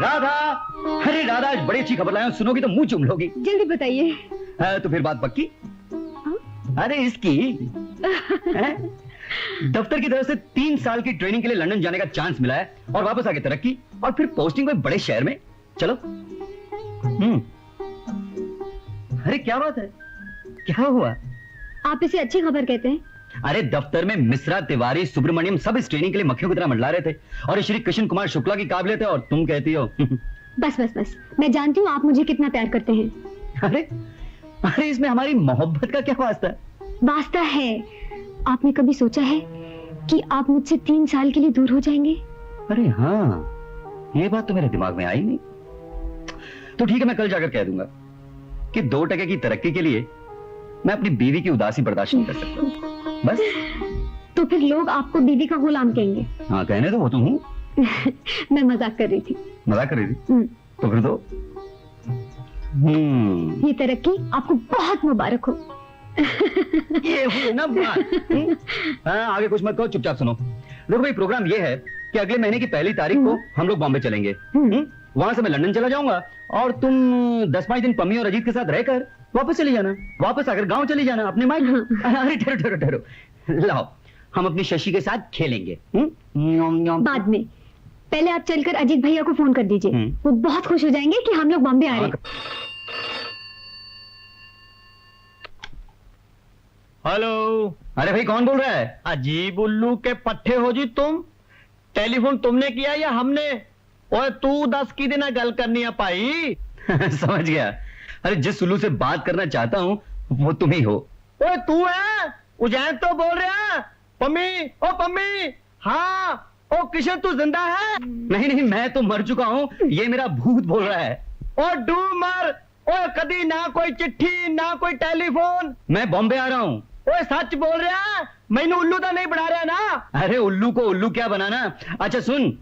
राधा अरे राधा आज बड़ी अच्छी खबर लाया सुनोगी तो मुँह चुम लोगी। जल्दी बताइए। हाँ, तो फिर बात पक्की? अरे इसकी दफ्तर की तरफ़ से तीन साल की ट्रेनिंग के लिए लंदन जाने का चांस मिला है और वापस आके तरक्की और फिर पोस्टिंग में बड़े शहर में। चलो। हम्म। अरे क्या बात है? क्या हुआ? आप इसे अच्छी खबर कहते हैं। अरे दफ्तर में मिश्रा तिवारी सुब्रमण्यम सब इस ट्रेनिंग के लिए मक्खियों की तरह मंडला रहे थे। और श्री कृष्ण कुमार शुक्ला की काबिलियत है और तुम कहती हो। बस बस बस। मैं जानती हूँ आप मुझे कितना प्यार करते हैं। अरे अरे इसमें हमारी मोहब्बत का क्या वास्ता है? वास्ता है आपने कभी सोचा है कि आप मुझसे तीन साल के लिए दूर हो जाएँगे? अरे हाँ ये बात तो मेरे दिमाग में आई नहीं। तो ठीक है मैं कल जाकर कह दूँगा कि दो टके की तरक्की के लिए मैं अपनी बीवी की उदासी बर्दाश्त नहीं कर सकता। बस। तो फिर लोग आपको बीवी का गुलाम कहेंगे। हाँ कहने तो वो तो हूँ। मैं मज़ाक कर रही थी। मज़ाक कर रही थी? हम्म, तो फिर तो? हम्म। ये तरक्की आपको बहुत मुबारक हो। ये हुई ना बात। हम्म? हाँ, आगे कुछ मत कहो चुपचाप सुनो। देखो भाई प्रोग्राम ये है कि अगले महीने की पहली तारीख को हम लोग बॉम्बे चलेंगे। हम्म? वहाँ से मैं लंदन चला जाऊँगा और तुम दस पाँच दिन पम्मी और अजीत के साथ रहकर वापस चली जाना। वापस आकर गाँव चली जाना अपने माइक अरे ठहरो ठहरो ठहरो। लाओ हम अपनी शशि के साथ खेलेंगे। हम्म? बाद में। पहले आप चलकर अजीत भैया को फ़ोन कर दीजिए। हम्म। वो बहुत खुश हो जाएँगे कि हम लोग बॉम्बे आ रहे हैं। हेलो। अरे भाई कौन बोल रहा है? अजीब उल्लू के पट्टे हो जी तुम। टेलीफोन तुमने किया या हमने? ओए तू दस की दिन गल करनी है पाई। समझ गया। अरे जिस उल्लू से बात करना चाहता हूँ वो तुम ही हो। ओए तू है? उजैन तो बोल रहा है। पम्मी ओ पम्मी। हाँ ओ किशन तू ज़िंदा है? नहीं नहीं मैं तो मर चुका हूँ। ये मेरा भूत बोल रहा है। ओ डू मर। ओए कदी ना कोई चिट्ठी ना कोई टेलीफोन। मैं बॉम्बे आ रहा हूँ। ओए सच बोल रहा है? मैनू उल्लू तो नहीं बना रहा ना? अरे उल्लू को उल्लू क्या बनाना? अच्छा सुन।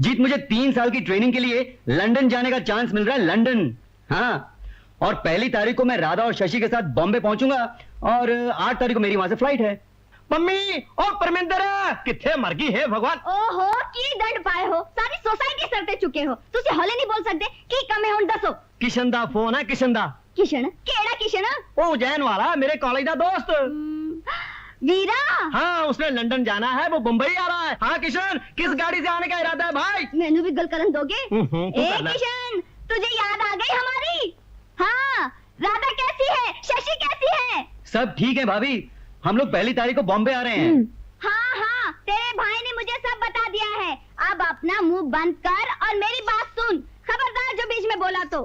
जीत मुझे तीन साल की ट्रेनिंग के लिए लंदन जाने का चांस मिल रहा है लंदन। हाँ और पहली तारीख को मैं राधा और शशि के साथ बॉम्बे पहुंचूँगा और आठ तारीख को मेरी वहाँ से फ़्लाइट है। मम्मी ओ परमिंदर किथे मर गई है भगवान। ओहो की दंड पाए हो? सारी सोसाइटी सरते चुके हो। तुसे हले नहीं बोल सकते की कम है हुन दसो। किशन दा फ़ोन है किशन दा। किशन? केड़ा किशन? ओ जैन वाला मेरे कॉलेज दा दोस्त। हम्म, वीरा? हाँ उसने लंदन जाना है वो मुंबई आ रहा है। हाँ किशन किस गाड़ी से आने का इरादा है भाई? मैनू भी गल करन दोगे? हम्म, हम्म, ए किशन! तुझे याद आ गई हमारी? हाँ राधा कैसी है? शशि कैसी है? सब ठीक है भाभी। हम लोग पहली तारीख को बॉम्बे आ रहे हैं। हाँ हाँ तेरे भाई ने मुझे सब बता दिया है। अब अपना मुँह बंद कर और मेरी बात सुन। खबरदार जो बीच में बोला तो।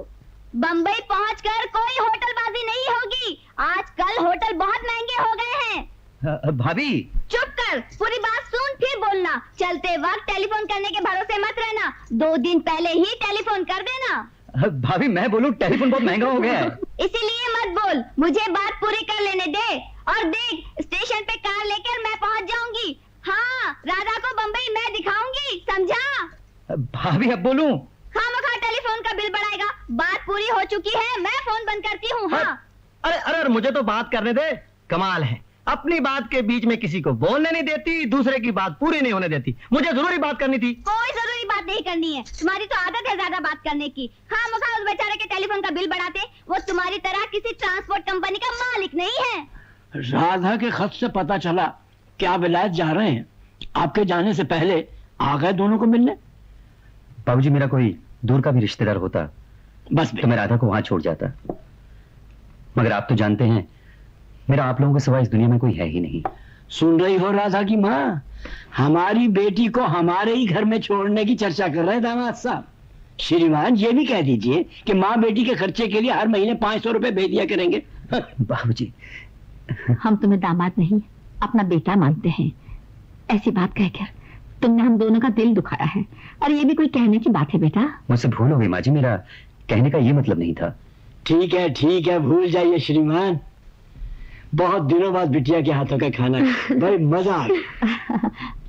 बम्बई पहुंचकर कोई होटलबाजी नहीं होगी। आजकल होटल बहुत महँगे हो गए हैं। भाभी। चुप कर पूरी बात सुन फिर बोलना। चलते वक्त टेलीफोन करने के भरोसे मत रहना। दो दिन पहले ही टेलीफोन कर देना। भाभी मैं बोलूँ टेलीफोन बहुत महँगा हो गया है। इसीलिए मत बोल मुझे बात पूरी कर लेने दे। और देख स्टेशन पे कार लेकर मैं पहुँच जाऊँगी। हाँ राधा को बम्बई मैं दिखाऊँगी समझा? भाभी अब बोलू? हाँ मखा टेलीफोन का बिल बढ़ाएगा। बात पूरी हो चुकी है मैं फ़ोन बंद करती हूँ हाँ। अरे अरे अरे मुझे तो बात करने दे। कमाल है। अपनी बात के बीच में किसी को बोलने नहीं देती दूसरे की बात पूरी नहीं होने देती। मुझे ज़रूरी बात करनी थी। कोई ज़रूरी बात नहीं करनी है। तुम्हारी तो आदत है ज़्यादा बात करने की। हाँ मुखा उस बेचारे के टेलीफोन का बिल बढ़ाते। वो तुम्हारी तरह किसी ट्रांसपोर्ट कंपनी का मालिक नहीं है। राधा के खत से पता चला कि आप विलायत जा रहे हैं? आपके जाने से पहले आ गए दोनों को मिलने? बाबूजी मेरा कोई दूर का भी रिश्तेदार होता बस तो मैं राधा को वहाँ छोड़ जाता। मगर आप तो जानते हैं मेरा आप लोगों के सिवा इस दुनिया में कोई है ही नहीं। सुन रही हो राधा की माँ? हमारी बेटी को हमारे ही घर में छोड़ने की चर्चा कर रहे दामाद साहब। श्रीमान ये भी कह दीजिए कि माँ बेटी के खर्चे के लिए हर महीने पाँच सौ रुपए भेज दिया करेंगे। बाबूजी। हम तुम्हें दामाद नहीं अपना बेटा मानते हैं। ऐसी बात कहकर तुमने हम दोनों का दिल दुखाया है। और ये भी कोई कहने की बात है बेटा? मुझसे भूल हो गई माँ जी मेरा कहने का ये मतलब नहीं था। ठीक है ठीक है भूल जाइए श्रीमान। बहुत दिनों बाद बिटिया के हाथों का खाना भाई मज़ा आ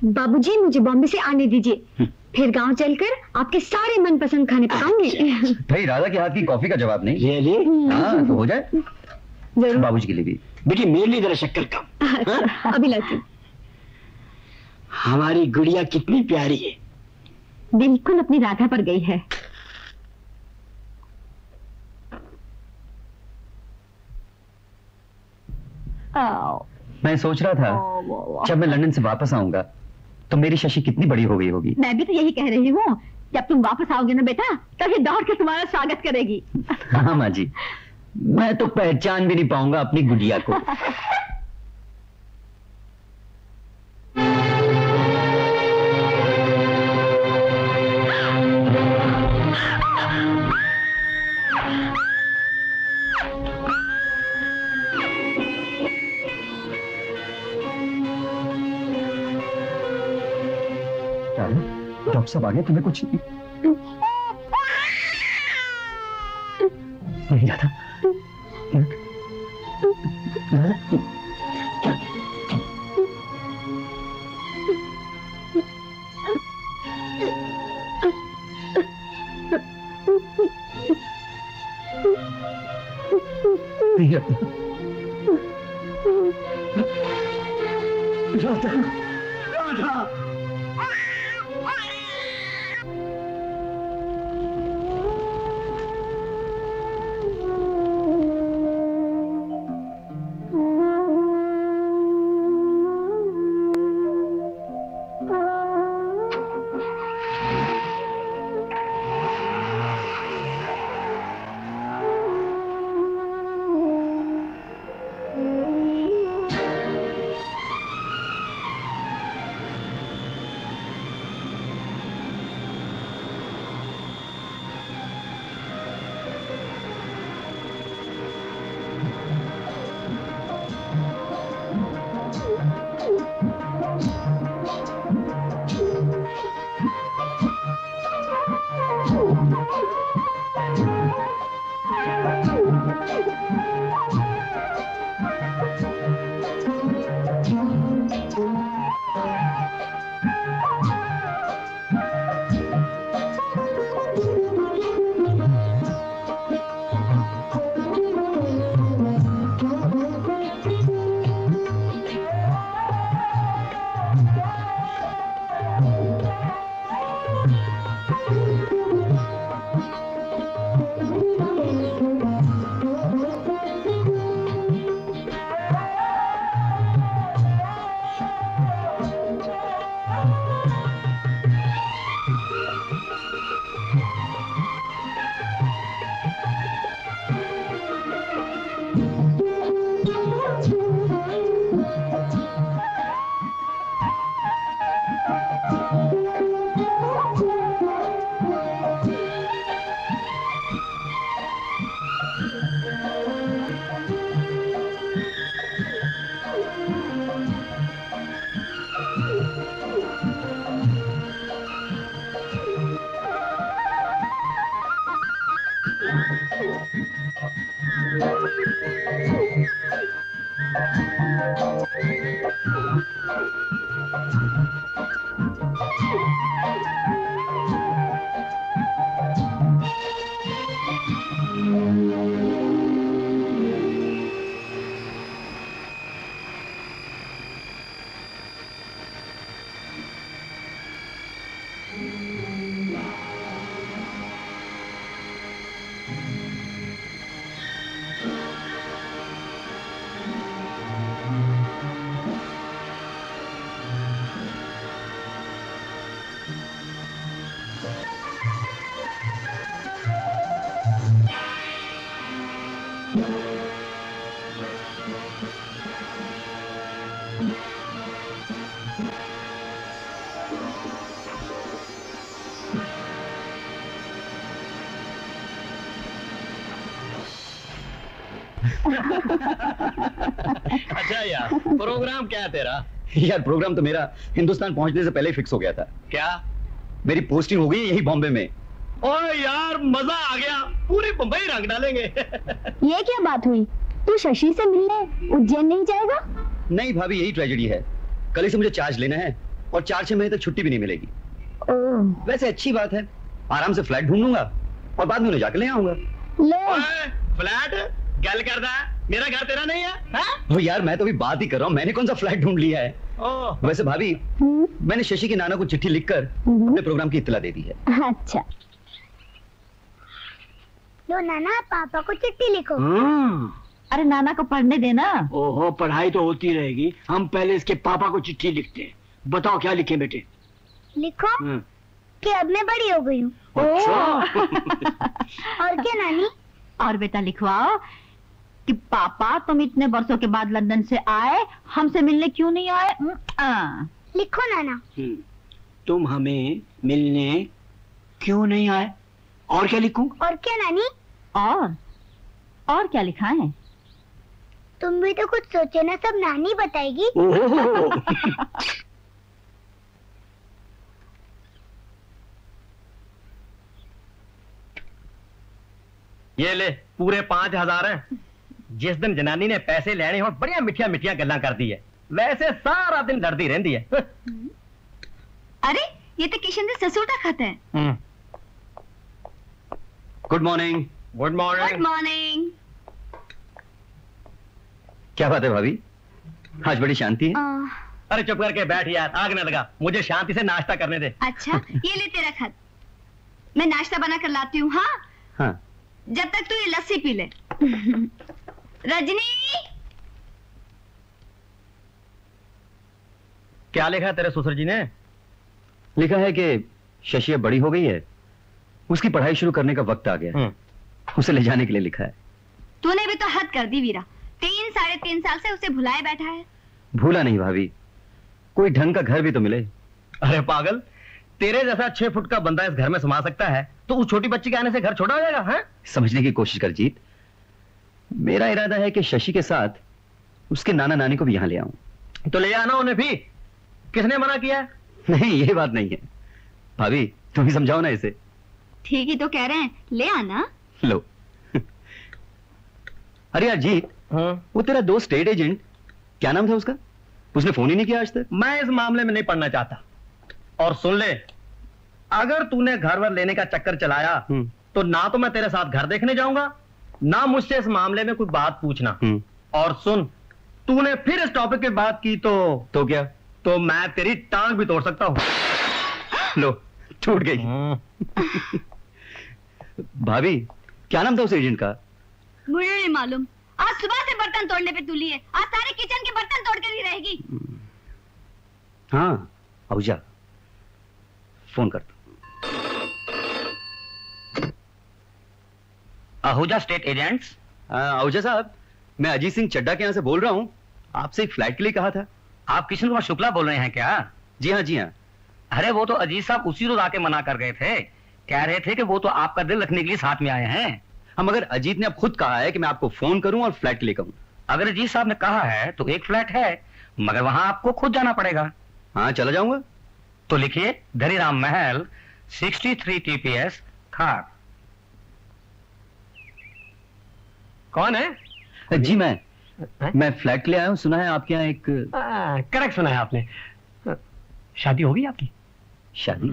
बाबूजी मुझे बॉम्बे से आने दीजिए। फिर गाँव चलकर आपके सारे मनपसंद खाने पकाऊँगी। भाई राधा के हाथ की कॉफ़ी का जवाब नहीं? रियली हाँ तो हो जाए। ज़रूर। बाबूजी के लिए भी। बेटी मेरे लिए जरा शक्कर कम अच्छा, अभी लाती हमारी गुड़िया कितनी प्यारी है। बिल्कुल अपनी राधा पर गई है। मैं सोच रहा था। जब मैं लंदन से वापस आऊँगा तो मेरी शशि कितनी बड़ी हो गई होगी। मैं भी तो यही कह रही हूँ। जब तुम वापस आओगे ना बेटा तब ये दौड़ के तुम्हारा स्वागत करेगी। हाँ माँ जी। मैं तो पहचान भी नहीं पाऊँगा अपनी गुड़िया को। डॉक्टर साहब आ गए तुम्हें कुछ नहीं जाता। राधा राधा। प्रोग्राम क्या है तेरा? यार प्रोग्राम तो मेरा हिंदुस्तान पहुँचने से पहले ही फिक्स हो गया था। क्या? मेरी पोस्टिंग हो गई यही बॉम्बे में। ओए यार मज़ा आ गया। पूरी बम्बई रंग डालेंगे। ये क्या बात हुई? तू शशि से मिलने उज्जैन नहीं जाएगा? नहीं भाभी यही ट्रेजेडी है। कल ही से मुझे चार्ज लेना है और चार छह महीने तक छुट्टी भी नहीं मिलेगी। वैसे अच्छी बात है। आराम से फ्लैट ढूंढ लूँगा और बाद में उन्हें जाकर ले आऊँगा। फ्लैट गल करदा। मेरा घर तेरा नहीं है? हाँ? ओ यार मैं तो अभी बात ही कर रहा हूँ। मैंने कौन सा फ्लैट ढूंढ लिया है? ओह। वैसे भाभी मैंने शशि के नाना को चिट्ठी लिखकर अपने प्रोग्राम की इत्तला दे दी है। अच्छा। लो नाना पापा को चिट्ठी लिखो। हाँ। अरे नाना को पढ़ने देना। ओहो पढ़ाई तो होती रहेगी। हम पहले इसके पापा को चिट्ठी लिखते हैं। बताओ क्या लिखे बेटे? लिखो हाँ। कि अब मैं बड़ी हो गई हूँ। अच्छा। और क्या नानी? और बेटा लिखवाओ। कि पापा तुम इतने वर्षों के बाद लंदन से आए हमसे मिलने क्यों नहीं आए? आ। लिखो नाना। हम्म, तुम हमें मिलने क्यों नहीं आए? और क्या लिखूं? और क्या नानी? और और क्या लिखा है? तुम भी तो कुछ सोचे ना सब नानी बताएगी। ये ले पूरे पाँच हज़ार है। जिस दिन जनानी ने पैसे लेने हो बड़िया मिठिया मिठिया गल्ला कर दी है। वैसे सारा दिन लड़ती रहती है। अरे ये तो किशन के ससुर का खत है। Good morning good good morning morning क्या बात है भाभी? आज बड़ी शांति है। आ... अरे चुप करके बैठ यार आग न लगा। मुझे शांति से नाश्ता करने दे। अच्छा ये ले तेरा खत। मैं नाश्ता बना कर लाती हूँ हाँ? हाँ। जब तक तू ये लस्सी पी ले। रजनी! क्या लिखा है तेरे ससुर जी ने? लिखा है कि शशि बड़ी हो गई है। उसकी पढ़ाई शुरू करने का वक्त आ गया है। उसे ले जाने के लिए लिखा है। तूने भी तो हद कर दी वीरा। तीन साढ़े तीन साल से उसे भुलाए बैठा है। भूला नहीं भाभी। कोई ढंग का घर भी तो मिले। अरे पागल तेरे जैसा छह फुट का बंदा इस घर में समा सकता है तो उस छोटी बच्ची के आने से घर छोटा हो जाएगा हैं? समझने की कोशिश कर जीत। मेरा इरादा है कि शशि के साथ उसके नाना नानी को भी यहाँ ले आऊँ। तो ले आना उन्हें भी। किसने मना किया? है? नहीं ये बात नहीं है। भाभी तुम ही समझाओ ना इसे। ठीक ही तो कह रहे हैं ले आना। लो। अरे यार जीत। वो तेरा दोस्त स्टेट एजेंट क्या नाम था उसका? उसने फ़ोन ही नहीं किया आज तक। मैं इस मामले में नहीं पढ़ना चाहता। और सुन ले अगर तूने घर वर लेने का चक्कर चलाया हम्म, तो ना तो मैं तेरे साथ घर देखने जाऊँगा ना मुझसे इस मामले में कोई बात पूछना। हम्म, और सुन तूने फिर इस टॉपिक पे बात की तो तो क्या? तो मैं तेरी टांग भी तोड़ सकता हूँ। लो टूट गई। भाभी क्या नाम था उस एजेंट का? मुझे नहीं मालूम। आज सुबह से बर्तन तोड़ने पे तुली है। आज सारे किचन के बर्तन तोड़ के नहीं रहेगी। हाँ आहूजा फ़ोन कर आहूजा स्टेट एजेंट्स आहूजा साहब मैं अजीत सिंह चड्डा के यहाँ से बोल रहा हूँ। आपसे एक फ्लैट के लिए कहा था। आप किशन कुमार शुक्ला बोल रहे हैं क्या? जी हाँ जी हाँ। अरे वो तो अजीत साहब उसी रोज आके मना कर गए थे। कह रहे थे कि वो तो आपका दिल रखने के लिए साथ में आए हैं। हम अगर अजीत ने अब खुद कहा है कि मैं आपको फ़ोन करूँ और फ्लैट के लिए कहूँ। अगर अजीत साहब ने कहा है तो एक फ्लैट है मगर वहाँ आपको खुद जाना पड़ेगा। हाँ चला जाऊँगा। तो लिखिए धरीराम महल 63 टीपीएस खार। कौन है? जी मैं। है? मैं फ्लैट लिए आया हूँ सुना है आपके यहाँ एक करेक्ट सुना है आपने। शादी होगी आपकी? शादी?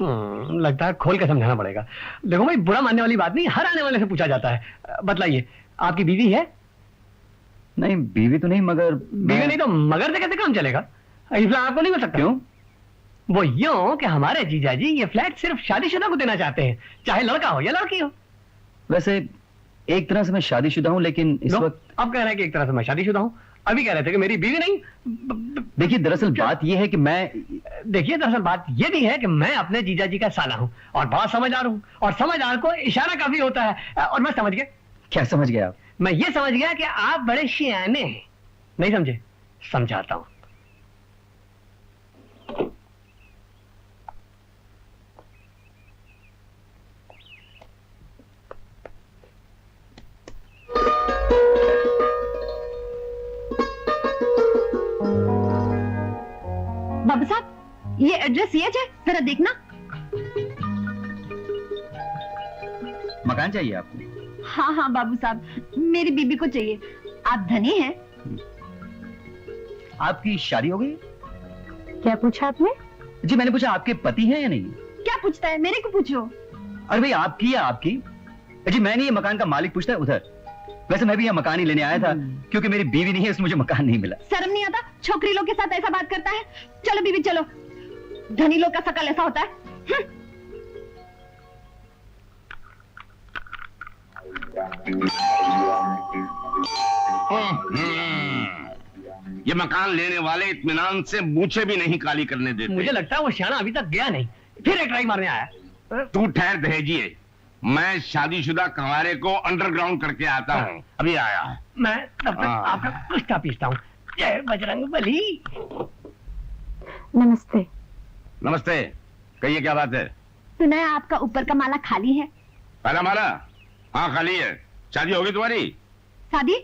हम्म, लगता है खोल के समझाना पड़ेगा। देखो भाई बुरा मानने वाली बात नहीं हर आने वाले से पूछा जाता है। बतलाइए आपकी बीवी है? नहीं बीवी तो नहीं मगर बीवी नहीं तो मगर से कैसे काम चलेगा? फ्लैट आपको नहीं मिल सकता। क्यों? वो यूँ कि हमारे जीजा जी ये फ्लैट सिर्फ़ शादीशुदा को देना चाहते हैं चाहे लड़का हो या लड़की हो। वैसे एक तरह से मैं शादीशुदा हूँ लेकिन इस वक्त अब कह रहे हैं कि एक तरह से मैं शादीशुदा हूँ। अभी कह रहे थे कि मेरी बीवी नहीं। देखिए दरअसल बात यह है कि मैं देखिए दरअसल बात ये भी है कि मैं अपने जीजा जी का साला हूँ और बहुत समझदार हूँ और समझदार को इशारा काफ़ी होता है। और मैं समझ गया। क्या समझ गया आप? मैं ये समझ गया कि आप बड़े शियाने हैं। नहीं समझे? समझाता हूँ। बाबू साहब ये एड्रेस ये है जरा देखना। मकान चाहिए आपको? हाँ हाँ बाबू साहब मेरी बीबी को चाहिए। आप धनी हैं। आपकी शादी हो गई? क्या पूछा आपने? जी मैंने पूछा आपके पति हैं या नहीं? क्या पूछता है? मेरे को पूछो। अरे भाई आपकी या आपकी? जी मैं नहीं ये मकान का मालिक पूछता है उधर। वैसे मैं भी यहाँ मकान ही लेने आया था क्योंकि मेरी बीवी नहीं है इसलिए मुझे मकान नहीं मिला। शर्म नहीं आता? छोकरी लोग के साथ ऐसा बात करता है? चलो बीबी चलो। धनी लोग का शकल ऐसा होता है? हम्म। हम्म। ये मकान लेने वाले इत्मीनान से मूछे भी नहीं काली करने देते। मुझे लगता है वो श्याना अभी तक गया नहीं। फिर एक ट्राई मारने आया। तू ठहर दहेजिए मैं शादीशुदा कंवारे को अंडरग्राउंड करके आता हूँ। अभी आया। मैं तब तक हाँ। आपका कुश्ता पीसता हूँ। जय बजरंग बली। नमस्ते। नमस्ते। कहिए क्या बात है? सुना है आपका ऊपर का माला खाली है? पहला माला? हाँ खाली है। शादी होगी तुम्हारी? शादी?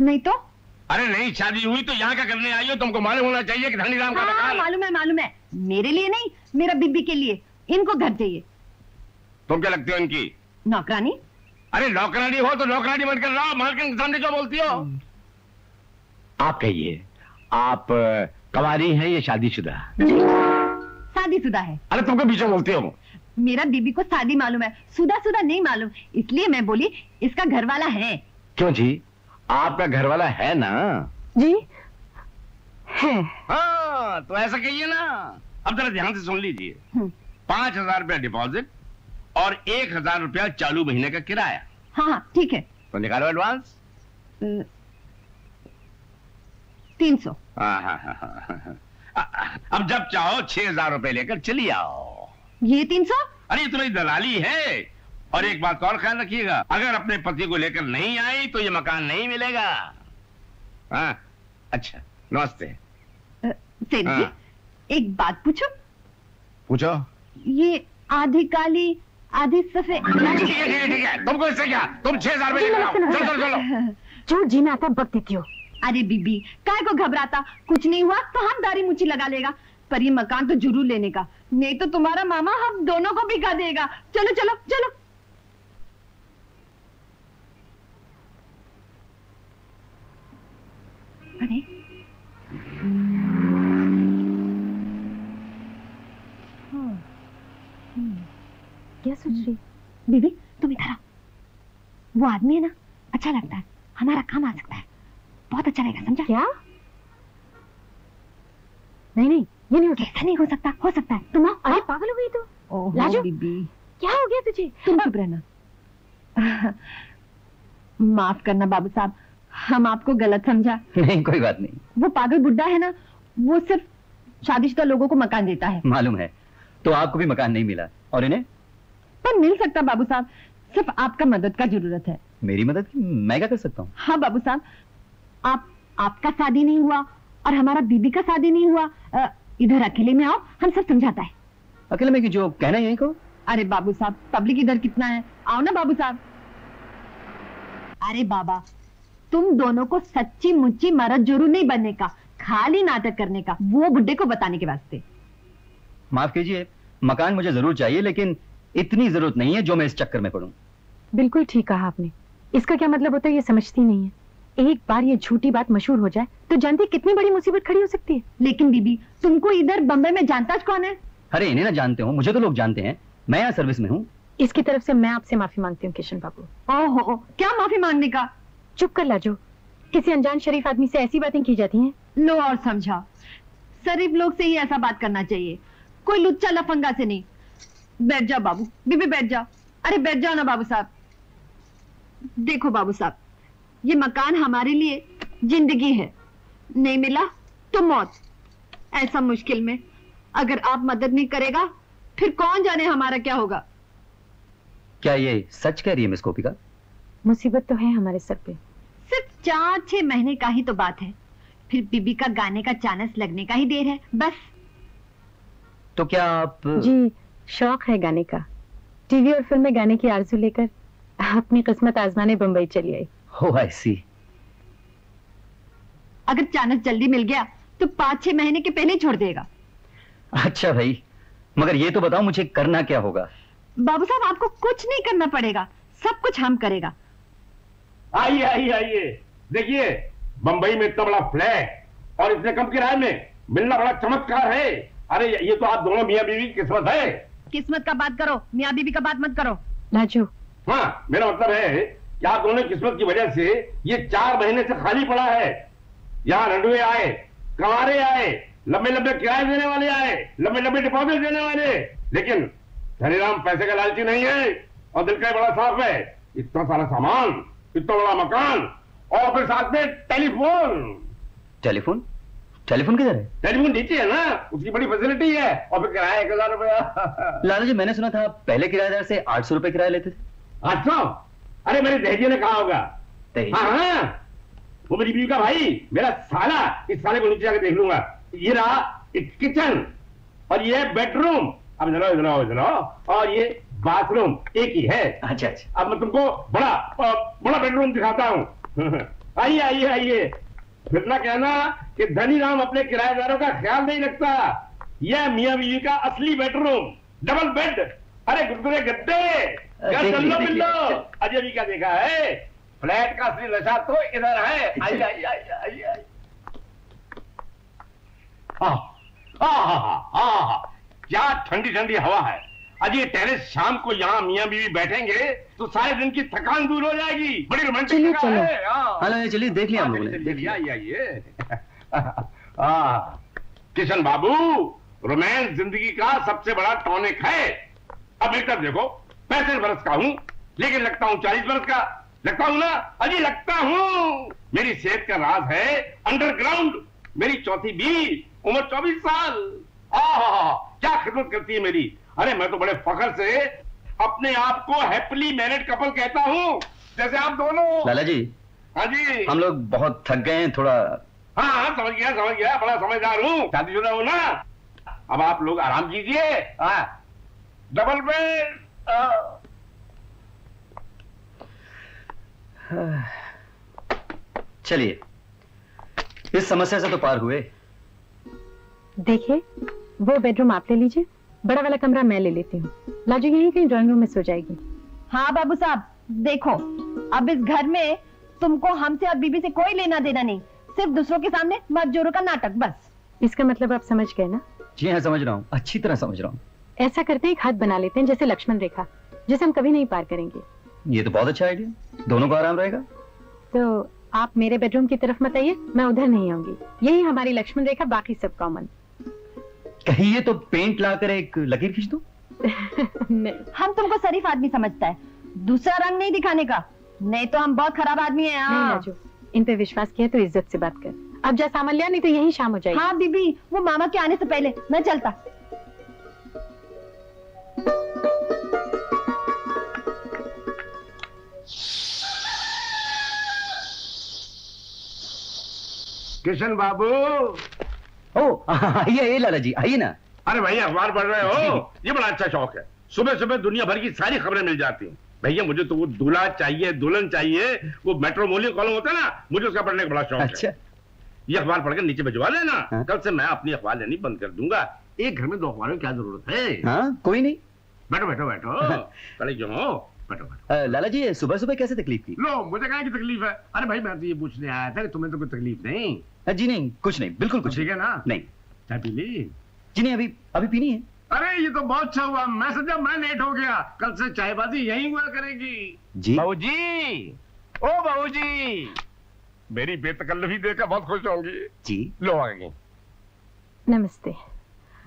नहीं तो? अरे नहीं शादी हुई तो यहाँ क्या करने आई हो? तुमको मालूम होना चाहिए कि धनी राम का हाँ, मालूम है मालूम है। मेरे लिए नहीं मेरा बीबी के लिए। इनको घर चाहिए। तुम क्या लगती हो इनकी? नौकरानी? अरे नौकरानी हो तो नौकरानी बनकर रहो मालकिन के सामने क्यों बोलती हो। आप कहिए आप कवारी हैं या शादीशुदा? शादीशुदा है। अरे तुम क्यों पीछे बोलती हो? मेरा बीबी को शादी मालूम है सुदा सुदा नहीं मालूम इसलिए मैं बोली इसका घर वाला है। क्यों जी? आपका घर वाला है ना? जी है। हाँ तो ऐसा कहिए ना अब जरा ध्यान से सुन लीजिए। हम्म, पाँच हज़ार रुपया डिपॉजिट और एक हज़ार रुपया चालू महीने का किराया। हाँ हाँ ठीक है। तो निकालो एडवांस तीन सौ। हाँ, हाँ, हाँ, हाँ, हाँ। अब जब चाहो छह हज़ार रुपए लेकर चली आओ। ये तीन सौ? अरे तुम्हारी दलाली है। और एक बात और ख्याल रखिएगा अगर अपने पति को लेकर नहीं आई तो ये मकान नहीं मिलेगा। हाँ अच्छा नमस्ते। हाँ। एक बात पूछो? पूछो। ये आधी काली आधी सफ़ेद ठीक है ठीक है ठीक है तुमको इससे क्या? तुम छह हज़ार चलो चलो जो जी में आता बक देती हो। अरे बीबी काय को घबराता? कुछ नहीं हुआ तो हम दारी मुची लगा लेगा। पर ये मकान तो ज़रूर लेने का। नहीं तो तुम्हारा मामा हम दोनों को भिगा देगा। चलो चलो चलो। अरे क्या सोच रही? बीबी तुम इधर आओ। वो आदमी है ना अच्छा लगता है। हमारा काम आ सकता है। बहुत अच्छा रहेगा समझा? क्या? नहीं नहीं ये नहीं हो सकता नहीं हो सकता हो सकता है। तुम आओ। अरे पागल हो गई तो। लाजो बीबी। क्या हो गया तुझे? तुम चुप रहना। माफ़ करना बाबू साहब। हम आपको गलत समझा। नहीं कोई बात नहीं। वो पागल बुड्ढा है ना वो सिर्फ़ शादीशुदा लोगों को मकान देता है। मालूम है तो आपको भी मकान नहीं मिला। और इन्हें? पर मिल सकता बाबू साहब। सिर्फ़ आपका मदद का ज़रूरत है। मेरी मदद की? मैं क्या कर सकता हूँ? हाँ बाबू साहब। आप आपका शादी नहीं हुआ और हमारा बीबी का शादी नहीं हुआ। इधर अकेले में आओ हम सब समझाता है। अकेले में कि जो कहना है यही को अरे बाबू साहब पब्लिक इधर कितना है? आओ ना बाबू साहब। अरे बाबा तुम दोनों को सच्ची मुच्ची मरद ज़रूर नहीं बनने का खाली नाटक करने का वो बुड्ढे को बताने के वास्ते। माफ़ कीजिए मकान मुझे ज़रूर चाहिए लेकिन इतनी ज़रूरत नहीं है जो मैं इस चक्कर में पड़ूं। बिल्कुल ठीक कहा आपने। इसका क्या मतलब होता है ये समझती नहीं है। एक बार ये झूठी बात मशहूर हो जाए तो जानती कितनी बड़ी मुसीबत खड़ी हो सकती है। लेकिन बीबी तुमको इधर बम्बई में जानता कौन है? अरे इन्हें ना जानते हो मुझे तो लोग जानते हैं। मैं यहाँ सर्विस में हूँ। इसकी तरफ़ से मैं आपसे माफ़ी मांगती हूँ किशन बाबू। ओहो क्या माफ़ी मांगने का? चुप कर लाजो। किसी अनजान शरीफ आदमी से ऐसी बातें की जाती हैं? लो और समझा शरीफ लोग से ही ऐसा बात करना चाहिए। कोई लुच्चा लफंगा से नहीं। बैठ जाओ बाबू बीबी बैठ जाओ अरे बैठ जाओ ना बाबू साहब। देखो बाबू साहब ये मकान हमारे लिए ज़िंदगी है। नहीं मिला तो मौत। ऐसा मुश्किल में अगर आप मदद नहीं करेगा फिर कौन जाने हमारा क्या होगा? क्या ये सच कह रही है मिस कोपिका मुसीबत तो है हमारे सर पे। सिर्फ़ चार छह महीने का ही तो बात है। फिर बीबी का गाने का चानस लगने का ही देर है बस। तो क्या आप जी शौक है गाने का। टीवी और फ़िल्म में गाने की आरज़ू लेकर अपनी किस्मत आजमाने बम्बई चली आई। हो आई सी अगर चानस जल्दी मिल गया तो पाँच छह महीने के पहले छोड़ देगा। अच्छा भाई मगर ये तो बताओ मुझे करना क्या होगा। बाबू साहब आपको कुछ नहीं करना पड़ेगा सब कुछ हम करेगा। आइए आइए आइए। देखिए बंबई में इतना बड़ा फ्लैट और इतने कम किराए में मिलना बड़ा चमत्कार है। अरे ये तो आप दोनों मियाँ बीवी की किस्मत है। किस्मत का बात करो मियाँ बीबी का बात मत करो। लाजो हाँ मेरा मतलब है कि आप दोनों किस्मत की वजह से ये चार महीने से खाली पड़ा है। यहाँ रंडुए आए कंवारे आए लंबे लंबे किराए देने वाले आए लंबे लंबे डिपॉजिट देने वाले। लेकिन धनीराम पैसे का लालची नहीं है और दिल का बड़ा साफ़ है इतना सारा सामान इतना बड़ा मकान और फिर साथ में टेलीफोन। टेलीफोन? टेलीफोन किधर है? टेलीफोन नीचे है ना उसकी बड़ी फैसिलिटी है और फिर किराया एक हज़ार रुपया। लाला जी मैंने सुना था पहले किराएदार से आठ सौ रुपए किराया लेते थे। आठ सौ? अरे मेरे दहेजी ने कहा होगा। हाँ हाँ। वो मेरी बीवी का भाई मेरा साला इस साले को नीचे जाकर देख लूँगा। ये रहा किचन और ये बेडरूम अब इधर इधर इधर और ये बाथरूम एक ही है। अच्छा अच्छा। अब मैं तुमको बड़ा बड़ा बेडरूम दिखाता हूँ। आइए आइए आइए। फिर कहना कि धनी राम अपने किराएदारों का ख्याल नहीं रखता। यह मियाँ बीवी का असली बेडरूम डबल बेड अरे गुदगुदे गद्दे चल। अजय भी क्या देखा है फ्लैट का असली नशा तो इधर है। आइए आह, आह, आह, आह, क्या ठंडी ठंडी हवा है। आज ये टेरेस शाम को यहाँ मियाँ बीवी बैठेंगे तो सारे दिन की थकान दूर हो जाएगी। बड़ी रोमांटिक चलिए, चलो। है हाँ। हाँ चलिए देख लिया हम लोगों ने देख लिया। आइए हाँ, किशन बाबू रोमांस ज़िंदगी का सबसे बड़ा टॉनिक है। अब एक तरफ़ देखो पैंसठ बरस का हूँ लेकिन लगता हूँ चालीस बरस का। लगता हूँ ना? अजी लगता हूँ। मेरी सेहत का राज है अंडरग्राउंड। मेरी चौथी बी उम्र चौबीस साल। आह क्या खिदमत करती है मेरी? अरे मैं तो बड़े फखर से अपने आप को हैप्पीली मैरिड कपल कहता हूँ। जैसे आप दोनों। लाला जी हाँ जी। हम लोग बहुत थक गए हैं थोड़ा हाँ हाँ समझ गया समझ गया बड़ा समझदार हूँ। शादीशुदा हूँ ना? अब आप लोग आराम कीजिए। हाँ डबल बेड। चलिए। इस समस्या से तो पार हुए। देखिए वो बेडरूम आप ले लीजिए। बड़ा वाला कमरा मैं ले लेती हूँ। लाजू यही कहीं ड्राइंग रूम में सो जाएगी। हाँ बाबू साहब देखो अब इस घर में तुमको हमसे और बीबी से कोई लेना देना नहीं। सिर्फ़ दूसरों के सामने मजदूरों का नाटक बस। इसका मतलब आप समझ गए ना? जी हाँ समझ रहा हूँ। अच्छी तरह समझ रहा हूँ। ऐसा करते एक हद बना लेते हैं जैसे लक्ष्मण रेखा जिसे हम कभी नहीं पार करेंगे। ये तो बहुत अच्छा आइडिया दोनों को आराम रहेगा। तो आप मेरे बेडरूम की तरफ़ मत आइए मैं उधर नहीं आऊँगी। यही हमारी लक्ष्मण रेखा बाकी सब कॉमन कहीं ये तो पेंट लाकर एक लकीर खींच दो? हम तुमको शरीफ आदमी समझता है। दूसरा रंग नहीं दिखाने का। नहीं तो हम बहुत खराब आदमी है नहीं इन पे विश्वास किया तो इज़्ज़त से बात कर। अब जा सामान लिया नहीं तो यही शाम हो जाएगी। हाँ बीबी वो मामा के आने से पहले मैं चलता। किशन बाबू ओ आइए आइए लाला जी आइए ना अरे भैया अखबार पढ़ रहे हो? ये बड़ा अच्छा शौक है। सुबह सुबह दुनिया भर की सारी खबरें मिल जाती हैं। भैया मुझे तो वो दूल्हा चाहिए दुल्हन चाहिए वो मेट्रोमोली कॉलम होता है ना मुझे उसका पढ़ने का बड़ा शौक अच्छा। है ये अखबार पढ़कर नीचे भिजवा लेना हाँ। कल से मैं अपनी अखबार लेनी बंद कर दूँगा। एक घर में दो अखबारों की क्या ज़रूरत है? हाँ कोई नहीं। बैठो बैठो बैठो। कल क्यों हो बैठो बैठो। लाला जी सुबह सुबह कैसे तकलीफ़ थी? लो मुझे कहा की तकलीफ़ है? अरे भाई मैं तो ये पूछने आया था कि तुम्हें तो कोई तकलीफ़ नहीं। जी नहीं कुछ नहीं बिल्कुल कुछ ठीक है ना? नहीं। चाय पी ली? जी नहीं अभी अभी पीनी है। अरे ये तो बहुत अच्छा हुआ। मैं समझा मैं लेट हो गया। कल से चायबाजी यही हुआ करेगी। जी। बाबूजी! ओ बाबूजी! मेरी बेतकल्लफी देखकर बहुत खुश होंगी। जी। लो आ गई नमस्ते।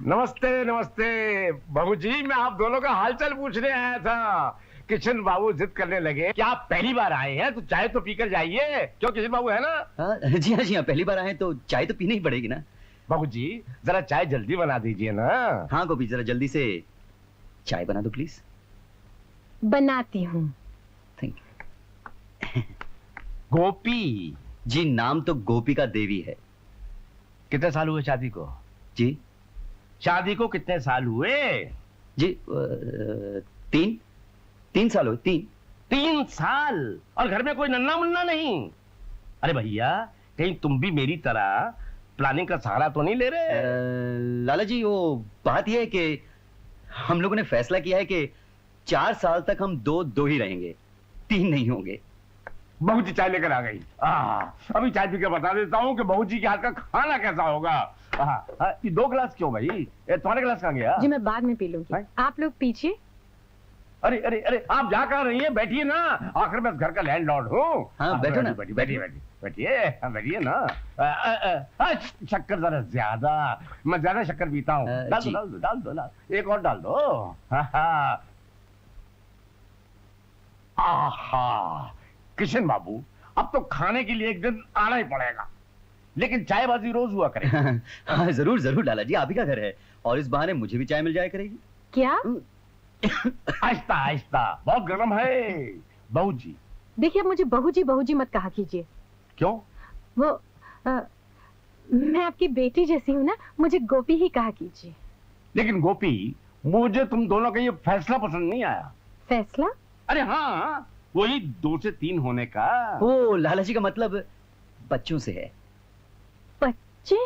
नमस्ते नमस्ते। बाबूजी मैं आप दोनों का हालचाल पूछने आया था। किशन बाबू जिद करने लगे कि आप पहली बार आए हैं? तो चाय तो पीकर जाइए। क्यों किशन बाबू है ना? हाँ जी हाँ जी हाँ पहली बार आए तो चाय तो पीनी ही पड़ेगी ना। बाबू जी जरा चाय जल्दी बना दीजिए ना। हाँ गोपी जरा जल्दी से चाय बना दो प्लीज़ बनाती हूँ। थैंक गोपी। जी नाम तो गोपी का देवी है। कितने साल हुए शादी को? जी। शादी को कितने साल हुए? जी तीन। तीन साल हो तीन। तीन साल? और घर में कोई नन्ना मुन्ना नहीं? अरे भैया कहीं तुम भी मेरी तरह प्लानिंग का सहारा तो नहीं ले रहे? लाला जी वो बात यह है कि हम लोगों ने फैसला किया है कि चार साल तक हम दो दो ही रहेंगे तीन नहीं होंगे। बहू जी चाय लेकर आ गई। आ, अभी चाय पी के बता देता हूँ कि बहू जी के हाथ का खाना कैसा होगा। आ, आ, दो गिलास क्यों भाई? तुम्हारे गिलास कहाँ गया? जी मैं बाद में पी लूँगी। आप लोग पीछे अरे अरे अरे आप जा कर रही है बैठिए ना। आखिर मैं घर का लैंडलॉर्ड हूँ। हाँ, बैठो ना, बैठिए बैठिए बैठिए बैठिए हाँ, बैठिए ना। शक्कर जरा ज़्यादा। मैं ज़्यादा शक्कर पीता हूँ। डाल दो डाल दो डाल दो डाल एक और डाल दो। हाँ, हाँ। आहा किशन बाबू अब तो खाने के लिए एक दिन आना ही पड़ेगा। लेकिन चायबाजी रोज हुआ करेगी। हाँ ज़रूर ज़रूर लाला जी आप ही का घर है। और इस बहाने मुझे भी चाय मिल जाया करेगी। क्या? आहिस्ता आहिस्ता बहुत गर्म है। बहू जी देखिए मुझे बहू जी बहू जी मत कहा कीजिए। क्यों? वो अ, मैं आपकी बेटी जैसी हूँ ना मुझे गोपी ही कहा कीजिए। लेकिन गोपी मुझे तुम दोनों का ये फैसला पसंद नहीं आया। फैसला? अरे हाँ वही दो से तीन होने का। ओ लाला जी का मतलब बच्चों से है। बच्चे?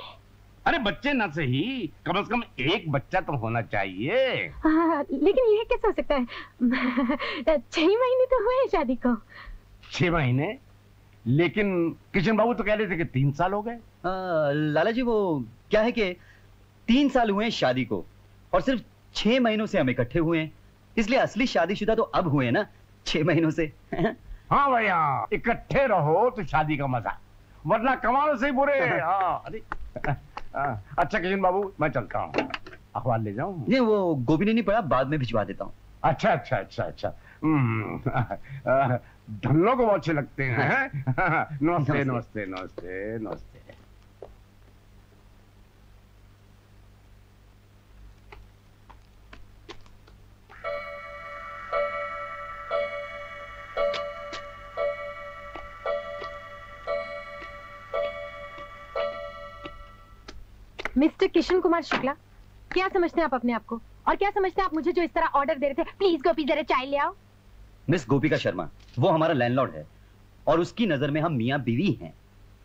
अरे बच्चे न सही कम से कम एक बच्चा तो होना चाहिए। हाँ, लेकिन यह कैसे हो सकता है? छह महीने तो हुए शादी को। छह महीने? लेकिन किशन बाबू तो कह रहे थे कि तीन साल हो गए। लाला जी वो क्या है कि तीन साल हुए हैं शादी को और सिर्फ़ छह महीनों से हम इकट्ठे हुए हैं। इसलिए असली शादीशुदा तो अब हुए हैं ना छह महीनों से। हाँ भैया इकट्ठे रहो तो शादी का मज़ा वरना कमाल से ही बुरे। हाँ अरे। हाँ, अच्छा किशन बाबू मैं चलता हूँ। अखबार ले जाऊँ? नहीं वो गोभी ने नहीं पढ़ा बाद में भिजवा देता हूँ। अच्छा अच्छा अच्छा अच्छा। धन आ, को बहुत अच्छे लगते हैं। हैं? नमस्ते। नमस्ते नमस्ते नमस्ते। मिस्टर किशन कुमार शुक्ला क्या समझते हैं आप अपने आप को? और क्या समझते हैं आप मुझे जो इस तरह ऑर्डर दे रहे थे? प्लीज़ गोपी जरा चाय ले आओ। मिस गोपिका शर्मा वो हमारा लैंडलॉर्ड है और उसकी नज़र में हम मियाँ बीवी हैं।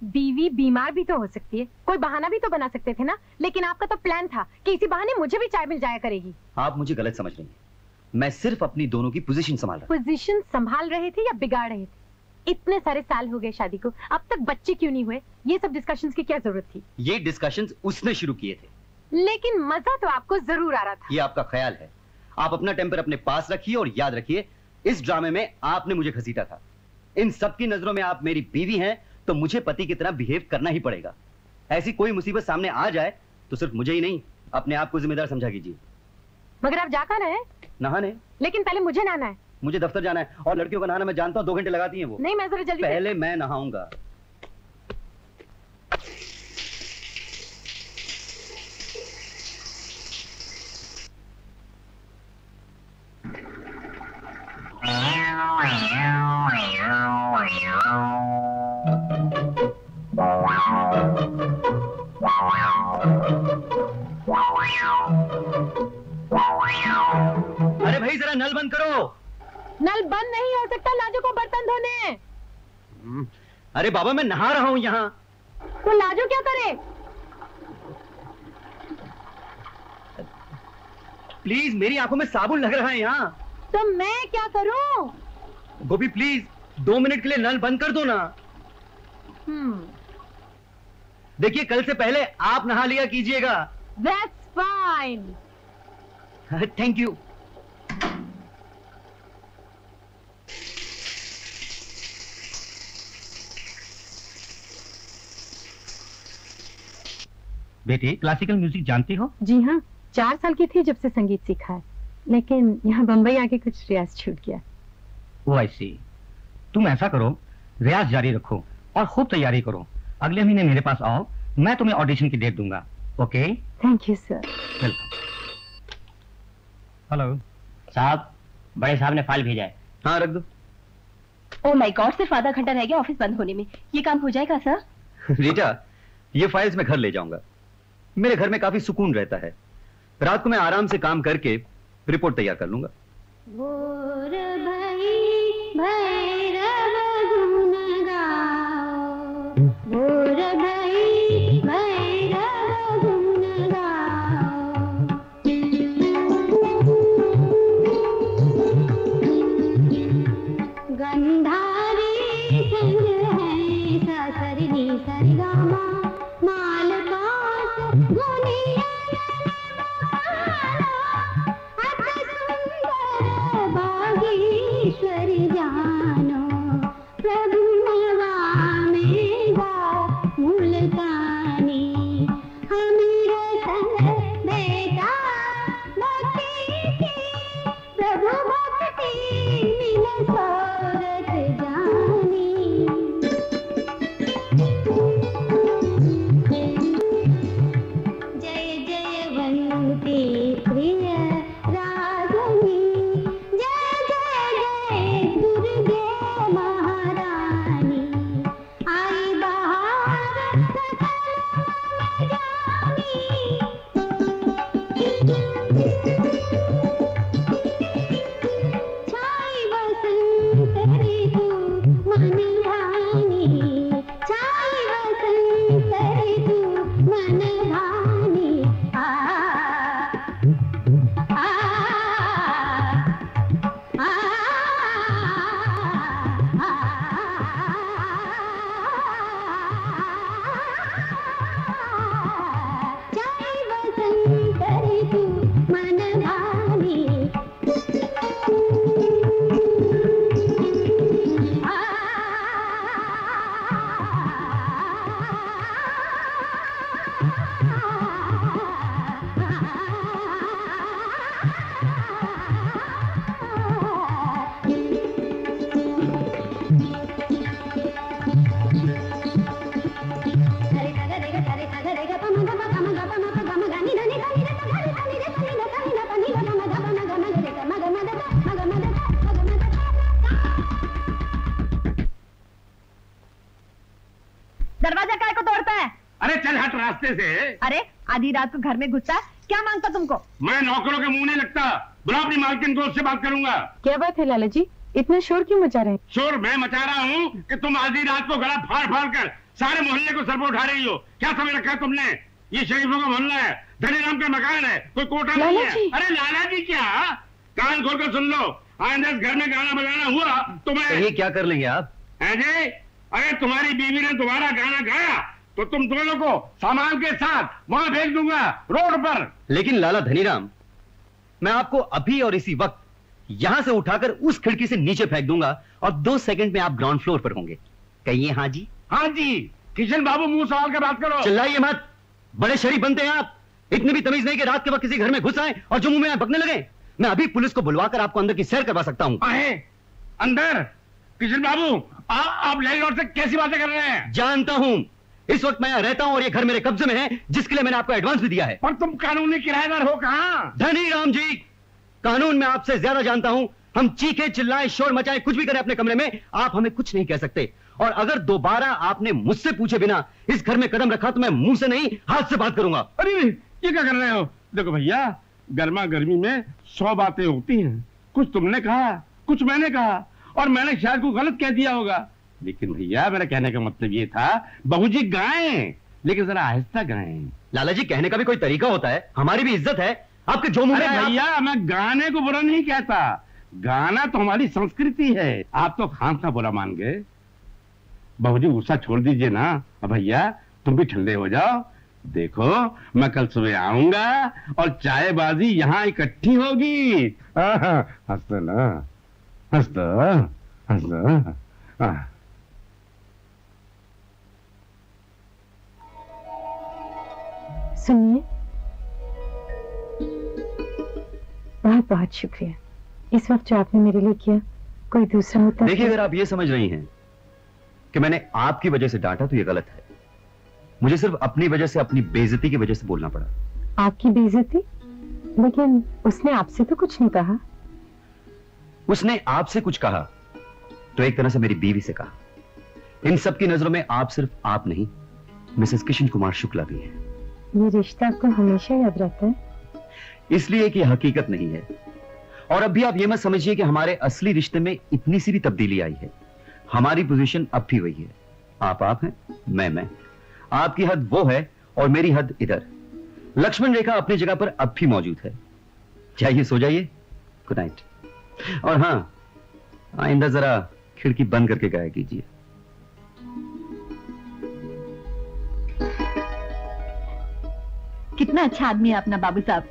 बीवी बीमार भी तो हो सकती है। कोई बहाना भी तो बना सकते थे ना? लेकिन आपका तो प्लान था कि इसी बहाने मुझे भी चाय मिल जाया करेगी। आप मुझे गलत समझ रही हैं। मैं सिर्फ़ अपनी दोनों की पोजीशन संभाल रहा पोजीशन संभाल रहे थे या बिगाड़ रहे थे? इतने सारे साल हो गए शादी को। अब तक बच्चे क्यों नहीं हुए? ये सब डिस्कशंस की क्या ज़रूरत थी? ये डिस्कशंस उसने शुरू किए थे। लेकिन मज़ा तो आपको ज़रूर आ रहा था। ये आपका ख्याल है। आप अपना टेम्पर अपने पास रखिए और याद रखिए इस ड्रामे में आपने मुझे घसीटा था। इन सबकी नज़रों में आप मेरी बीवी हैं तो मुझे पति की तरह बिहेव करना ही पड़ेगा। ऐसी कोई मुसीबत सामने आ जाए तो सिर्फ़ मुझे ही नहीं अपने आप को जिम्मेदार समझा कीजिए। मगर आप जा कहाँ रहे हैं? नहाने। लेकिन पहले मुझे नहाना है। मुझे दफ्तर जाना है और लड़कियों का नहाना मैं जानता हूँ दो घंटे लगाती है वो। नहीं मैं जरा जल्दी पहले मैं नहाऊँगा। अरे भाई जरा नल बंद करो। नल बंद नहीं हो सकता लाजो को बर्तन धोने। अरे बाबा मैं नहा रहा हूँ यहाँ। तो लाजो क्या करे? प्लीज़ मेरी आँखों में साबुन लग रहा है यहाँ। तो मैं क्या करूँ? गोपी प्लीज़ दो मिनट के लिए नल बंद कर दो ना। हम्म। देखिए कल से पहले आप नहा लिया कीजिएगा। दैट्स फाइन थैंक यू बेटे क्लासिकल म्यूज़िक जानती हो? जी हाँ चार साल की थी जब से संगीत सीखा है। लेकिन यहाँ बम्बई आके कुछ रियाज छूट गया। ओ आई सी तुम ऐसा करो रियाज जारी रखो और खूब तैयारी करो। अगले महीने मेरे पास आओ मैं तुम्हें ऑडिशन की डेट दूँगा। Okay thank you sir welcome hello साहब बड़े साहब ने फ़ाइल भेजा है। हाँ रख दो। ओ माय गॉड सिर्फ़ आधा घंटा रह गया ऑफ़िस बंद होने में। ये काम हो जाएगा सर रीटा ये फाइल्स मैं घर ले जाऊँगा। मेरे घर में काफ़ी सुकून रहता है। रात को मैं आराम से काम करके रिपोर्ट तैयार कर लूँगा। भई भैरव का आधी रात को घर में घुसता है? क्या माँगता तुमको? मैं नौकरों के मुँह नहीं लगता। बुला अपनी मालकिन को उससे बात करूँगा। क्या बात है लाला जी इतना शोर क्यों मचा रहे हैं? शोर मैं मचा रहा हूँ कि तुम आधी रात को गला फाड़ फाड़ कर सारे मोहल्ले को सर पर उठा रही हो। क्या समझ रखा है तुमने? ये शरीफों का मोहल्ला है धनी राम का मकान है कोई कोटा नहीं है। अरे लाला जी क्या? कान खोल कर सुन लो। इस घर में गाना बजाना हुआ तो मैं क्या कर लेंगे आप? हैं जी? अगर तुम्हारी बीवी ने तुम्हारा गाना गाया तो तुम दोनों को सामान के साथ वहाँ भेज दूँगा रोड पर। लेकिन लाला धनीराम मैं आपको अभी और इसी वक्त यहाँ से उठाकर उस खिड़की से नीचे फेंक दूँगा और दो सेकंड में आप ग्राउंड फ्लोर पर होंगे। कहिए हाँ जी। हाँ जी किशन बाबू मुँह सवाल के बात करो। चिल्लाइए मत। बड़े शरीफ बनते हैं आप। इतनी भी तमीज नहीं कि रात के वक्त किसी घर में घुस आए और जो मुँह में बकने लगे। मैं अभी पुलिस को बुलवाकर आपको अंदर की सैर करवा सकता हूँ। अंदर। किशन बाबू आप लैंडलॉर्ड से कैसी बातें कर रहे हैं? जानता हूँ। इस वक्त मैं यहाँ रहता हूँ और ये घर मेरे कब्जे में है जिसके लिए मैंने आपको एडवांस भी दिया है। पर तुम कानूनी किराएदार हो कहाँ? धनी राम जी कानून में आपसे ज़्यादा जानता हूँ। हम चीखे चिल्लाएँ शोर मचाएँ कुछ भी करें अपने कमरे में आप हमें कुछ नहीं कह सकते। और अगर दोबारा आपने मुझसे पूछे बिना इस घर में कदम रखा तो मैं मुँह से नहीं हाथ से बात करूँगा। अरे ये क्या कर रहे हो? देखो भैया गर्मा गर्मी में सौ बातें होती हैं। कुछ तुमने कहा कुछ मैंने कहा और मैंने शायद को गलत कह दिया होगा। लेकिन भैया मेरा कहने का मतलब ये था बहू जी गाएँ लेकिन जरा आहिस्ता गाएँ। लाला जी कहने का भी कोई तरीका होता है? हमारी भी इज़्ज़त है। आपके जो मुँह अरे में आए आप- भैया मैं गाने को बुरा नहीं कहता। गाना तो हमारी संस्कृति है। आप तो खान का बुरा मान गए। बहू जी गुस्सा छोड़ दीजिए ना। अब भैया तुम भी ठंडे हो जाओ। देखो मैं कल सुबह आऊँगा और चायबाजी यहाँ इकट्ठी होगी। आहा, हंस ना। हंस दो हंस सुनिए। बहुत बहुत शुक्रिया। इस वक्त जो आपने मेरे लिए किया कोई दूसरा होता देखिए अगर आप ये समझ रही हैं कि मैंने आपकी वजह से डांटा तो ये गलत है। मुझे सिर्फ़ अपनी वजह से अपनी बेइज्जती की वजह से बोलना पड़ा। आपकी बेजती लेकिन उसने आपसे तो कुछ नहीं कहा। उसने आपसे कुछ कहा तो एक तरह से मेरी बीवी से कहा। इन सब की नज़रों में आप सिर्फ़ आप नहीं मिसेस किशन कुमार शुक्ला भी हैं। ये रिश्ता आपको हमेशा याद रहता है? इसलिए कि हकीकत नहीं है। और अब भी आप ये मत समझिए कि हमारे असली रिश्ते में इतनी सी भी तब्दीली आई है। हमारी पोजीशन अब भी वही है। आप आप हैं, मैं मैं। आपकी हद वो है और मेरी हद इधर। लक्ष्मण रेखा अपनी जगह पर अब भी मौजूद है। जाइए, सो जाइए। गुड नाइट और हाँ आइंदा जरा खिड़की बंद करके गाया कीजिए। कितना अच्छा आदमी है अपना बाबू साहब।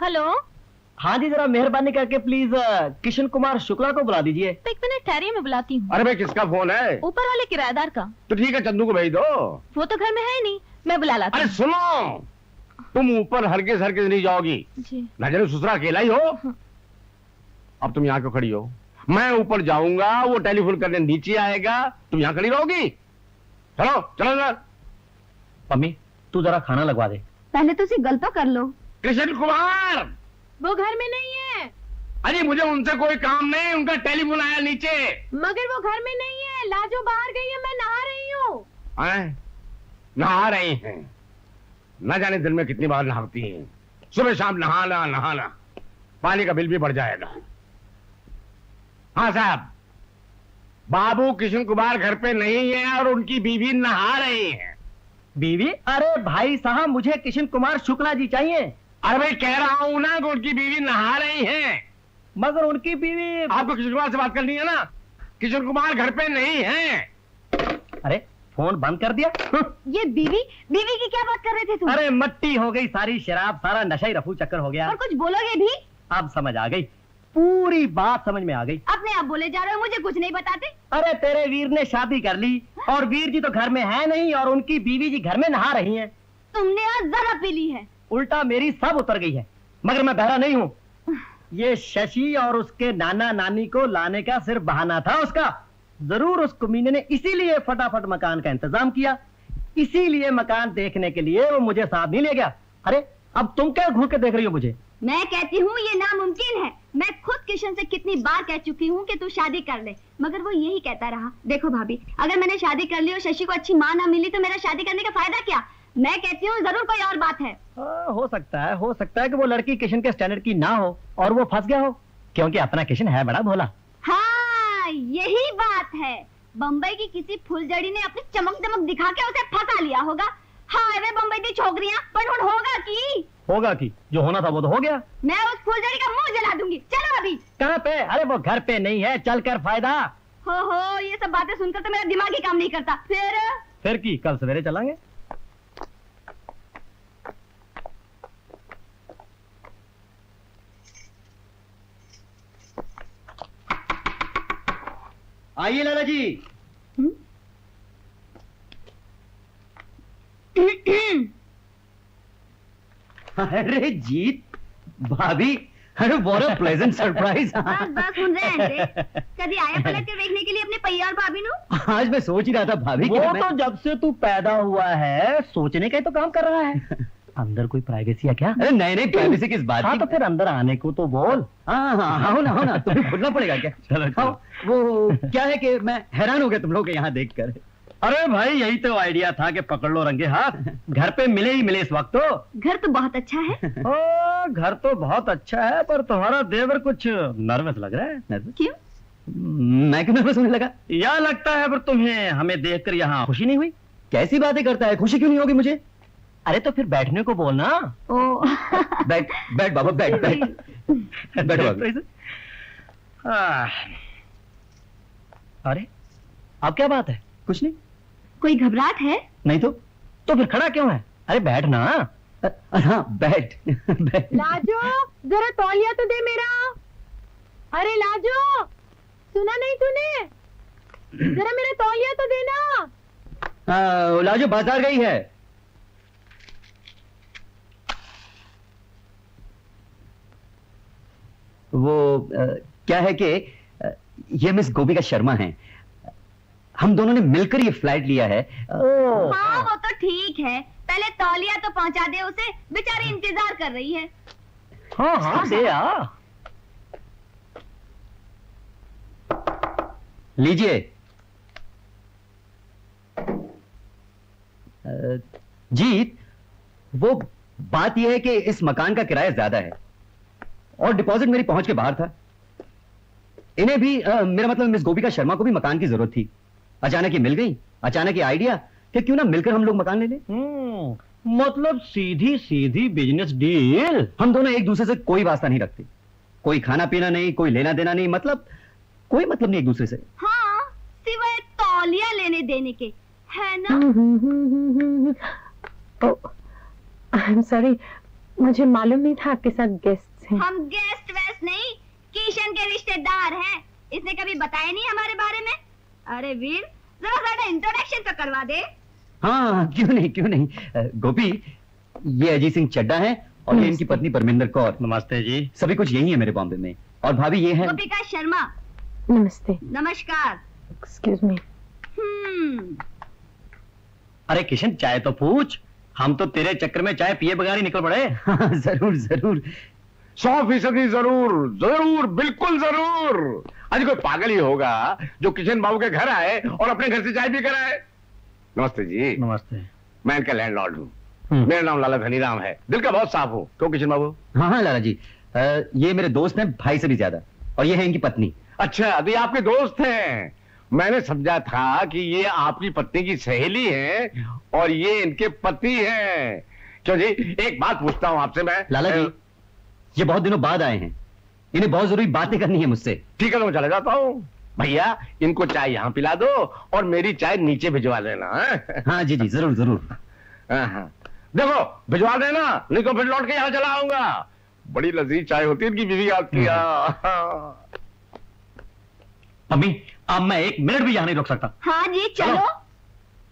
हेलो। हाँ जी जरा मेहरबानी करके प्लीज़ किशन कुमार शुक्ला को बुला दीजिए। तो एक मिनट ठहरिए मैं बुलाती हूँ। अरे भाई किसका फ़ोन है? ऊपर वाले किराएदार का। तो ठीक है चंदू को भेज दो। वो तो घर में है ही नहीं मैं बुला लाती अरे सुनो तुम ऊपर हल्के से हल्के से नहीं जाओगी। जी। ना ससुरा अकेला ही। हो। अब तुम यहाँ क्यों खड़ी हो? मैं ऊपर जाऊँगा वो टेलीफोन करने नीचे आएगा तुम यहाँ खड़ी रहोगी। चलो चलो सर मम्मी तू जरा खाना लगवा दे। पहले तो उसे गल तो कर लो। कृष्ण कुमार! वो घर में नहीं है। अरे मुझे उनसे कोई काम नहीं उनका टेलीफोन आया नीचे। मगर वो घर में नहीं है लाजो बाहर गई है मैं नहा रही हूँ। नहा रही हैं। न जाने दिन में कितनी बार नहाती हैं। सुबह शाम नहाना नहाना। पानी का बिल भी बढ़ जाएगा। हाँ साहब। बाबू किशन कुमार घर पे नहीं है और उनकी बीवी नहा रही है। बीवी? अरे भाई साहब मुझे किशन कुमार शुक्ला जी चाहिए। अरे मैं कह रहा हूँ ना कि उनकी बीवी नहा रही है। मगर उनकी बीवी आपको किशन कुमार से बात करनी है ना? किशन कुमार घर पे नहीं है। अरे फ़ोन बंद कर दिया। ये बीवी बीवी की क्या बात कर रहे थे तुम? अरे मट्टी हो गई सारी शराब सारा नशा ही रफू चक्कर हो गया। और कुछ बोलोगे भी? अब समझ आ गई। पूरी बात समझ में आ गई। अपने आप बोले जा रहे हो मुझे कुछ नहीं बताते। अरे तेरे वीर ने शादी कर ली और वीर जी तो घर में है नहीं और उनकी बीवी जी घर में नहा रही हैं। तुमने आज जरा पी ली है। उल्टा मेरी सब उतर गई है मगर मैं बहरा नहीं हूँ। ये शशि और उसके नाना नानी को लाने का सिर्फ़ बहाना था उसका। ज़रूर उस कुमीने ने इसीलिए फटाफट मकान का इंतज़ाम किया। इसीलिए मकान देखने के लिए वो मुझे साथ नहीं ले गया। अरे अब तुम क्या घूर के देख रही हो मुझे? मैं कहती हूँ ये नामुमकिन है। मैं खुद किशन से कितनी बार कह चुकी हूँ कि तू शादी कर ले। मगर वो यही कहता रहा देखो भाभी अगर मैंने शादी कर ली और शशि को अच्छी माँ ना मिली तो मेरा शादी करने का फ़ायदा क्या? मैं कहती हूँ ज़रूर कोई और बात है। हाँ, हो सकता है हो सकता है कि वो लड़की किशन के स्टैंडर्ड की ना हो और वो फंस गया हो क्योंकि अपना किशन है बड़ा भोला। हाँ यही बात है। बम्बई की किसी फुलझड़ी ने अपनी चमक दमक दिखा के उसे फंसा लिया होगा। हाय वे बम्बई की छोकरियाँ। पर हुन होगा की? होगा कि? जो होना था वो तो हो गया। मैं उस फुलझड़ी का मुँह जला दूँगी। चलो अभी। कहाँ पे? अरे वो घर पे नहीं है चल कर फ़ायदा। हो हो ये सब बातें सुनकर तो मेरा दिमाग ही काम नहीं करता। फिर? फिर की? कल सवेरे चलेंगे। आइए लाला जी। अरे जीत। भाभी अरे a pleasant surprise बस बस सुन रहे हैं कभी आया पलट कर देखने के लिए अपने और भाभी नु? आज मैं सोच ही रहा था भाभी वो मैं- तो जब से तू पैदा हुआ है सोचने का ही तो काम कर रहा है। अंदर कोई प्राइवेसी है क्या? अरे नहीं नहीं प्राइवेसी किस बात हाँ की? तो फिर अंदर आने को तो बोल। हाँ हाँ आओ ना आओ ना तुम्हें खुलना पड़ेगा क्या? चलो, चलो। वो क्या है कि मैं हैरान हो गया तुम लोग यहाँ देख कर अरे भाई यही तो आइडिया था कि पकड़ लो रंगे हाथ। घर पे मिले ही मिले इस वक्त तो। घर तो बहुत अच्छा है। ओ घर तो बहुत अच्छा है पर तुम्हारा देवर कुछ नर्वस लग रहा है? नर्वस क्यों? मैं क्यों नर्वस होने लगा? या लगता है पर तुम्हें हमें देखकर यहाँ खुशी नहीं हुई। कैसी बातें करता है? खुशी क्यों नहीं होगी मुझे? अरे तो फिर बैठने को बोलना। ओ। बैठ बैठ बाबा बैठ बैठ। बैठो बाबू। अरे अब क्या बात है? कुछ नहीं? कोई घबराहट है? नहीं तो तो फिर खड़ा क्यों है? अरे बैठ ना। अ- हाँ बैठ। बैठ। लाजो जरा तौलिया तो दे मेरा। अरे लाजो सुना नहीं तूने? जरा मेरा तौलिया तो देना। आ, लाजो बाज़ार गई है। वो अ, क्या है कि ये मिस गोपिका शर्मा हैं। हम दोनों ने मिलकर ये फ़्लाइट लिया है। हाँ वो तो ठीक है। पहले तौलिया तो पहुँचा दे उसे। बेचारी इंतज़ार कर रही है। हाँ हाँ दे आ। लीजिए। जीत वो बात यह है कि इस मकान का किराया ज़्यादा है। और डिपॉजिट मेरी पहुँच के बाहर था। इन्हें भी अ, मेरा मतलब मिस गोपिका शर्मा को भी मकान की ज़रूरत थी। अचानक ही मिल गई अचानक ये आइडिया कि क्यों ना मिलकर हम लोग मकान ले लें। हम्म, मतलब सीधी सीधी बिज़नेस डील हम दोनों एक दूसरे से कोई वास्ता नहीं रखते। कोई खाना पीना नहीं कोई लेना देना नहीं मतलब कोई मतलब नहीं एक दूसरे से। हाँ सिवाय तौलिया लेने देने के है ना? आई एम सॉरी मुझे मालूम नहीं था आपके साथ गेस्ट हैं। हम गेस्ट वेस्ट नहीं किशन के रिश्तेदार हैं। इसने कभी बताया नहीं हमारे बारे में? अरे वीर जरा जरा इंट्रोडक्शन तो करवा दे। हाँ क्यों नहीं क्यों नहीं? गोपी ये अजीत सिंह चड्डा है और ये इनकी पत्नी परमिंदर कौर। नमस्ते जी। सभी कुछ यही है मेरे बॉम्बे में। और भाभी ये है गोपिका शर्मा। नमस्ते। नमस्कार। Excuse me hmm. अरे किशन चाय तो पूछ। हम तो तेरे चक्कर में चाय पिए बगैर ही निकल पड़े। हाँ, ज़रूर ज़रूर। सौ फ़ीसदी ज़रूर ज़रूर बिल्कुल ज़रूर। आज कोई पागल ही होगा जो किशन बाबू के घर आए और अपने घर से चाय पी कर आए। नमस्ते जी। नमस्ते। मैं इनका लैंडलॉर्ड हूँ। हम्म। मेरा नाम लाला धनीराम है। दिल का बहुत साफ़ हूँ। क्यों किशन बाबू? हाँ हाँ लाला जी। अ, ये मेरे दोस्त हैं भाई से भी ज़्यादा। और ये है इनकी पत्नी। अच्छा अभी आपके दोस्त हैं। मैंने समझा था कि ये आपकी पत्नी की सहेली है और ये इनके पति हैं। क्यों जी एक बात पूछता हूँ आपसे मैं। लाला जी ये बहुत दिनों बाद आए हैं। इन्हें बहुत ज़रूरी बातें करनी है मुझसे। ठीक है तो मैं चला जाता हूँ। भैया इनको चाय यहाँ पिला दो और मेरी चाय नीचे भिजवा देना हैं? हाँ जी जी ज़रूर ज़रूर। हाँ, हाँ। देखो भिजवा देना नहीं तो फिर लौट के यहाँ चला आऊँगा। बड़ी लजीज चाय होती है इनकी बीवी आपकी हाँ। अम्मी अब मैं एक मिनट भी यहाँ नहीं रोक सकता। हाँ जी चलो।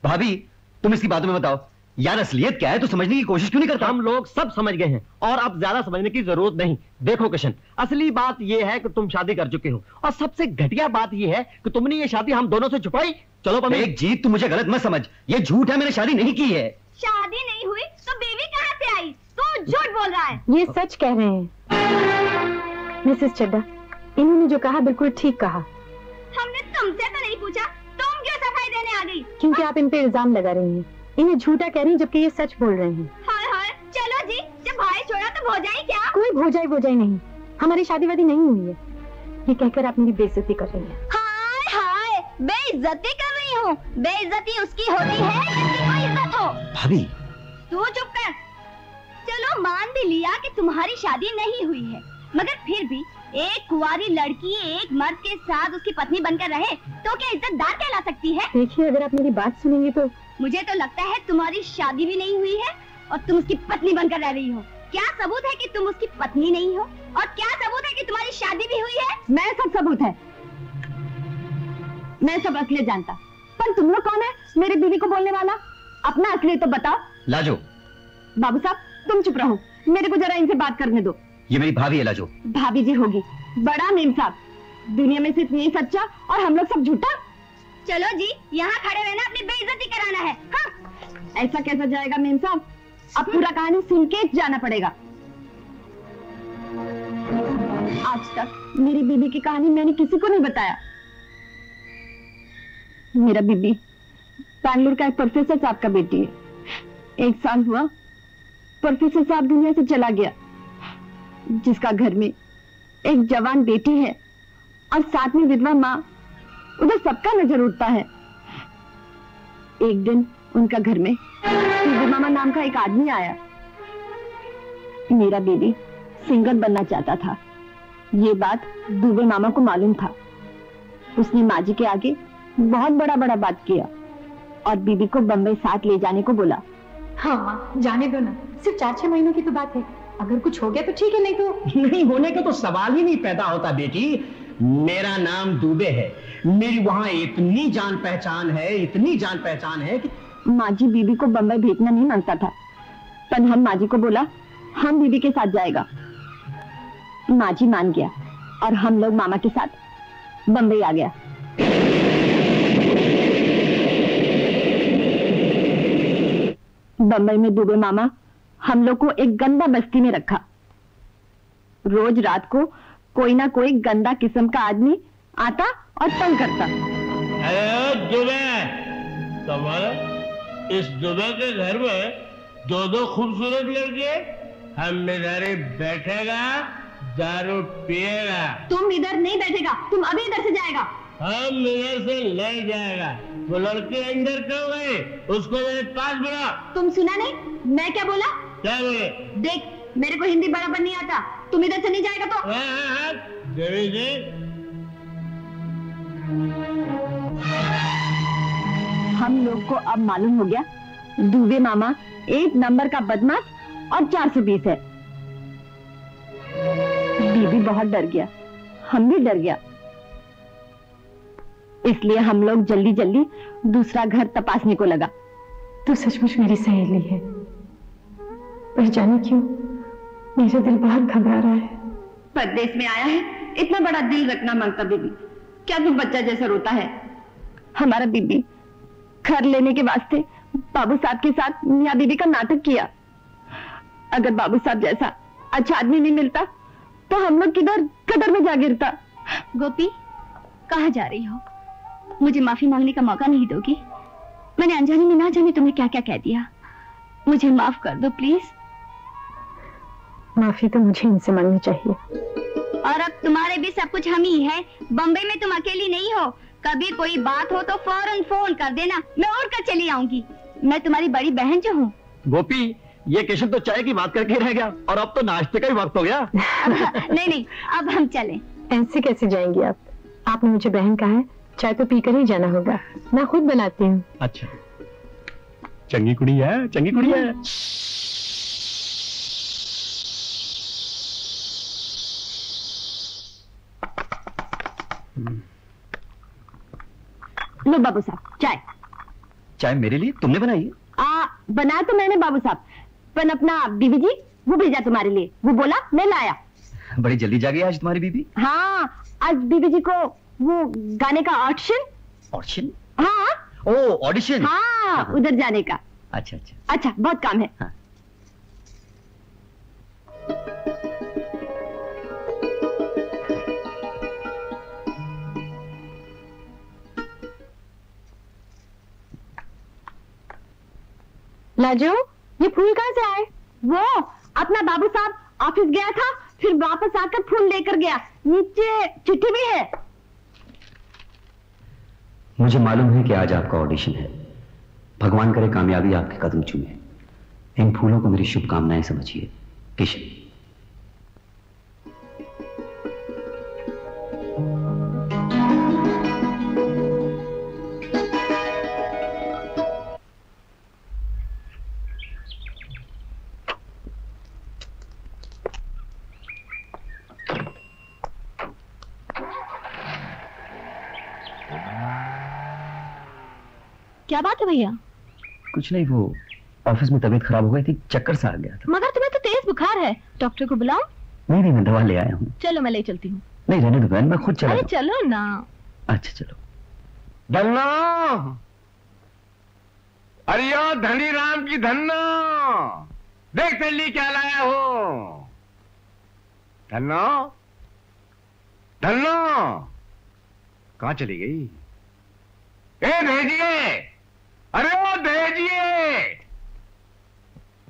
भाभी तुम इसकी बातों में बताओ। यार असलियत क्या है? तो समझने की कोशिश क्यों नहीं करता? हम लोग सब समझ गए हैं और अब ज़्यादा समझने की ज़रूरत नहीं। देखो किशन असली बात यह है कि तुम शादी कर चुके हो और सबसे घटिया बात यह है कि तुमने ये शादी हम दोनों से छुपाई। चलो पम्मी एक जीत तू मुझे गलत मत समझ। ये झूठ है मैंने शादी नहीं की है। शादी नहीं हुई तो बीवी कहाँ से आई? तू झूठ बोल रहा है? ये सच कह रहे हैं। मिसेस चड्डा इन्होंने जो कहा बिल्कुल ठीक कहा। हमने तुमसे तो नहीं पूछा तुम क्यों सफ़ाई देने आ गई? क्योंकि आप इन पे इल्ज़ाम लगा रही हैं। इन्हें झूठा कह रही हैं जबकि ये सच बोल रहे हैं। हाय हाय चलो जी जब भाई छोड़ा तो भौजाई क्या? कोई भोजाई भोजाई नहीं। हमारी शादी वादी नहीं हुई है। ये कहकर आप मेरी बेइज्जती कर रही हैं। हाय हाय बेइज्जती कर रही हूँ। बेइज्जती उसकी होती है जिसकी कोई इज़्ज़त हो। भाभी। तू चुप कर। चलो मान भी लिया कि तुम्हारी शादी नहीं हुई है। मगर फिर भी एक कुंवारी लड़की एक मर्द के साथ उसकी पत्नी बनकर रहे तो क्या इज्जतदार कहला सकती है? देखिए अगर आप मेरी बात सुनेंगे तो मुझे तो लगता है तुम्हारी शादी भी नहीं हुई है और तुम उसकी पत्नी बनकर रह रही हो। क्या सबूत है कि तुम उसकी पत्नी नहीं हो? और क्या सबूत है कि तुम्हारी शादी भी हुई है? मैं सब सबूत है। मैं सब असलियत जानता। पर तुम लोग कौन है? मेरी बीवी को बोलने वाला? अपना असलियत तो बताओ। लाजो। बाबू साहब तुम चुप रहो। मेरे को जरा इनसे बात करने दो। ये मेरी भाभी है लाजो। भाभी जी होगी। बड़ा मेम साहब। दुनिया में सिर्फ़ यही सच्चा और हम लोग सब झूठा? चलो जी, यहाँ खड़े रहना, अपनी बेइज्जती कराना है हाँ? ऐसा कैसा जाएगा, मेम साहब? अब पूरा कहानी सुन के जाना पड़ेगा। आज तक मेरी बीबी की कहानी मैंने किसी को नहीं बताया। मेरा बीबी बैंगलोर का एक प्रोफेसर साहब का बेटी है। एक साल हुआ, प्रोफेसर साहब दुनिया से चला गया, जिसका घर में एक जवान बेटी है और साथ में विधवा माँ उधर सबका नज़र उठता है। एक दिन उनका घर में मामा नाम का एक आदमी आया। मेरा बेबी सिंगर बनना चाहता था। ये बात दूबे मामा को मालूम था। उसने माँ जी के आगे बहुत बड़ा बड़ा बात किया और बीबी को बम्बई साथ ले जाने को बोला। हाँ माँ जाने दो ना। सिर्फ़ चार छह महीनों की तो बात है। अगर कुछ हो गया तो ठीक है नहीं तो नहीं होने का तो सवाल ही नहीं पैदा होता बेटी। मेरा नाम दुबे है। मेरी वहाँ इतनी जान पहचान है, इतनी जान पहचान है कि माँ जी बीबी को बम्बई भेजना नहीं माँगता था। पर हम माँ जी को बोला, हम बीबी के साथ जाएगा। माँ जी मान गया और हम लोग मामा के साथ बम्बई आ गया। बम्बई में डूबे मामा हम लोग को एक गंदा बस्ती में रखा। रोज रात को कोई ना कोई गंदा किस्म का आदमी आता और तंग करता। अरे दुबे तुम्हारा इस दुबे के घर में दो दो खूबसूरत लड़के हम इधर ही बैठेगा दारू पिएगा। तुम इधर नहीं बैठेगा तुम अभी इधर से जाएगा। हम इधर से ले जाएगा। वो लड़के अंदर क्यों गए? उसको मेरे पास बुला। तुम सुना नहीं? मैं क्या बोला? क्या बोले? देख मेरे को हिंदी बराबर नहीं आता। तुम इधर से नहीं जाएगा तो? हाँ, हाँ, हाँ, देवी जी हम लोग को अब मालूम हो गया दूबे मामा एक नंबर का बदमाश और चार सौ बीस है। बीबी बहुत डर गया हम भी डर गया। इसलिए हम लोग जल्दी जल्दी दूसरा घर तपासने को लगा। तो सचमुच मेरी सहेली है। पर जाने क्यों? मेरा दिल बहुत घबरा रहा है। परदेश में आया है इतना बड़ा दिल रखना माँगता बीबी। क्या तू बच्चा जैसा रोता है? हमारा बीबी घर लेने के वास्ते बाबू साहब के साथ मियाँ बीबी का नाटक किया। अगर बाबू साहब जैसा अच्छा आदमी नहीं मिलता तो हम लोग किधर कदर में जा गिरता? गोपी कहा जा रही हो? मुझे माफ़ी मांगने का मौका नहीं दोगी। मैंने अनजाने में ना जाने तुम्हें क्या क्या कह दिया। मुझे माफ़ कर दो प्लीज़। माफ़ी तो मुझे इनसे मांगनी चाहिए। और अब तुम्हारे भी सब कुछ हम ही है। बम्बई में तुम अकेली नहीं हो। कभी कोई बात हो तो फ़ौरन फ़ोन कर देना। मैं उड़ कर चली आऊँगी। मैं तुम्हारी बड़ी बहन जो हूँ। गोपी ये किशन तो चाय की बात करके रह गया और अब तो नाश्ते का ही वक्त हो गया। नहीं नहीं अब हम चले। ऐसे कैसे जाएँगी आप? आपने मुझे बहन कहा है चाय तो पीकर ही जाना होगा। मैं खुद बनाती हूँ। अच्छा। चंगी कुड़ी है चंगी कुड़ी है। लो बाबू साहब चाय। चाय मेरे लिए? तुमने बनाई आ बनाया तो मैंने बाबू साहब। पर अपना बीबी जी वो भेजा तुम्हारे लिए। वो बोला मैं लाया। बड़ी जल्दी जागी आज तुम्हारी बीबी हाँ आज बीबी जी को वो गाने का ऑडिशन ऑडिशन हाँ। ओ ऑडिशन हाँ, हाँ। उधर जाने का। अच्छा अच्छा। अच्छा बहुत काम है। हाँ। लाजो ये फूल कहाँ से आए? वो, अपना बाबू साहब ऑफ़िस गया था, फिर वापस आकर फूल लेकर गया। नीचे चिट्ठी भी है। मुझे मालूम है कि आज आपका ऑडिशन है। भगवान करे कामयाबी आपके कदम चुने इन फूलों को मेरी शुभकामनाएँ समझिए। किशन। क्या बात है भैया? कुछ नहीं वो ऑफ़िस में तबीयत खराब हो गई थी चक्कर सा आ गया था। मगर तुम्हें तो तेज बुखार है। डॉक्टर को बुलाओ। नहीं नहीं मैं दवा ले आया हूँ। चलो मैं ले चलती हूँ। नहीं रहने दो मैं खुद चला अरे चलो ना। अच्छा चलो। धन्नो! अरे यो धनी राम की धन्नो! देख तेली क्या लाया हो। धन्ना! धन्ना! कहा चली गई? ए भेजिए! अरे ओ भेजिए।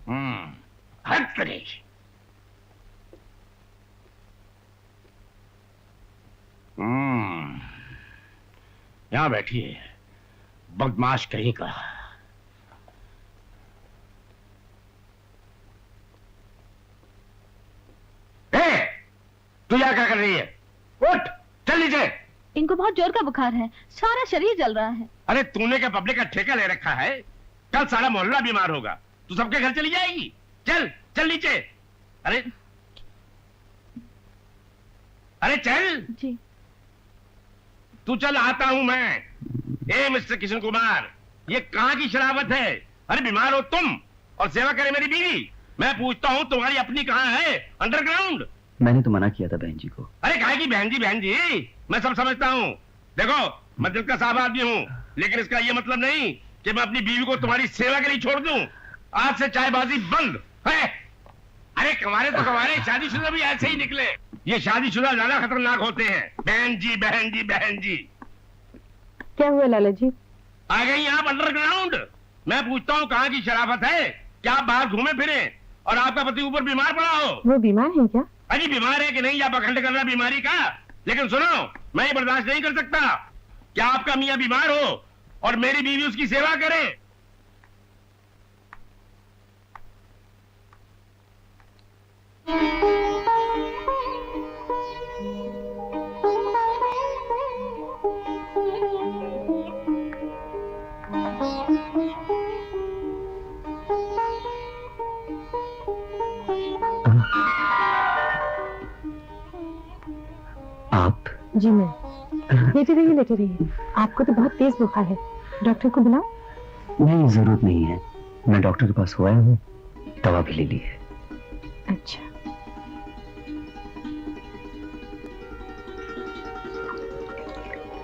हम्म हट हम्म यहाँ बैठिए। बदमाश कहीं का। ए, तू क्या कर रही है? उठ चल नीचे। इनको बहुत ज़ोर का बुखार है। सारा शरीर जल रहा है। अरे तूने क्या पब्लिक का ठेका ले रखा है? कल सारा मोहल्ला बीमार होगा। तू सबके घर चली जाएगी? चल चल नीचे। अरे अरे चल। जी। तू चल आता हूँ मैं। ए मिस्टर किशन कुमार ये कहाँ की शराबत है? अरे बीमार हो तुम और सेवा करे मेरी बीवी। मैं पूछता हूँ तुम्हारी अपनी कहाँ है? अंडरग्राउंड मैंने तो मना किया था बहन जी को। अरे कहा की बहन जी बहन जी? मैं सब समझता हूँ। देखो मैं दिल का साफ़ आदमी हूँ। लेकिन इसका ये मतलब नहीं कि मैं अपनी बीवी को तुम्हारी सेवा के लिए छोड़ दूँ। आज से चायबाजी बंद। है? अरे कमारे तो कमारे शादीशुदा भी ऐसे ही निकले। ये शादीशुदा ज़्यादा खतरनाक होते हैं। बहन जी बहन जी बहन जी। क्या हुआ लाला जी आ गई आप अंडरग्राउंड मैं पूछता हूँ कहाँ की शराफत है? क्या आप बाहर घूमे फिरे? और आपका पति ऊपर बीमार पड़ा हो? वो बीमार है क्या? अरे बीमार है कि नहीं? या पखंड कर रहा बीमारी का। लेकिन सुनो मैं ये बर्दाश्त नहीं कर सकता। क्या आपका मियाँ बीमार हो? और मेरी बीवी उसकी सेवा करे। आप? जी मैं। लेटे रहिए लेटे रहिए आपको तो बहुत तेज बुखार है। डॉक्टर को बुलाओ। नहीं ज़रूरत नहीं है। मैं डॉक्टर के पास हुआ हूँ। दवा भी ले ली है। अच्छा।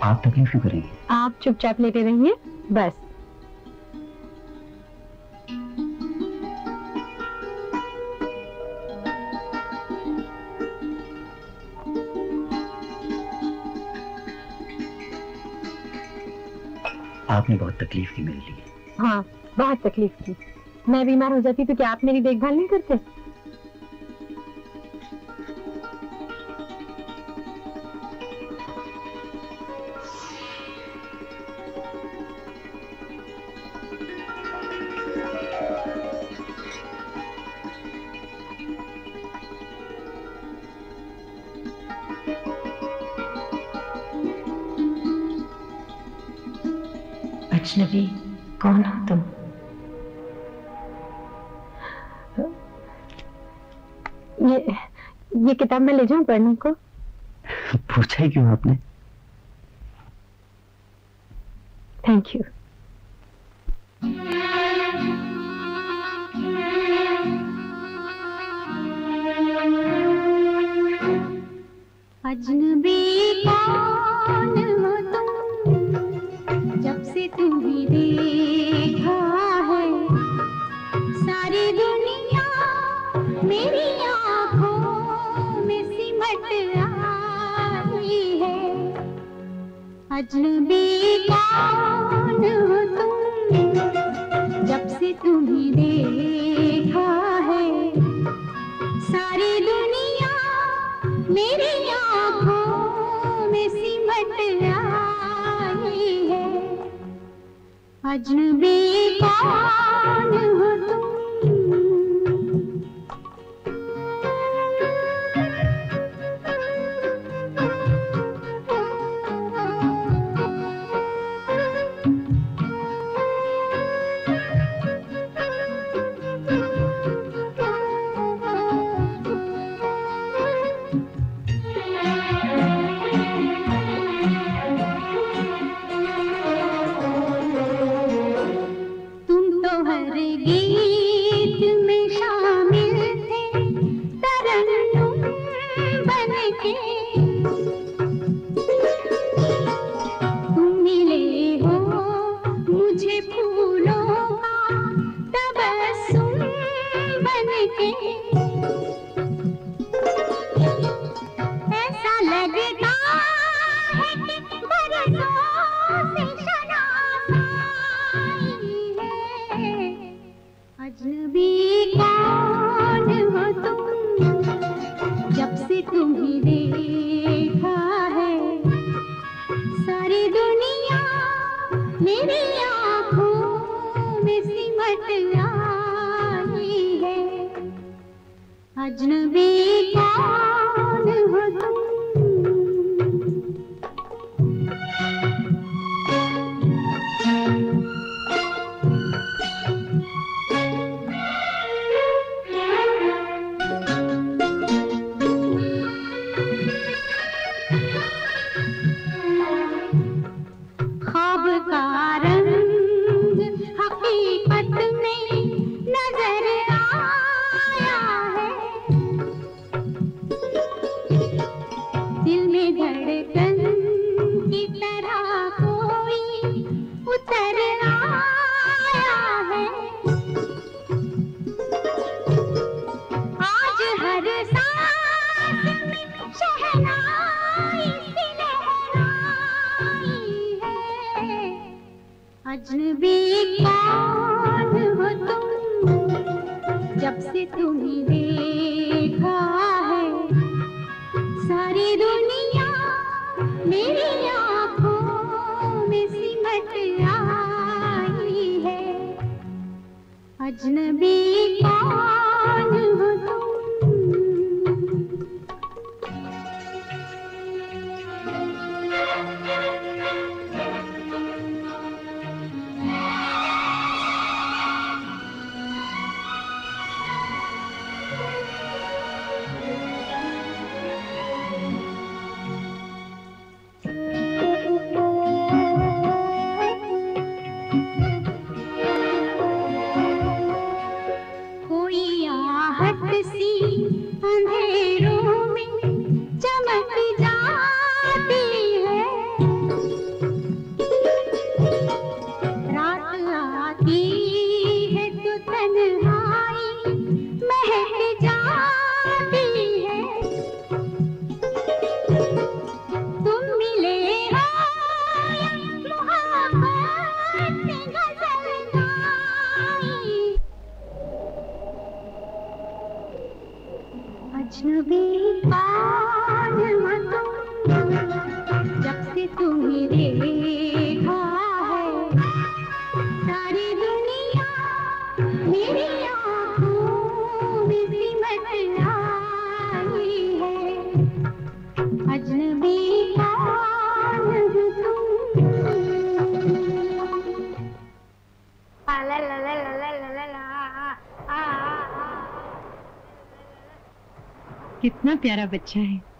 आप तकलीफ़ क्यों करेंगे आप चुपचाप लेटे रहिए। बस। आपने बहुत तकलीफ़ की मेरे लिए। हाँ बहुत तकलीफ़ की। मैं बीमार हो जाती तो क्या आप मेरी देखभाल नहीं करते? अजनबी कौन हो तुम? ये ये किताब मैं ले जाऊँ पढ़ने को? पूछा ही क्यों आपने? थैंक यू अजनबी कौन हो तुम्हें देखा है। सारी दुनिया मेरी आँखों में सिमट अजनबी कौन हो तुम, जब से तुम्हें देखा है। सारी दुनिया मेरी आँखों में सिमट अजनबी कौन हो? कितना प्यारा बच्चा है।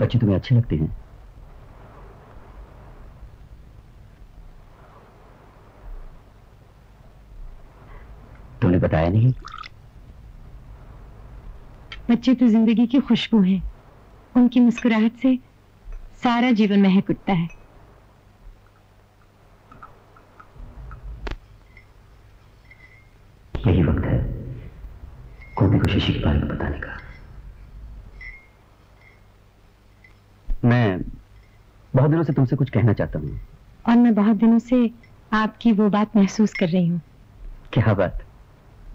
बच्चे तुम्हें अच्छे लगते हैं। तुमने बताया नहीं? बच्चे तो ज़िंदगी की खुशबू हैं। उनकी मुस्कुराहट से सारा जीवन महक उठता है। दिनों से तुमसे कुछ कहना चाहता हूँ। और मैं बहुत दिनों से आपकी वो बात महसूस कर रही हूँ। क्या बात?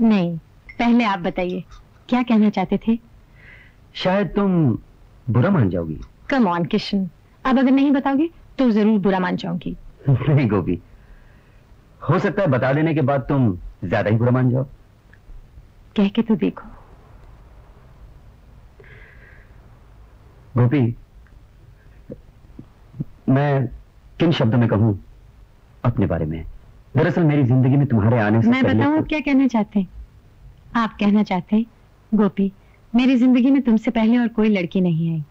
नहीं पहले आप बताइए क्या कहना चाहते थे? शायद तुम बुरा मान जाओगी। कम ऑन किशन अब अगर नहीं बताओगे तो ज़रूर बुरा मान जाऊँगी। नहीं गोभी हो सकता है बता देने के बाद तुम ज़्यादा ही बुरा मान जाओ। कह के तो देखो। गोपी मैं किन शब्दों में कहूँ? अपने बारे में। दरअसल मेरी ज़िंदगी में तुम्हारे आने से मैं बताऊँ आप क्या कहना चाहते हैं? आप कहना चाहते हैं गोपी मेरी ज़िंदगी में तुमसे पहले और कोई लड़की नहीं आई।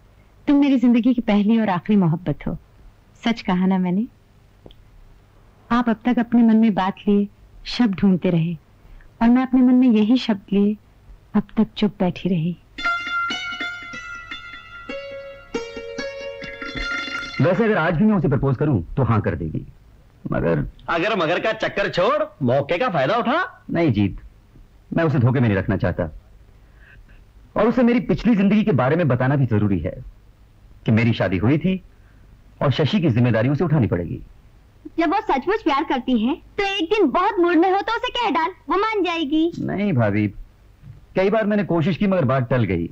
तुम मेरी ज़िंदगी की पहली और आखिरी मोहब्बत हो। सच कहा ना मैंने? आप अब तक अपने मन में बात लिए शब्द ढूंढते रहे और मैं अपने मन में यही शब्द लिए अब तक चुप बैठी रही। वैसे अगर आज भी मैं उसे प्रपोज करूँ तो हाँ कर देगी। मगर अगर मगर का चक्कर छोड़ मौके का फ़ायदा उठा। नहीं जीत। मैं उसे धोखे में नहीं रखना चाहता। और उसे मेरी पिछली ज़िंदगी के बारे में बताना भी ज़रूरी है कि मेरी शादी हुई थी और शशि की ज़िम्मेदारी उसे उठानी पड़ेगी। जब वो सचमुच प्यार करती है तो एक दिन बहुत मूड में हो तो उसे कह डाल वो मान जाएगी। नहीं भाभी कई बार मैंने कोशिश की मगर बात टल गई।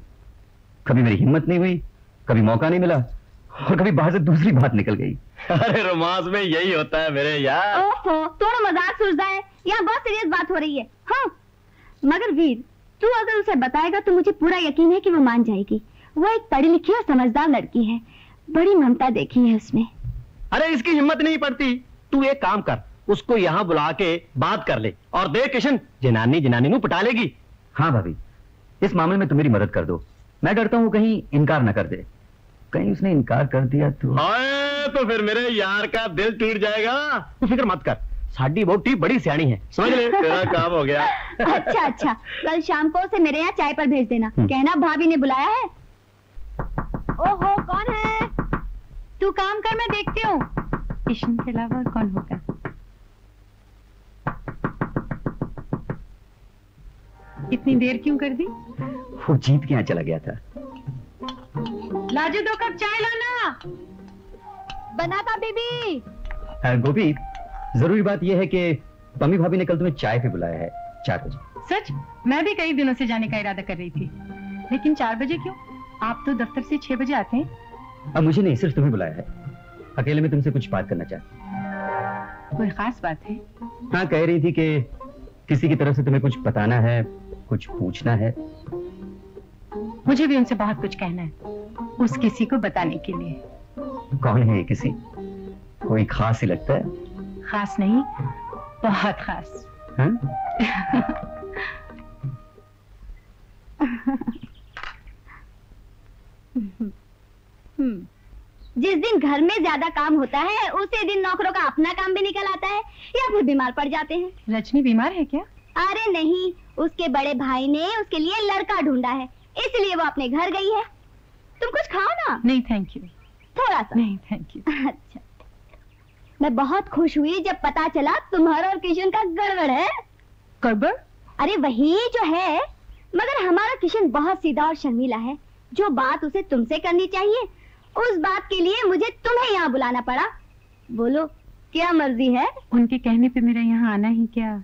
कभी मेरी हिम्मत नहीं हुई कभी मौका नहीं मिला। और कभी बाहर से दूसरी बात निकल गई। अरे रोमांस में यही होता है मेरे यार। ओहो थोड़ा मज़ाक सूझता है यहाँ बहुत सीरियस बात हो रही है। हाँ मगर वीर तू अगर उसे बताएगा तो मुझे पूरा यकीन है कि वो मान जाएगी। वो एक पढ़ी लिखी और समझदार लड़की है। बड़ी ममता देखी है उसमें। अरे इसकी हिम्मत नहीं पड़ती। तू एक काम कर उसको यहाँ बुला के बात कर ले। और देख किशन जिनानी जिनानी नु पटा लेगी। हाँ भाभी। इस मामले में तुम मेरी मदद कर दो। मैं डरता हूँ कहीं इनकार न कर दे। कहीं उसने इनकार कर दिया तो? तो फिर मेरे यार का दिल टूट जाएगा। तू फ़िक्र मत कर। साडी वोटी बड़ी सियाणी है। समझ ले? तेरा काम हो गया। अच्छा अच्छा। कल शाम को उसे मेरे यहाँ चाय पर भेज देना। हम्म। कहना भाभी ने बुलाया है? ओहो कौन है? तू काम कर मैं देखती हूँ। किशन के अलावा और कौन होगा? इतनी देर क्यों कर दी? वो जीत के यहाँ चला गया था। लाजू दो कप चाय लाना। बनाता बीबी। गोपी ज़रूरी बात यह है कि पम्मी भाभी ने कल तुम्हें चाय पे बुलाया है चार बजे। सच? मैं भी कई दिनों से जाने का इरादा कर रही थी। लेकिन चार बजे क्यों? आप तो दफ्तर से छह बजे आते हैं। अब मुझे नहीं सिर्फ़ तुम्हें बुलाया है। अकेले में तुमसे कुछ बात करना चाहती कोई खास बात है? हाँ कह रही थी कि किसी की तरफ़ से तुम्हें कुछ बताना है कुछ पूछना है। मुझे भी उनसे बहुत कुछ कहना है। उस किसी को बताने के लिए। कौन है ये किसी? कोई खास ही लगता है? खास नहीं बहुत खास। जिस दिन घर में ज़्यादा काम होता है उसी दिन नौकरों का अपना काम भी निकल आता है या फिर बीमार पड़ जाते हैं। रजनी बीमार है क्या? अरे नहीं उसके बड़े भाई ने उसके लिए लड़का ढूंढा है। इसलिए वो अपने घर गई है। तुम कुछ खाओ ना? नहीं थैंक यू थोड़ा सा। नहीं थैंक यू अच्छा। मैं बहुत खुश हुई जब पता चला तुम्हारा और किशन का गड़बड़ है। गड़बड़? अरे वही जो है मगर हमारा किशन बहुत सीधा और शर्मीला है। जो बात उसे तुमसे करनी चाहिए उस बात के लिए मुझे तुम्हें यहाँ बुलाना पड़ा। बोलो क्या मर्ज़ी है? उनके कहने पे मेरा यहाँ आना ही क्या?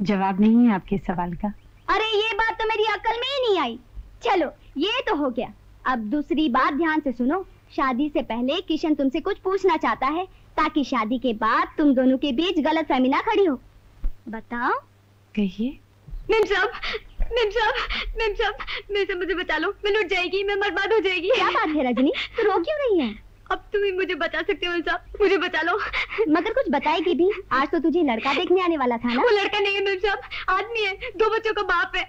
जवाब नहीं है आपके सवाल का। अरे ये बात तो मेरी अकल में ही नहीं आई। चलो ये तो हो गया। अब दूसरी बात ध्यान से सुनो। शादी से पहले किशन तुमसे कुछ पूछना चाहता है ताकि शादी के बाद तुम दोनों के बीच गलत फहमी ना खड़ी हो। बताओ। कहिए। मेम साहब मेम साहब मेम साहब मेम साहब मुझे बता लो। मैं उठ जाएगी मैं बर्बाद हो जाएगी। क्या बात है रजनी? तू रो क्यों नहीं है? अब तुम ही मुझे बचा सकते हो साहब मुझे बचा लो। मगर कुछ बताएगी भी। आज तो तुझे लड़का देखने आने वाला था ना? वो लड़का नहीं है साहब आदमी है। दो बच्चों का बाप है।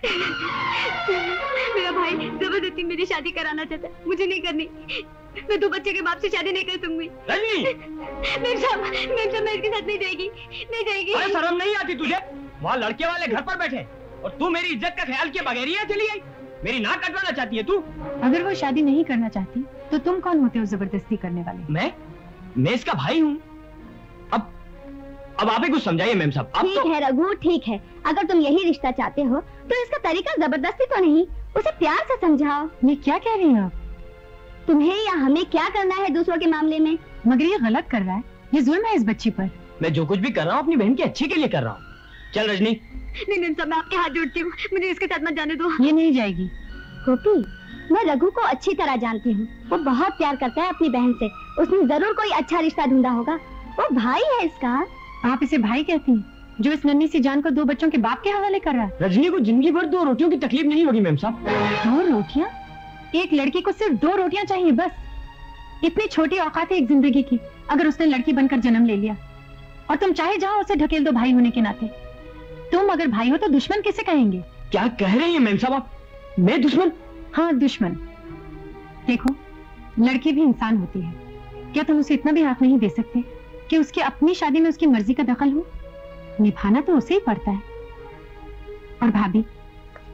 मेरा भाई ज़बरदस्ती मेरी शादी कराना चाहता है। मुझे नहीं करनी। मैं दो बच्चे के बाप से शादी नहीं कर सकूँगी। मेम साहब मेम साहब मैं इसके साथ नहीं जाएगी। नहीं जाएगी। अरे शर्म नहीं आती तुझे? वहाँ लड़के वाले घर पर बैठे और तू मेरी इज़्ज़त का ख्याल किए बगैर चली आई मेरी नाक कटवाना चाहती है तू? अगर वो शादी नहीं करना चाहती तो तुम कौन होते हो ज़बरदस्ती करने वाले? मैं? मैं इसका भाई हूँ। अब अब आप ही कुछ समझाइए मैम साहब। अब ठीक तो है रघु ठीक है। अगर तुम यही रिश्ता चाहते हो तो इसका तरीका ज़बरदस्ती तो नहीं उसे प्यार से समझाओ। ये क्या कह रही हैं आप? तुम्हें या हमें क्या करना है दूसरों के मामले में? मगर ये गलत कर रहा है। ये जुल्म है इस बच्ची पर। मैं जो कुछ भी कर रहा हूँ अपनी बहन के अच्छे के लिए कर रहा हूँ। चल रजनी। नहीं नहीं सब मैं आपके हाथ जोड़ती हूँ। मुझे इसके साथ मत जाने दो। ये नहीं जाएगी। गोपी मैं रघु को अच्छी तरह जानती हूँ। वो बहुत प्यार करता है अपनी बहन से। उसने ज़रूर कोई अच्छा रिश्ता ढूंढा होगा। वो भाई है इसका। आप इसे भाई कहती हैं जो इस नन्ही सी जान को दो बच्चों के बाप के हवाले कर रहा है। रजनी को ज़िंदगी भर दो रोटियों की तकलीफ़ नहीं होगी मैम साहब। दो रोटियाँ? एक लड़की को सिर्फ़ दो रोटियाँ चाहिए बस। इतनी छोटी औकात है एक ज़िंदगी की अगर उसने लड़की बनकर जन्म ले लिया। और तुम चाहे जाओ उसे ढकेल दो भाई होने के नाते। तुम अगर भाई हो तो दुश्मन किसे कहेंगे? क्या कह रही है मैम साहब आप? मैं दुश्मन? हाँ दुश्मन। देखो, लड़की भी इंसान होती है। क्या तुम उसे इतना भी हाथ नहीं दे सकते कि उसकी अपनी शादी में उसकी मर्ज़ी का दखल हो? निभाना तो उसे ही पड़ता है। और भाभी,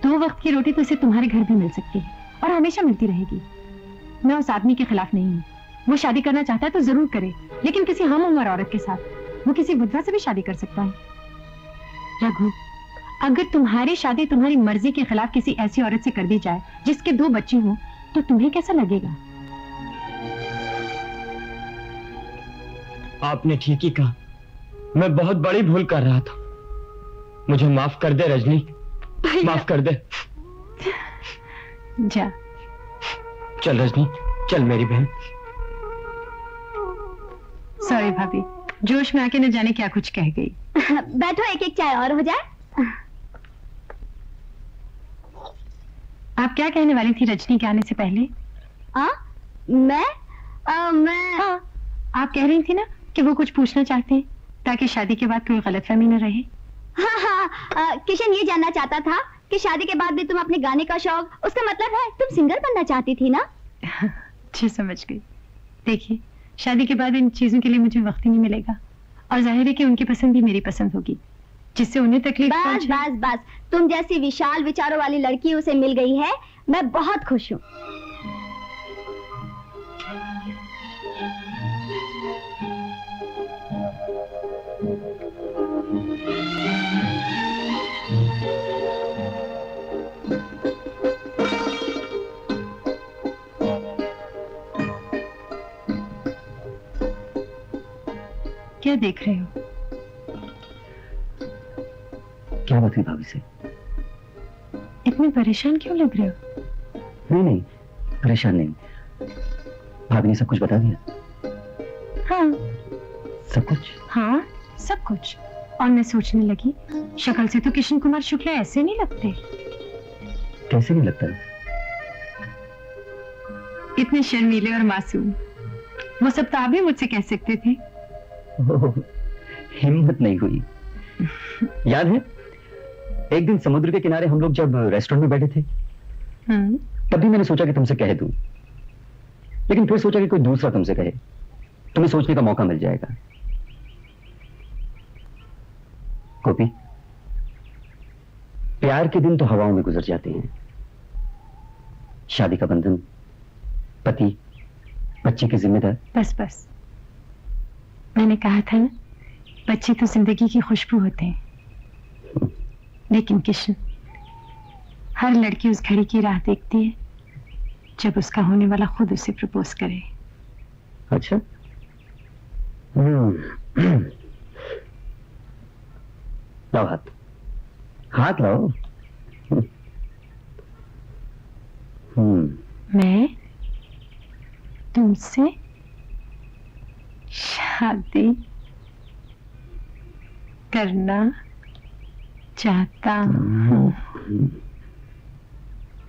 दो वक्त की रोटी तो इसे तुम्हारे घर भी मिल सकती है और हमेशा मिलती रहेगी। मैं उस आदमी के खिलाफ नहीं हूँ। वो शादी करना चाहता है तो ज़रूर करे, लेकिन किसी हम उम्र औरत के साथ, वो किसी बुद्धवा से भी शादी कर सकता है। रघु अगर तुम्हारी शादी तुम्हारी मर्ज़ी के खिलाफ किसी ऐसी औरत से कर दी जाए जिसके दो बच्चे हों तो तुम्हें कैसा लगेगा? आपने ठीक ही कहा। मैं बहुत बड़ी भूल कर रहा था। मुझे माफ़ कर दे रजनी। माफ़ कर दे। जा। चल रजनी। चल मेरी बहन। सॉरी भाभी। जोश में आके न जाने क्या कुछ कह गई। बैठो एक एक चाय और हो जाए। आप क्या कहने वाली थी रजनी के आने से पहले? आ? मैं? आ, मैं हाँ। आप कह रही थी ना कि वो कुछ पूछना चाहते हैं ताकि शादी के बाद कोई गलतफहमी न रहे। हाँ हाँ। आ, किशन ये जानना चाहता था कि शादी के बाद भी तुम अपने गाने का शौक उसका मतलब है तुम सिंगर बनना चाहती थी ना? अच्छी समझ गई। देखिए शादी के बाद इन चीज़ों के लिए मुझे वक्त ही नहीं मिलेगा और ज़ाहिर है कि उनकी पसंद भी मेरी पसंद होगी। जिससे उन्हें तकलीफ़ बस। बस बस। तुम जैसी विशाल विचारों वाली लड़की उसे मिल गई है। मैं बहुत खुश हूँ। क्या देख रहे हो? क्या बात हुई भाभी से? इतने परेशान क्यों लग रहे हो? नहीं नहीं परेशान नहीं। भाभी ने सब कुछ बता दिया? हाँ। सब कुछ? हाँ सब कुछ। और मैं सोचने लगी शक्ल से तो किशन कुमार शुक्ला ऐसे नहीं लगते। कैसे नहीं लगता? इतने शर्मीले और मासूम। वो सब तो आप भी मुझसे कह सकते थे। हिम्मत नहीं हुई। याद है? एक दिन समुद्र के किनारे हम लोग जब रेस्टोरेंट में बैठे थे हम्म। तभी मैंने सोचा कि तुमसे कह दू। लेकिन फिर सोचा कि कोई दूसरा तुमसे कहे। तुम्हें सोचने का मौका मिल जाएगा। गोपी प्यार के दिन तो हवाओं में गुजर जाते हैं। शादी का बंधन पति बच्चे की जिम्मेदार। बस बस। मैंने कहा था ना बच्चे तो ज़िंदगी की खुशबू होते हैं। लेकिन किशन हर लड़की उस घड़ी की राह देखती है जब उसका होने वाला खुद उसे प्रपोज करे। अच्छा। हम्म। लाओ हाथ। हाथ लाओ। हम्म। मैं तुमसे शादी करना चाहता हूँ।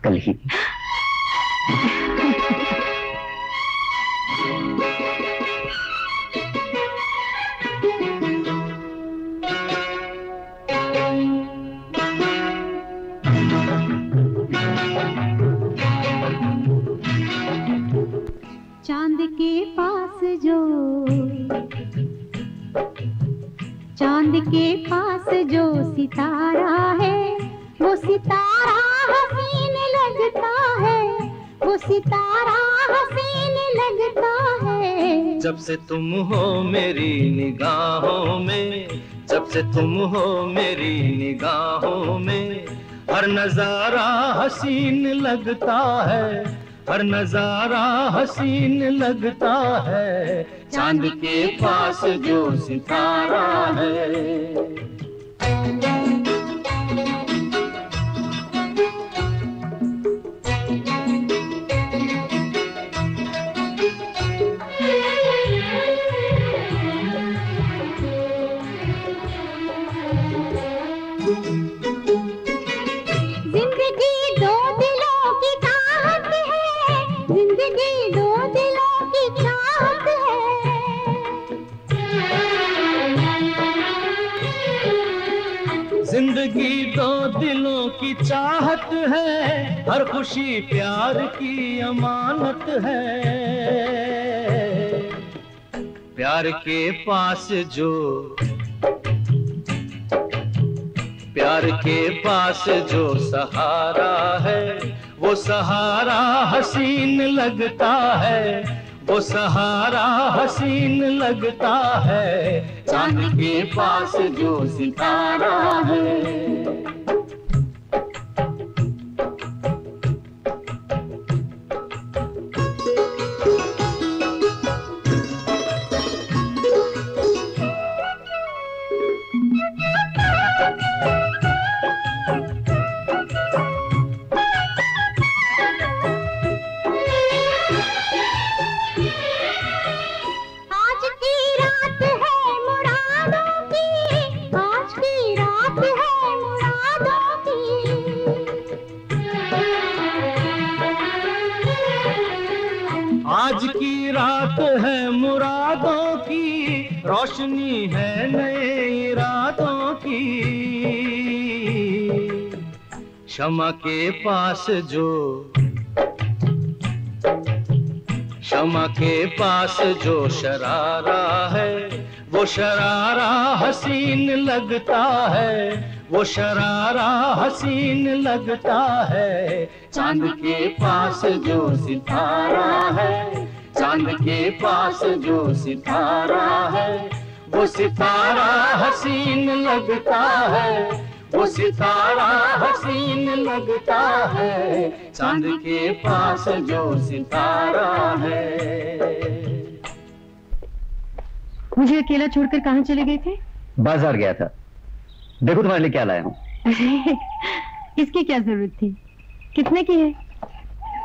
कल ही। चाँद के पास जो सितारा है, वो सितारा हसीन लगता है, वो सितारा हसीन लगता है। जब से तुम हो मेरी निगाहों में, जब से तुम हो मेरी निगाहों में, हर नज़ारा हसीन लगता है हर नज़ारा हसीन लगता है। चाँद के पास जो सितारा है। की चाहत है, हर खुशी प्यार की अमानत है। प्यार के पास जो, प्यार के पास जो सहारा है, वो सहारा हसीन लगता है, वो सहारा हसीन लगता है। चाँद के पास जो सितारा है क्षमा के पास जो। क्षमा के पास जो शरारा है, वो शरारा हसीन लगता है, वो शरारा हसीन लगता है। चाँद के पास जो सितारा है, चाँद के पास जो सितारा है, वो सितारा हसीन लगता है। वो सितारा हसीन लगता है चाँद के पास जो सितारा है। मुझे अकेला छोड़कर कहाँ चले गए थे? बाज़ार गया था। देखो तुम्हारे लिए क्या लाया हूँ। इसकी क्या ज़रूरत थी? कितने की है?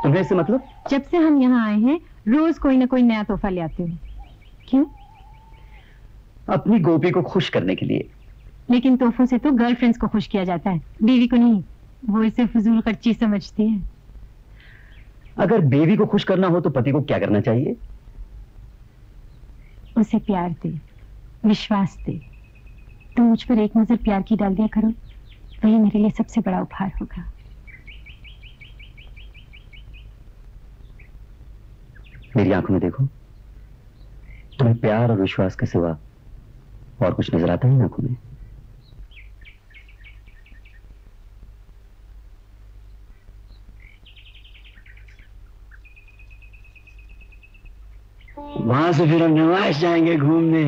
तुम्हें इससे मतलब? जब से हम यहाँ आए हैं रोज कोई ना कोई नया तोहफा ले आते हो। क्यों? अपनी गोपी को खुश करने के लिए। लेकिन तोहफों से तो गर्लफ्रेंड्स को खुश किया जाता है। बीवी को नहीं वो इसे फजूल खर्ची समझती है। अगर बेबी को खुश करना हो तो पति को क्या करना चाहिए? उसे प्यार दे विश्वास दे। तुम मुझ पर एक नज़र प्यार की डाल दिया करो वही मेरे लिए सबसे बड़ा उपहार होगा। मेरी आँखों में देखो तुम्हें प्यार और विश्वास के सिवा और कुछ नज़र आता है आँखों में? वहाँ से फिर हम नवाज़ जाएँगे घूमने।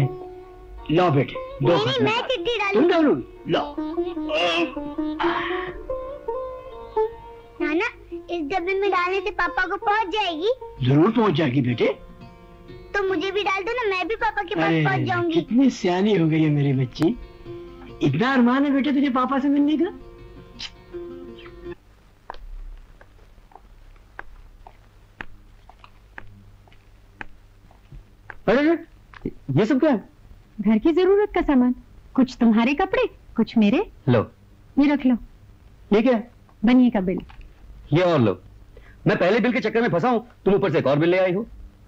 लो बेटे दो नहीं मैं। चिट्ठी तुम डालोगी लो नाना इस डब्बे में डालने से पापा को पहुँच जाएगी। ज़रूर पहुँच जाएगी बेटे। तो मुझे भी डाल दो ना मैं भी पापा के पास पहुँच जाऊँगी। कितनी सियानी हो गई है मेरी बच्ची। इतना अरमान है बेटे तुझे पापा से मिलने का? अरे ये सब क्या है? घर की ज़रूरत का सामान। कुछ तुम्हारे कपड़े कुछ मेरे। लो। ये रख लो। ये क्या? बनिए का बिल। ये और लो। मैं पहले बिल के चक्कर में फंसा हूँ तुम ऊपर से एक और बिल ले आई हो।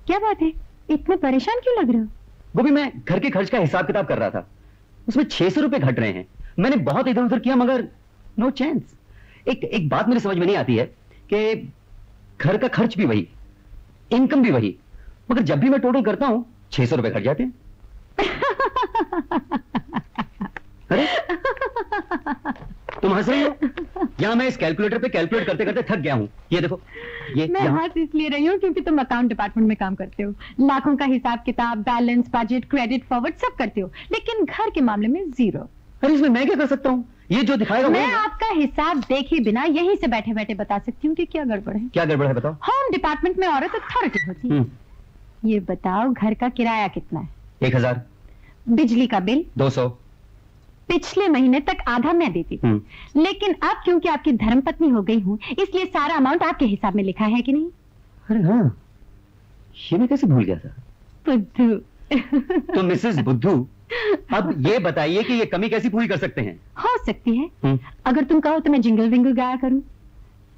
क्या बात है? इतने परेशान क्यों लग रहे हो? गोभी मैं घर के खर्च का हिसाब किताब कर रहा था। उसमें छह सौ रुपए घट रहे हैं। मैंने बहुत इधर उधर किया मगर नो चांस एक एक बात मेरी समझ में नहीं आती है कि घर का खर्च भी वही इनकम भी वही। मगर जब भी मैं टोटल करता हूँ छह सौ रुपए घट जाते हैं। अरे तुम हंस रही हो? यहाँ मैं इस कैलकुलेटर पे कैलकुलेट करते करते थक गया हूँ। ये देखो ये मैं हंस इसलिए रही हूँ क्योंकि तुम अकाउंट डिपार्टमेंट में काम करते हो। लाखों का हिसाब किताब बैलेंस बजट क्रेडिट फॉरवर्ड सब करते हो। लेकिन घर के मामले में ज़ीरो अरे इसमें मैं क्या कर सकता हूँ? ये जो दिखाएगा मैं आपका हिसाब देखे बिना यहीं से बैठे बैठे बता सकती हूँ कि क्या गड़बड़ है। क्या गड़बड़ है बताओ। होम डिपार्टमेंट में औरत अथॉरिटी होती है। हम्म, ये बताओ घर का किराया कितना है? एक हज़ार। बिजली का बिल? दो सौ। पिछले महीने तक आधा मैं देती थी। हम्म, लेकिन अब क्योंकि आपकी धर्मपत्नी हो गई हूँ इसलिए सारा अमाउंट आपके हिसाब में लिखा है कि नहीं? अरे हाँ। ये मैं कैसे भूल गया था? बुद्धू। तो मिसेस बुद्धू अब ये बताइए कि ये कमी कैसी पूरी कर सकते हैं? हो सकती है। हम्म, अगर तुम कहो तो मैं जिंगल विंगल गाया करूँ।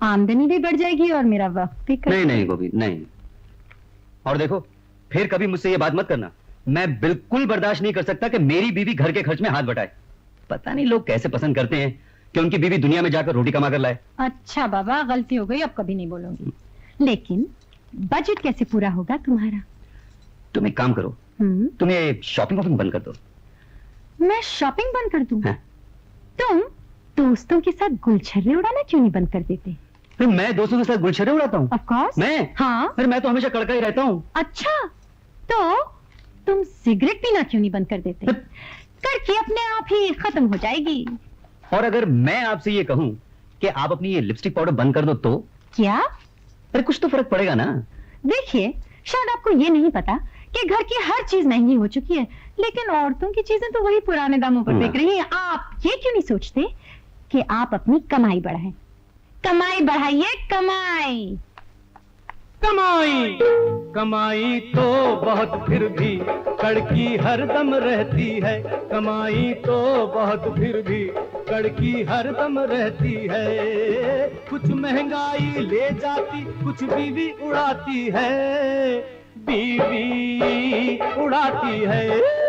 आमदनी भी बढ़ जाएगी और मेरा वक्त भी नहीं नहीं गोभी नहीं। और देखो फिर कभी मुझसे ये बात मत करना। मैं बिल्कुल बर्दाश्त नहीं कर सकता कि मेरी बीवी घर के खर्च में हाथ बटाए। पता नहीं लोग कैसे पसंद करते हैं कि उनकी बीवी दुनिया में जाकर रोटी कमा कर लाए। अच्छा बाबा गलती हो गई अब कभी नहीं बोलूँगी। लेकिन बजट कैसे पूरा होगा तुम्हारा? तुम एक काम करो। हम्म। तुम ये शॉपिंग वॉपिंग बंद कर दो। मैं शॉपिंग बंद कर दूँ हाँ। तुम दोस्तों के साथ गुलछर्रे उड़ाना क्यों नहीं बंद कर देते? मैं दोस्तों के साथ गुलछरे उड़ाता हूँ। मैं? हाँ। मैं तो हमेशा कड़का ही रहता हूँ। अच्छा। तो तुम सिगरेट पीना क्यों नहीं बंद कर देते? करके अपने आप ही खत्म हो जाएगी। और अगर मैं आपसे ये कहूँ कि आप अपनी ये लिपस्टिक पाउडर बंद कर दो तो? क्या? अरे कुछ तो फ़र्क पड़ेगा ना। देखिए शायद आपको ये नहीं पता कि घर की हर चीज़ महँगी हो चुकी है लेकिन औरतों की चीज़ें तो वही पुराने दामों पर बिक रही हैं। आप ये क्यों नहीं सोचते कि आप अपनी कमाई बढ़ाएँ? कमाई बढ़ाइए कमाई! कमाई। कमाई तो बहुत फिर भी कड़की हर दम रहती है। कमाई तो बहुत फिर भी कड़की हर दम रहती है। कुछ महँगाई ले जाती, कुछ बीवी उड़ाती है। बीवी उड़ाती है।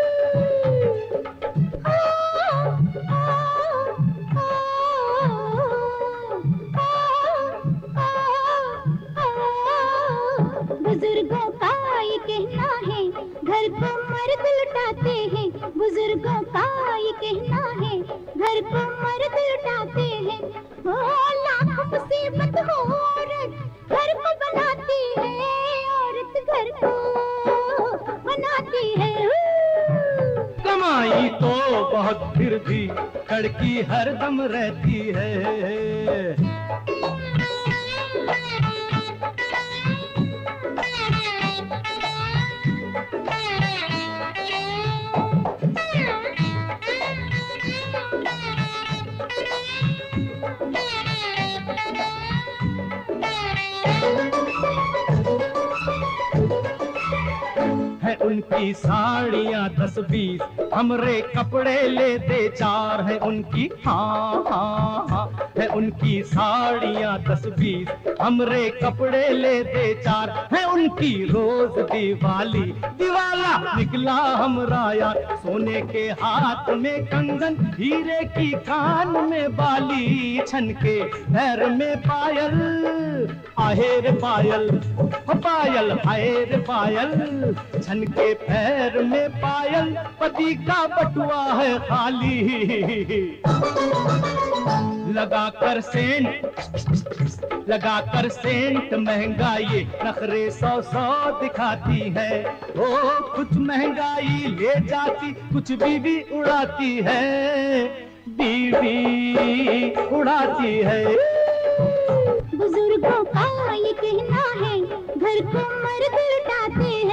लुटाते हैं, बुज़ुर्गों का ये कहना है। घर को मर्द लुटाते हैं, हो लाख मुसीबत हो औरत घर को बनाती है, औरत घर को बनाती है। कमाई तो बहुत फिर भी कड़की हरदम रहती है। उनकी साड़ियाँ दस बीस, हमरे कपड़े लेते चार है उनकी। हाँ हाँ हाँ है उनकी साड़ियाँ दस बीस, हमरे कपड़े लेते चार है उनकी। रोज दिवाली, दिवाला निकला हमरा यार सोने के हाथ में कंगन, हीरे की कान में बाली छन के पैर में पायल आहेर पायल पायल आहेर पायल छन के पैर में पायल, पति का बटुआ है खाली। लगा कर सेंट लगा कर सेंट महँगाई नखरे सौ सौ दिखाती है। ओ, कुछ महँगाई ले जाती, कुछ बीवी उड़ाती है। बीवी उड़ाती है। बुज़ुर्गों का ये कहना है, घर को मर्द लुटाते हैं।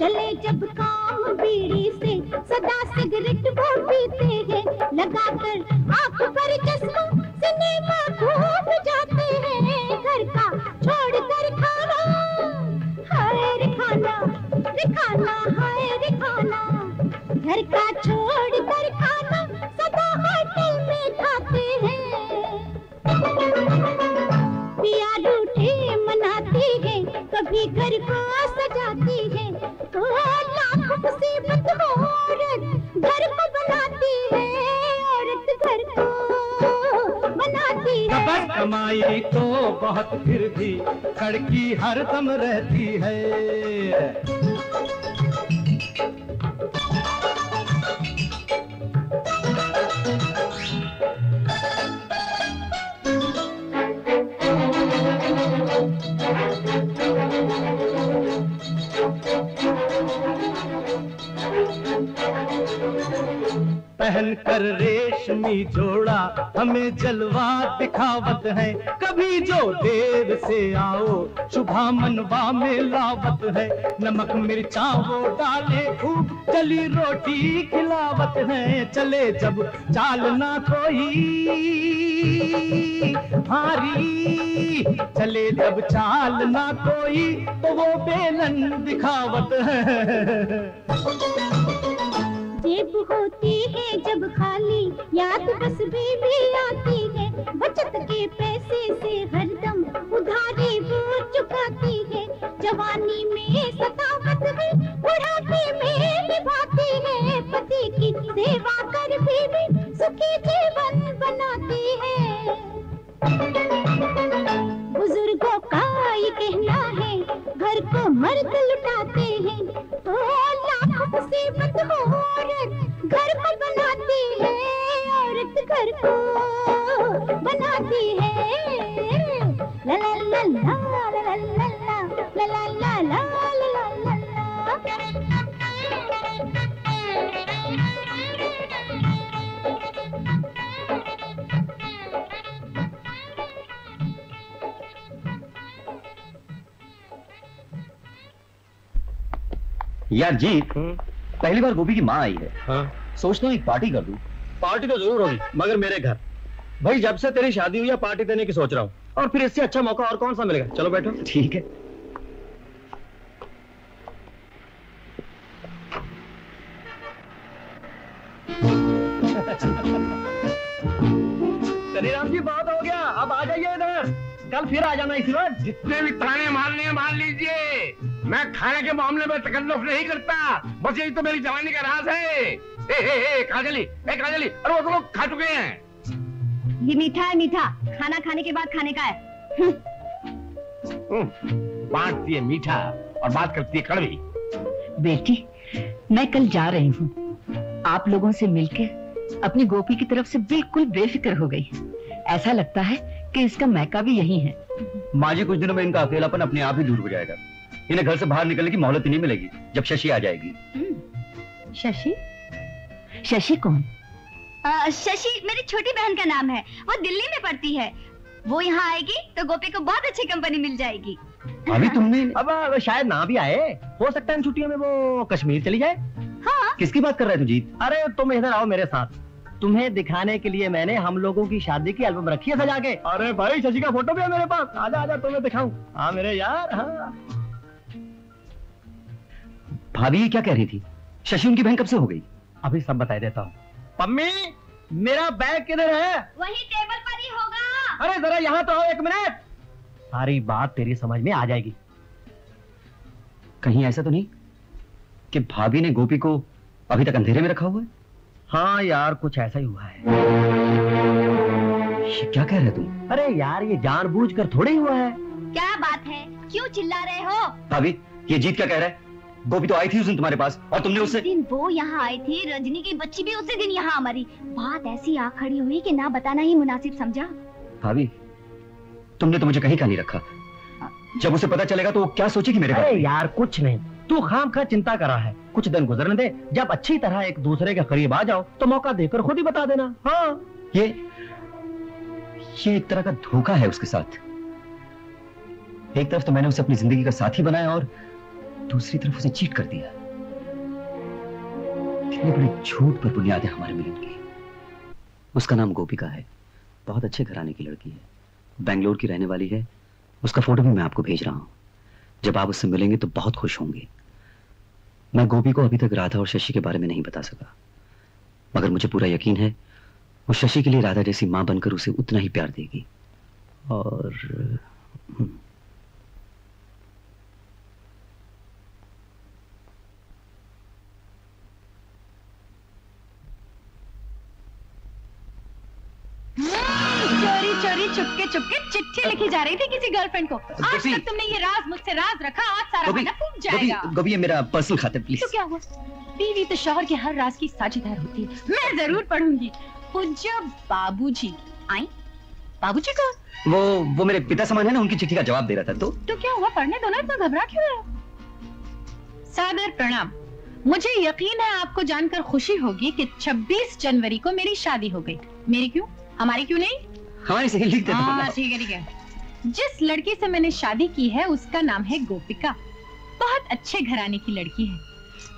चले जब काम बीड़ी से, सदा सिगरेट वो पीते हैं। लगाकर आँख पर चश्मा, सिनेमा घूम जाते हैं। घर का छोड़ कर खाना, हाय रे खाना रे खाना, हाय रे खाना। घर का छोड़ कर खाना, सदा होटल में खाते हैं। पिया रूठे मनाती है, कभी घर को सजाती है। मुसीबत हो घर को बनाती है, औरत घर को बस कमाई तो बहुत फिर भी कड़की हर दम रहती है। पहन कर रेशमी जोड़ा, हमें जलवा दिखावत है। कभी जो देव से आओ, शुभा मनवा में लावत है। नमक मिर्चा वो डाले, खूब चली रोटी खिलावत है। चले जब चाल ना कोई भारी, चले जब चाल ना कोई तो वो बेलन दिखावत है। जेब होती है जब खाली, याद बस बीवी आती है। बचत के पैसे से हरदम उधारी वो चुकाती है। जवानी में सतावत भी, बुढ़ापे में निभाती है। पति की सेवा कर बीवी सुखी जीवन बनाती है। बुज़ुर्गों का ये कहना है घर को मर्द लुटाते हैं हो औरत घर को बनाती है औरत घर को बनाती है ला ला ला ला ला ला ला ला ला ला ला ला ला यार जीत पहली बार गोभी की माँ आई है। हाँ। सोचता हूँ एक पार्टी कर दू। पार्टी तो ज़रूर होगी मगर मेरे घर। भाई जब से तेरी शादी हुई है पार्टी देने की सोच रहा हूँ। और फिर इससे अच्छा मौका और कौन सा मिलेगा? चलो बैठो। ठीक है। राम जी बहुत हो गया। अब आ जाइए इधर। कल फिर आ जाना इसी वक्त। जितने भी ताने मारने हैं मार लीजिए। मैं खाने के मामले में तकल्लुफ नहीं करता। बस यही तो मेरी जवानी का राज है। ए, ए, ए, काजली ए काजली अरे वो तो लोग खा चुके हैं। ये मीठा है मीठा। खाना खाने के बाद खाने का है। हम्म, बांटती है मीठा और बात करती है कड़वी। बेटी मैं कल जा रही हूँ। आप लोगों से मिलके अपनी गोपी की तरफ़ से बिल्कुल बेफिक्र हो गई। ऐसा लगता है कि इसका मैका भी यही है। माँ जी कुछ दिनों में इनका अकेलापन अपने आप ही दूर हो जाएगा। इन्हें घर से बाहर निकलने की मोहलत ही नहीं मिलेगी जब शशि आ जाएगी। शशि? शशि कौन? शशि मेरी छोटी बहन का नाम है। वो दिल्ली में पढ़ती है। वो यहाँ आएगी तो गोपी को बहुत अच्छी कंपनी मिल जाएगी। अभी तुमने अब अब शायद ना भी आए। हो सकता है इन छुट्टियों में वो कश्मीर चली जाए। हाँ। किसकी बात कर रहे तू जीत? अरे तुम इधर आओ मेरे साथ। तुम्हें दिखाने के लिए मैंने हम लोगों की शादी की एल्बम रखी है सजा के अरे भाई शशि का फ़ोटो भी है मेरे पास। आजा आजा तुम्हें दिखाऊँ। हाँ मेरे यार हाँ। भाभी ये क्या कह रही थी? शशि उनकी बहन कब से हो गई? अभी सब बता देता हूँ। पम्मी मेरा बैग किधर है? वही टेबल पर ही होगा। अरे जरा यहाँ तो आओ एक मिनट। सारी बात तेरी समझ में आ जाएगी। कहीं ऐसा तो नहीं कि भाभी ने गोपी को अभी तक अंधेरे में रखा हुआ है? हाँ यार कुछ ऐसा ही हुआ है। ये क्या कह रहे तुम? अरे यार ये जानबूझकर थोड़े ही हुआ है। क्या बात है? क्यों चिल्ला रहे हो? भाभी ये जीत क्या कह रहा है? गोपी तो आई थी उस दिन तुम्हारे पास और तुमने उस उससे दिन वो यहाँ आई थी रजनी की बच्ची भी उसी दिन यहाँ मरी। बात ऐसी आ खड़ी हुई कि ना बताना ही मुनासिब समझा? भाभी तुमने तो मुझे कहीं का नहीं रखा। जब उसे पता चलेगा तो वो क्या सोचेगी मेरे बारे अरे यार कुछ नहीं। तू खाम खा चिंता करा है। कुछ दिन गुजरने दे, जब अच्छी तरह एक दूसरे के करीब आ जाओ तो मौका देकर खुद ही बता देना। हाँ। ये ये एक तरह का धोखा है उसके साथ। एक तरफ़ तो मैंने उसे अपनी ज़िंदगी का साथी बनाया और दूसरी तरफ़ उसे चीट कर दिया। कितने बड़े झूठ पर बुनियाद है हमारे मिलन की। उसका नाम गोपिका है। बहुत अच्छे घराने की लड़की है। बेंगलोर की रहने वाली है। उसका फ़ोटो भी मैं आपको भेज रहा हूँ। जब आप उससे मिलेंगे तो बहुत खुश होंगे। मैं गोपी को अभी तक राधा और शशि के बारे में नहीं बता सका। मगर मुझे पूरा यकीन है वो शशि के लिए राधा जैसी माँ बनकर उसे उतना ही प्यार देगी। और हम्म, चोरी चोरी चुपके चुपके चिट्ठी लिखी जा रही थी किसी गर्लफ्रेंड को। आज तक तुमने ये राज मुझसे राज रखा आज सारा खाना फूट जाएगा। गोपी ये मेरा पर्सनल खाता प्लीज़ तो क्या हुआ? बीवी तो शौहर के हर राज की साझेदार होती है। मैं ज़रूर पढ़ूँगी। पूज्य बाबूजी आई। बाबूजी का वो वो मेरे पिता समान है ना उनकी चिट्ठी का जवाब दे रहा था तो। तो क्या हुआ? पढ़ने दो ना इतना घबरा क्यों है? सादर प्रणाम। मुझे यकीन है आपको जानकर खुशी होगी कि 26 जनवरी को मेरी शादी हो गई। मेरी क्यों? हमारी क्यों नहीं? हमारी सही लिख देता हाँ ठीक है ठीक है। जिस लड़की से मैंने शादी की है उसका नाम है गोपिका। बहुत अच्छे घराने की लड़की है।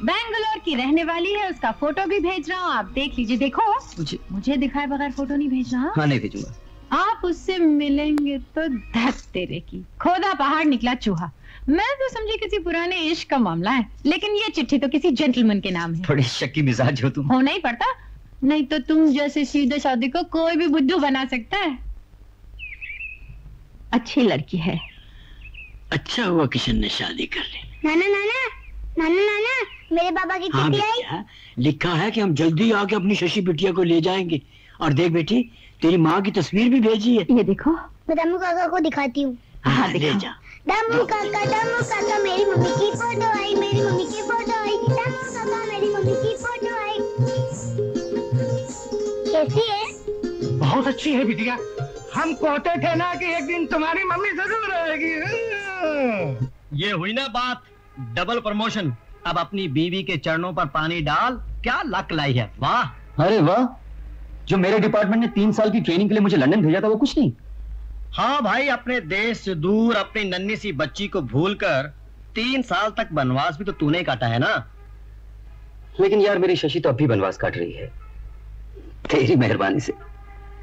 बैंगलोर की रहने वाली है उसका फ़ोटो भी भेज रहा हूँ आप देख लीजिए। देखो मुझे मुझे दिखाए बगैर फ़ोटो नहीं भेजना हाँ? हाँ नहीं भेजूँगा। आप उससे मिलेंगे तो धक तेरे की। खोदा पहाड़ निकला चूहा। मैं तो समझी किसी पुराने इश्क का मामला है लेकिन ये चिट्ठी तो किसी जेंटलमैन के नाम है। थोड़ी शक्की मिजाज हो तुम। ही पड़ता। नहीं तो तुम जैसे सीधे शादी को कोई भी बुद्धू बना सकता है। अच्छी लड़की है। अच्छा हुआ किशन ने शादी कर ली। नाना नाना नाना नाना मेरे बाबा की हाँ आई। लिखा है कि हम जल्दी आके अपनी शशि बिटिया को ले जाएँगे। और देख बेटी तेरी माँ की तस्वीर भी भेजी है। ये देखो। मैं दमू काका को दिखाती हूँ हाँ ले जा। दमू काका दमू काका मेरी मम्मी की फ़ोटो आई मेरी मम्मी की फ़ोटो आई। दमू काका मेरी मम्मी की फ़ोटो आई। कैसी है? बहुत अच्छी है बिटिया। हम कहते थे ना कि एक दिन तुम्हारी मम्मी ज़रूर आएगी। ये हुई ना बात। डबल प्रमोशन अब अपनी बीवी के चरणों पर पानी डाल क्या लक लाई है? वाह। अरे वाह। जो मेरे डिपार्टमेंट ने तीन साल की ट्रेनिंग के लिए मुझे लंदन भेजा था वो कुछ नहीं। हाँ भाई अपने देश से दूर अपनी नन्ही सी बच्ची को भूलकर तीन साल तक बनवास भी तो तूने काटा है ना? लेकिन यार मेरी शशि तो अब भी बनवास काट रही है। तेरी मेहरबानी से।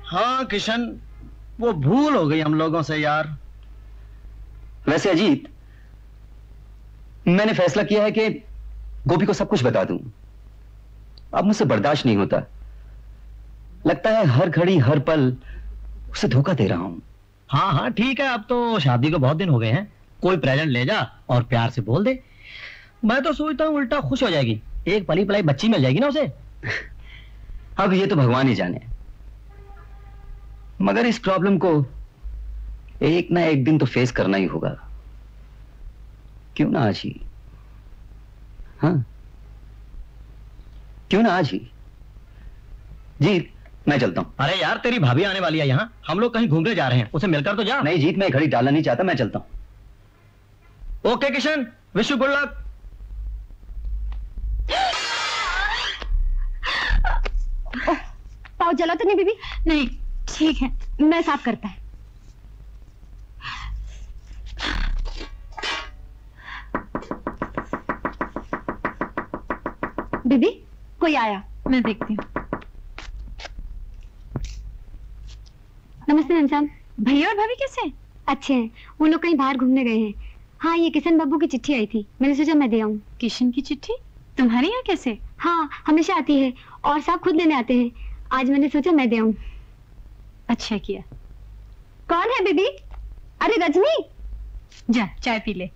हाँ किशन। वो भूल हो गई हम लोगों से यार। वैसे अजीत मैंने फैसला किया है कि गोपी को सब कुछ बता दूँ। अब मुझसे बर्दाश्त नहीं होता। लगता है हर घड़ी हर पल उसे धोखा दे रहा हूँ। हाँ हाँ ठीक है अब तो शादी को बहुत दिन हो गए हैं। कोई प्रेजेंट ले जा और प्यार से बोल दे। मैं तो सोचता हूँ उल्टा खुश हो जाएगी। एक पली पलाई बच्ची मिल जाएगी ना उसे। अब ये तो भगवान ही जाने। मगर इस प्रॉब्लम को एक ना एक दिन तो फेस करना ही होगा। क्यों ना आज ही? हाँ? क्यों ना आज ही? जीत मैं चलता हूँ। अरे यार तेरी भाभी आने वाली है यहाँ। हम लोग कहीं घूमने जा रहे हैं। उसे मिलकर तो जा। नहीं जीत मैं घड़ी डालना नहीं चाहता मैं चलता हूँ। Okay Kishan. Wish you good luck पाव जला तो नहीं बीबी? नहीं। ठीक है मैं साफ़ करता है। बीबी कोई आया? मैं देखती हूँ। नमस्ते अंसाम भैया और भाभी कैसे अच्छे हैं। वो लोग कहीं बाहर घूमने गए हैं। हाँ ये किशन बाबू की चिट्ठी आई थी। मैंने सोचा मैं दे आऊँ। किशन की चिट्ठी? तुम्हारे यहाँ कैसे? हाँ हमेशा आती है और साहब खुद लेने आते हैं। आज मैंने सोचा मैं दे आऊँ। अच्छा किया। कौन है बीबी? अरे रजनी। जा चाय पी ले।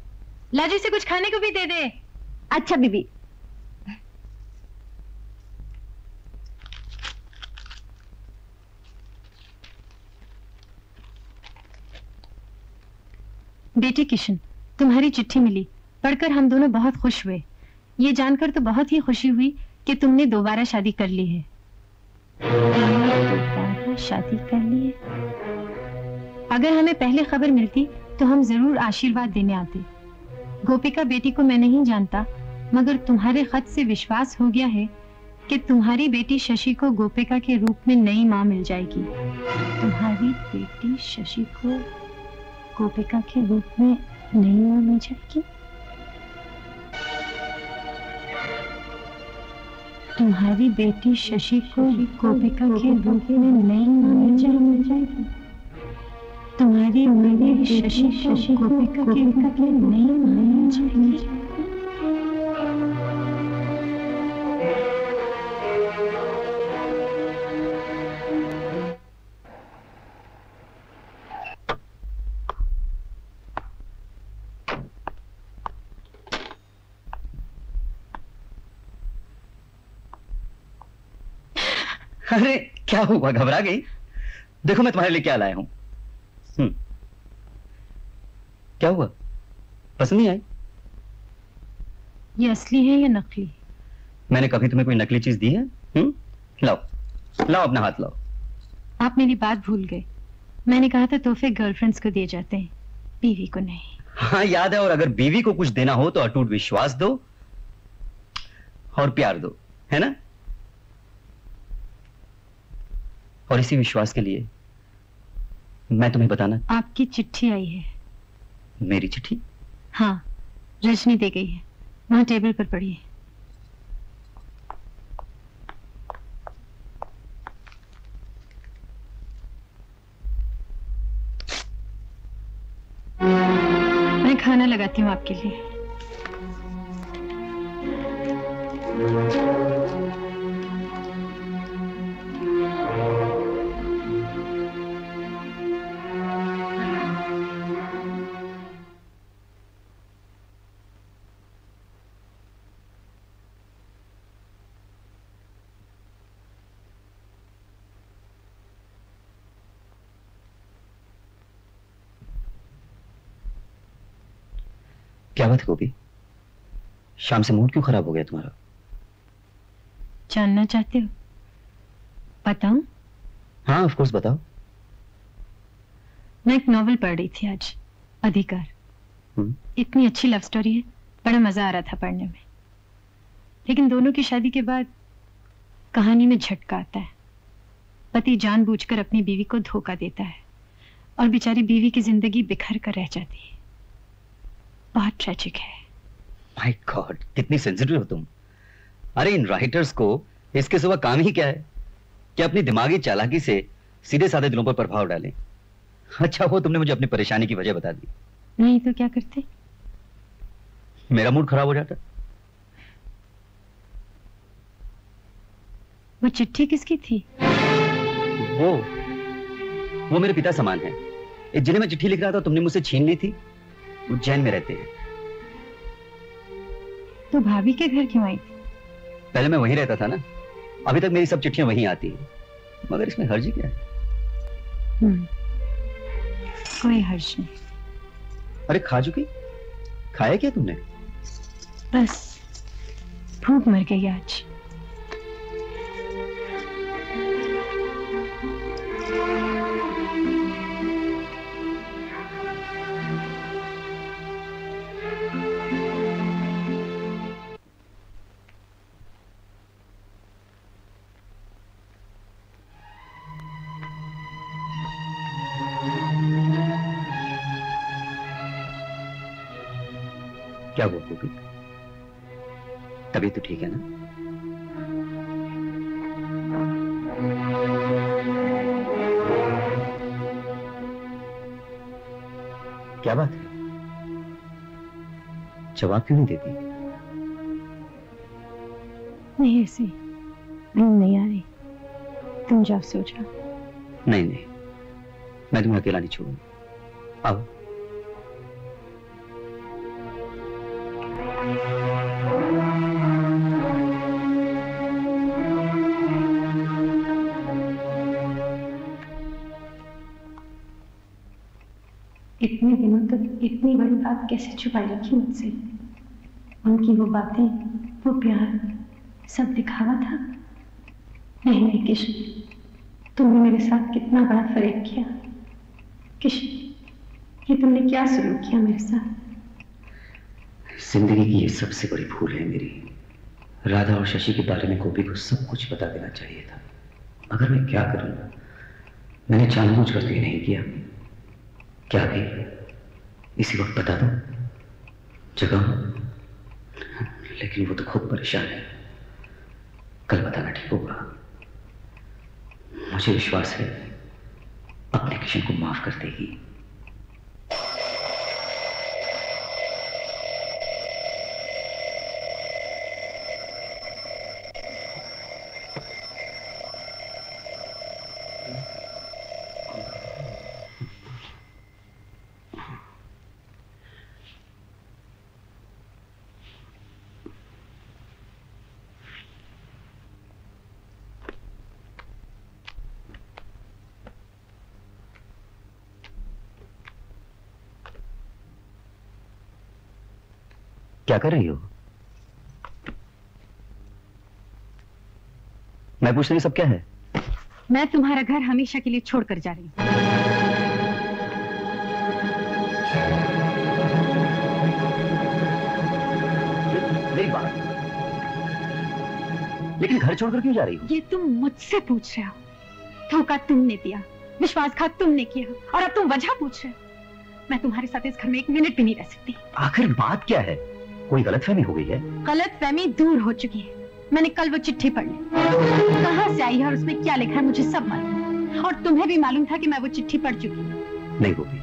लाजू से कुछ खाने को भी दे दे। अच्छा बीबी। बेटे किशन तुम्हारी चिट्ठी मिली। पढ़कर हम दोनों बहुत खुश हुए। ये जानकर तो बहुत ही खुशी हुई कि तुमने दोबारा शादी कर ली है। शादी कर ली है अगर हमें पहले खबर मिलती तो हम ज़रूर आशीर्वाद देने आते। गोपिका बेटी को मैं नहीं जानता, मगर तुम्हारे खत से विश्वास हो गया है कि तुम्हारी बेटी शशि को गोपिका के रूप में नई माँ मिल जाएगी। तुम्हारी बेटी शशि को गोपिका के रूप में नई माँ मिल जाएगी? तुम्हारी बेटी शशि को गोपिका के रूप में नहीं माना चाहिए जाएगी। तुम्हारी मेरी शशि शशि गोपिका के रूप में नहीं माना मिल अरे क्या हुआ? घबरा गई? देखो मैं तुम्हारे लिए क्या लाया हूँ। हम्म। क्या हुआ? पसंद नहीं आई? ये असली है या नकली? मैंने कभी तुम्हें कोई नकली चीज़ दी है? हम्म? लाओ। लाओ अपना हाथ लाओ। आप मेरी बात भूल गए। मैंने कहा था तोहफे गर्लफ्रेंड्स को दिए जाते हैं। बीवी को नहीं। हाँ याद है और अगर बीवी को कुछ देना हो तो अटूट विश्वास दो और प्यार दो। है ना? और इसी विश्वास के लिए मैं तुम्हें बताना आपकी चिट्ठी आई है। मेरी चिट्ठी? हाँ रजनी दे गई है। वहाँ टेबल पर पड़ी है। मैं खाना लगाती हूँ आपके लिए। बात है गोपी। शाम से मूड क्यों खराब हो गया तुम्हारा? जानना चाहते हो? बताऊँ? हाँ ऑफ़ कोर्स बताओ। मैं एक नॉवल पढ़ रही थी आज अधिकार। हम्म। इतनी अच्छी लव स्टोरी है बड़ा मज़ा आ रहा था पढ़ने में। लेकिन दोनों की शादी के बाद कहानी में झटका आता है। पति जानबूझकर अपनी बीवी को धोखा देता है और बेचारी बीवी की ज़िंदगी बिखर कर रह जाती है। बहुत ट्रेजिक है। माय गॉड कितनी सेंसिटिव हो तुम। अरे इन राइटर्स को इसके सिवा काम ही क्या है? कि अपनी दिमागी चालाकी से सीधे साधे दिलों पर प्रभाव डालें? अच्छा हो तुमने मुझे अपनी परेशानी की वजह बता दी। नहीं तो क्या करते? मेरा मूड खराब हो जाता। वो चिट्ठी किसकी थी? वो वो मेरे पिता समान है। जिन्हें मैं चिट्ठी लिख रहा था तुमने मुझसे छीन ली थी। उज्जैन में रहते हैं। तो भाभी के घर क्यों आई? पहले मैं वहीं रहता था ना। अभी तक मेरी सब चिट्ठियाँ वहीं आती हैं। मगर इसमें हर्जी क्या है? हम्म, कोई हर्ष नहीं। अरे खा चुकी? खाया क्या तुमने? बस भूख मर गई आज। क्या हुआ गोपी? तभी तो ठीक है ना? क्या बात है? जवाब क्यों नहीं देती? नहीं ऐसे नींद नहीं आ रही। तुम जाओ सो जाओ। नहीं नहीं। मैं तुम्हें अकेला नहीं छोड़ूँगा। आओ। इतनी बड़ी बात कैसे छुपाई रखी मुझसे? उनकी वो बातें, वो प्यार, सब दिखावा था? नहीं नहीं किशन तुमने मेरे साथ कितना बड़ा फरेब किया। किशन ये तुमने क्या सलूक किया मेरे साथ? ज़िंदगी की ये सबसे बड़ी भूल है मेरी। राधा और शशि के बारे में गोपी को सब कुछ बता देना चाहिए था। मगर मैं क्या करूँ? मैंने जानबूझ कर तो नहीं किया। क्या भी इसी वक्त बता दो, जगह लेकिन वो तो खूब परेशान है। कल बताना ठीक होगा। मुझे विश्वास है, अपने किशन को माफ़ कर देगी। कर रही हो? मैं पूछ रही सब क्या है? मैं तुम्हारा घर हमेशा के लिए छोड़कर जा रही हूँ। लेकिन घर छोड़कर क्यों जा रही हो? ये तुम मुझसे पूछ रहे हो। धोखा तुमने दिया विश्वासघात तुमने किया और अब तुम वजह पूछ रहे हो। मैं तुम्हारे साथ इस घर में एक मिनट भी नहीं रह सकती। आखिर बात क्या है? कोई गलतफहमी हो गई है? गलत फहमी दूर हो चुकी है। मैंने कल वो चिट्ठी पढ़ ली। कहाँ से आई है और उसमें क्या लिखा है मुझे सब मालूम और तुम्हें भी मालूम था कि मैं वो चिट्ठी पढ़ चुकी हूँ। नहीं गोपी।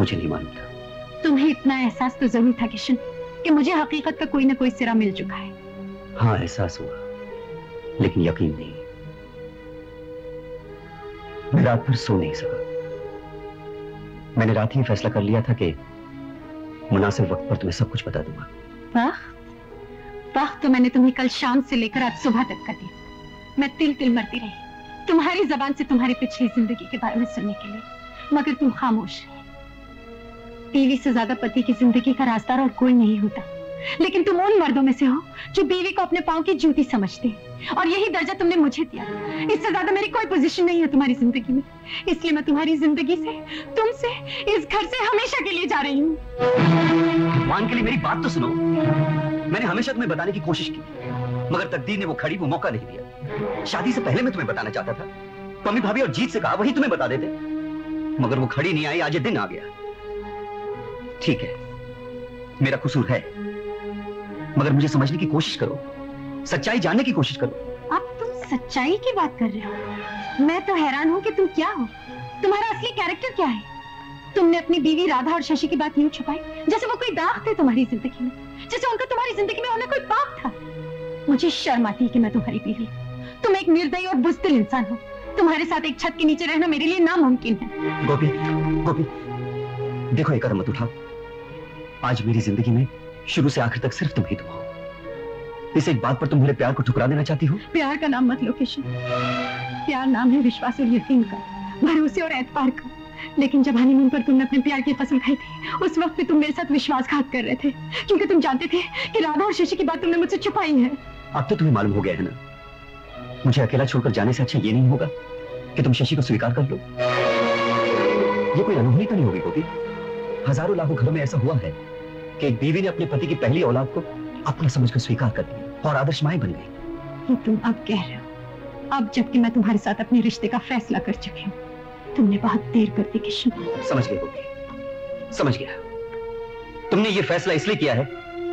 मुझे नहीं मालूम था। तुम्हें इतना एहसास तो ज़रूर था किशन कि मुझे हकीकत का कोई ना कोई सिरा मिल चुका है। हाँ एहसास हुआ लेकिन यकीन नहीं। मैं रात भर सो नहीं सका। मैंने रात ही फैसला कर लिया था कि मुनासिब वक्त पर तुम्हें सब कुछ बता दूँगा। वाह। तो मैंने तुम्हें कल शाम से लेकर आज सुबह तक कर दिया। मैं तिल तिल मरती रही। तुम्हारी जबान से तुम्हारी पिछली ज़िंदगी के बारे में सुनने के लिए, मगर तुम खामोश टीवी से ज़्यादा पति की ज़िंदगी का रास्ता और कोई नहीं होता। लेकिन तुम उन मर्दों में से हो जो बीवी को अपने पाँव की जूती समझते हैं। और यही दर्जा तुमने मुझे दिया। इससे ज़्यादा मेरी कोई पोजीशन नहीं है तुम्हारी ज़िंदगी में। इसलिए मैं तुम्हारी ज़िंदगी से, तुमसे, इस घर से हमेशा के लिए जा रही हूँ। भगवान के लिए मेरी बात तो सुनो। मैंने हमेशा तुम्हें बताने की कोशिश की, मगर तकदीर ने वो खड़ी वो मौका नहीं दिया। शादी से पहले मैं तुम्हें बताना चाहता था। मम्मी भाभी और जीत से कहा, वही तुम्हें बता देते। मगर वो खड़ी नहीं आई, आज दिन आ गया। ठीक है। मेरा कसूर है। मगर मुझे समझने की कोशिश करो। सच्चाई जानने की कोशिश करो। अब तुम सच्चाई की बात कर रहे हो। मैं तो हैरान हूँ कि तुम क्या हो। तुम्हारा असली कैरेक्टर क्या है? तुमने अपनी बीवी राधा और शशि की बात यूँ छुपाई जैसे वो कोई दाग थे तुम्हारी ज़िंदगी में जैसे उनका तुम्हारी ज़िंदगी में होना कोई पाप था। मुझे शर्म आती है कि मैं तुम्हारी बीवी तुम एक निर्दयी और बुजदिल इंसान हो। तुम्हारे साथ एक छत के नीचे रहना मेरे लिए नामुमकिन है। गोपी गोपी देखो एक कदम मत उठाओ। आज मेरी ज़िंदगी में शुरू से आखिर तक सिर्फ़ तुम ही तुम हो। इस एक बात पर तुम मेरे प्यार को ठुकरा देना चाहती हो। प्यार का नाम मत लो किशन। प्यार नाम है विश्वास और यकीन का। भरोसे और एतबार का। लेकिन जब हनीमून पर तुमने अपने प्यार की फ़सल खाई थी उस वक्त भी तुम मेरे साथ विश्वासघात कर रहे थे। क्योंकि तुम जानते थे कि राधा और शशि की बात तुमने मुझसे छुपाई है। अब तो तुम्हें मालूम हो गया है ना? मुझे अकेला छोड़कर जाने से अच्छा ये नहीं होगा कि तुम शशि को स्वीकार कर लो। ये कोई अनहोनी तो नहीं होगी गोपी। हज़ारों लाखों घरों में ऐसा हुआ है। कि एक बीवी ने अपने पति की पहली औलाद को अपना समझकर स्वीकार कर लिया और आदर्श माए बन गई। ये तुम अब कह रहे हो? अब जबकि मैं तुम्हारे साथ अपने रिश्ते का फैसला कर चुकी हूँ तुमने बहुत देर कर दी किशन समझ गई गोपी। समझ गया। तुमने ये फैसला इसलिए किया है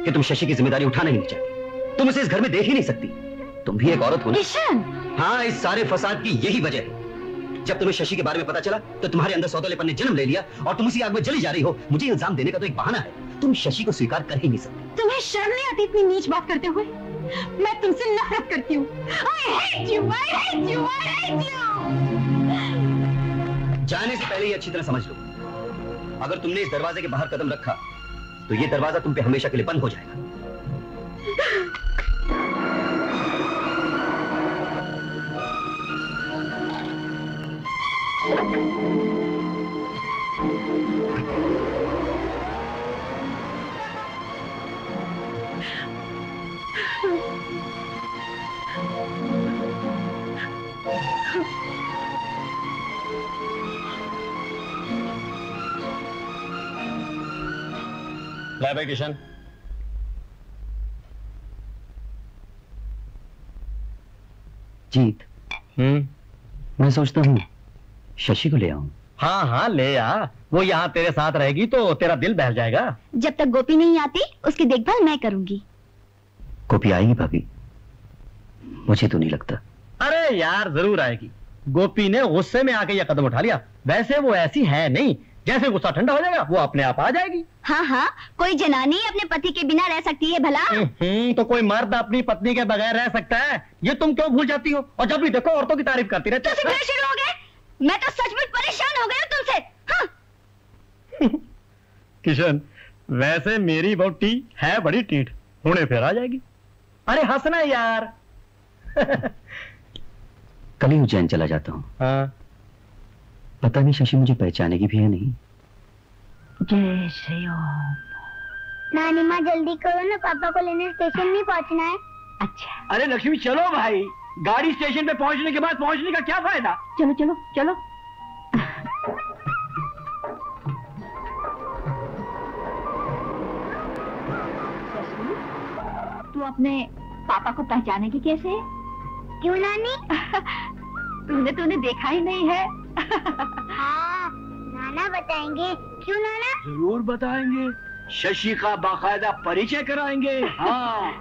कि तुम शशि की ज़िम्मेदारी उठाना ही नहीं चाहती। तुम इसे इस घर में देख ही नहीं सकती। तुम भी एक औरत हो किशन! हाँ इस सारे फसाद की यही वजह है। जब तुम्हें शशि के बारे में पता चला तो तुम्हारे अंदर सौतेलेपन ने जन्म ले लिया और तुम उसी आग में जली जा रही हो। मुझे इल्ज़ाम देने का तो एक बहाना है। तुम शशि को स्वीकार कर ही नहीं सकते। तुम्हें शर्म नहीं आती इतनी नीच बात करते हुए? मैं तुमसे नफरत करती हूँ। You, you, you. जाने से पहले ही अच्छी तरह समझ लो। अगर तुमने इस दरवाजे के बाहर कदम रखा तो ये दरवाज़ा तुम पे हमेशा के लिए बंद हो जाएगा। ला भाई किशन जीत हम्म मैं सोचता हूँ शशि को ले आऊँ। हाँ हाँ ले आ। वो यहाँ तेरे साथ रहेगी तो तेरा दिल बहल जाएगा। जब तक गोपी नहीं आती उसकी देखभाल मैं करूँगी। गोपी आएगी भाभी? मुझे तो नहीं लगता। अरे यार ज़रूर आएगी। गोपी ने गुस्से में आके यह कदम उठा लिया। वैसे वो ऐसी है नहीं। जैसे गुस्सा ठंडा हो जाएगा वो अपने आप आ जाएगी। हाँ हाँ कोई जनानी अपने पति के बिना रह सकती है भला? हम्म तो कोई मर्द अपनी पत्नी के बगैर रह सकता है? ये तुम क्यों भूल जाती हो? और जब भी देखो औरतों की तारीफ़ करती रहती फिर शुरू हो गए? मैं तो सचमुच परेशान हो हूँ तुमसे। हाँ। किशन वैसे मेरी बोटी है बड़ी टीठ। होने फिर आ जाएगी। अरे हंसना यार। कल ही उज्जैन चला जाता हूँ। हाँ। पता नहीं शशि मुझे पहचानेगी भी है नहीं। जय श्री ओम नानी माँ जल्दी करो ना पापा को लेने स्टेशन नहीं पहुँचना है। अच्छा। अरे लक्ष्मी चलो भाई। गाड़ी स्टेशन पे पहुँचने के बाद पहुँचने का क्या फ़ायदा? चलो चलो चलो। तू अपने पापा को पहचानेगी कैसे? क्यों नानी? तूने तूने देखा ही नहीं है। हाँ नाना बताएँगे। क्यों नाना? ज़रूर बताएँगे। शशि का बाकायदा परिचय कराएँगे। हाँ।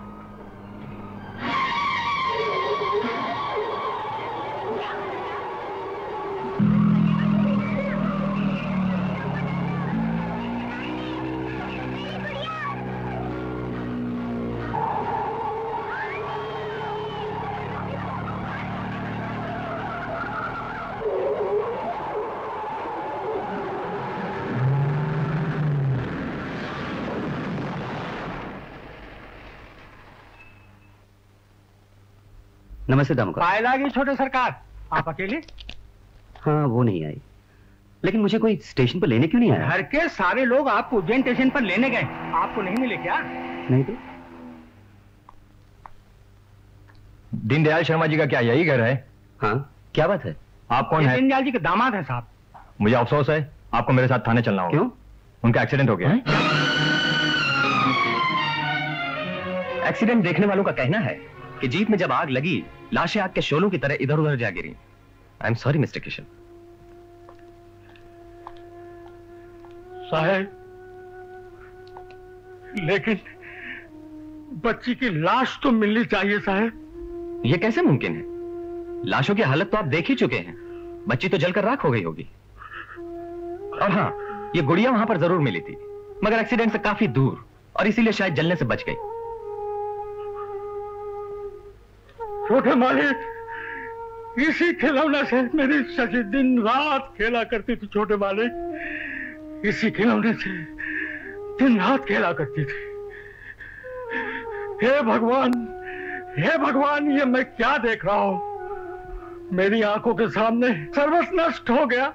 नमस्ते दामोदर। पाए लागी छोटे सरकार। आप अकेले? हाँ वो नहीं आई। लेकिन मुझे कोई स्टेशन पर लेने क्यों नहीं आया? घर के सारे लोग आपको उज्जैन स्टेशन पर लेने गए। आपको नहीं मिले क्या? नहीं तो? दीनदयाल शर्मा जी का क्या यही घर है? हाँ क्या बात है? आप कौन है? दीनदयाल जी के दामाद हैं साहब। मुझे अफसोस है आपको मेरे साथ थाने चलना होगा। क्यों? उनका एक्सीडेंट हो गया। है? एक्सीडेंट देखने वालों का कहना है कि जीप में जब आग लगी लाशें आग के शोलों की तरह इधर उधर जा गिरी। I am sorry mister Kishan साहब लेकिन बच्ची की लाश तो मिलनी चाहिए साहेब। यह कैसे मुमकिन है? लाशों की हालत तो आप देख ही चुके हैं। बच्ची तो जलकर राख हो गई होगी। और हाँ ये गुड़िया वहाँ पर ज़रूर मिली थी मगर एक्सीडेंट से काफ़ी दूर और इसीलिए शायद जलने से बच गई। छोटे मालिक इसी खिलौने से मेरी शशि दिन रात खेला करती थी, छोटे मालिक इसी खिलौने से दिन रात खेला करती थी। हे भगवान हे भगवान, ये मैं क्या देख रहा हूँ? मेरी आँखों के सामने सर्वस नष्ट हो गया।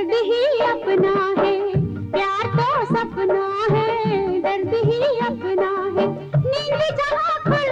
दर्द ही अपना है। प्यार तो सपना है, दर्द ही अपना है। नींद जहाँ खुलती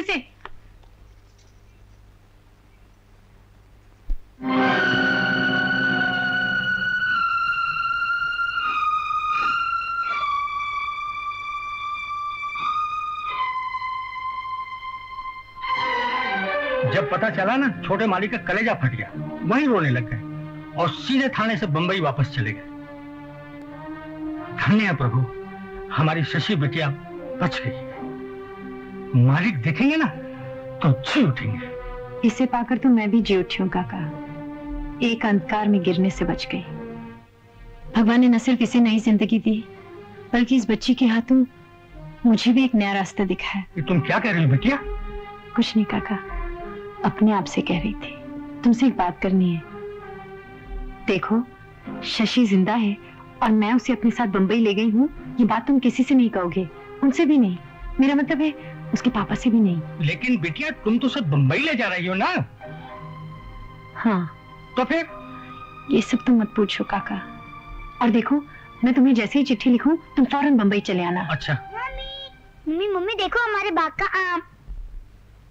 इसे जब पता चला ना, छोटे मालिक का कलेजा फट गया। वहीं रोने लग गए और सीधे थाने से बंबई वापस चले गए। धन्य प्रभु, हमारी शशि बिटिया बच गई। मालिक देखेंगे ना तो जी उठेंगे। इसे पाकर तो मैं भी जी उठी हूँ काका। एक अंधकार में गिरने से बच गई। भगवान ने न सिर्फ़ इसे नई ज़िंदगी दी बल्कि इस बच्ची के हाथों मुझे भी एक नया रास्ता दिखाया ये तुम क्या कह रही हो बिटिया? कुछ नहीं काका। अपने आप से कह रही थी तुमसे एक बात करनी है। देखो शशि ज़िंदा है और मैं उसे अपने साथ बंबई ले गई हूँ। ये बात तुम किसी से नहीं कहोगे उनसे भी नहीं। मेरा मतलब है उसके पापा से भी नहीं। लेकिन बिटिया तुम तो सब बंबई ले जा रही हो ना? हाँ। तो फिर? ये सब तुम मत पूछो काका। और देखो मैं तुम्हें जैसे ही चिट्ठी लिखूं तुम फ़ौरन बंबई चले आना। अच्छा। मम्मी मम्मी देखो हमारे बाग का आम।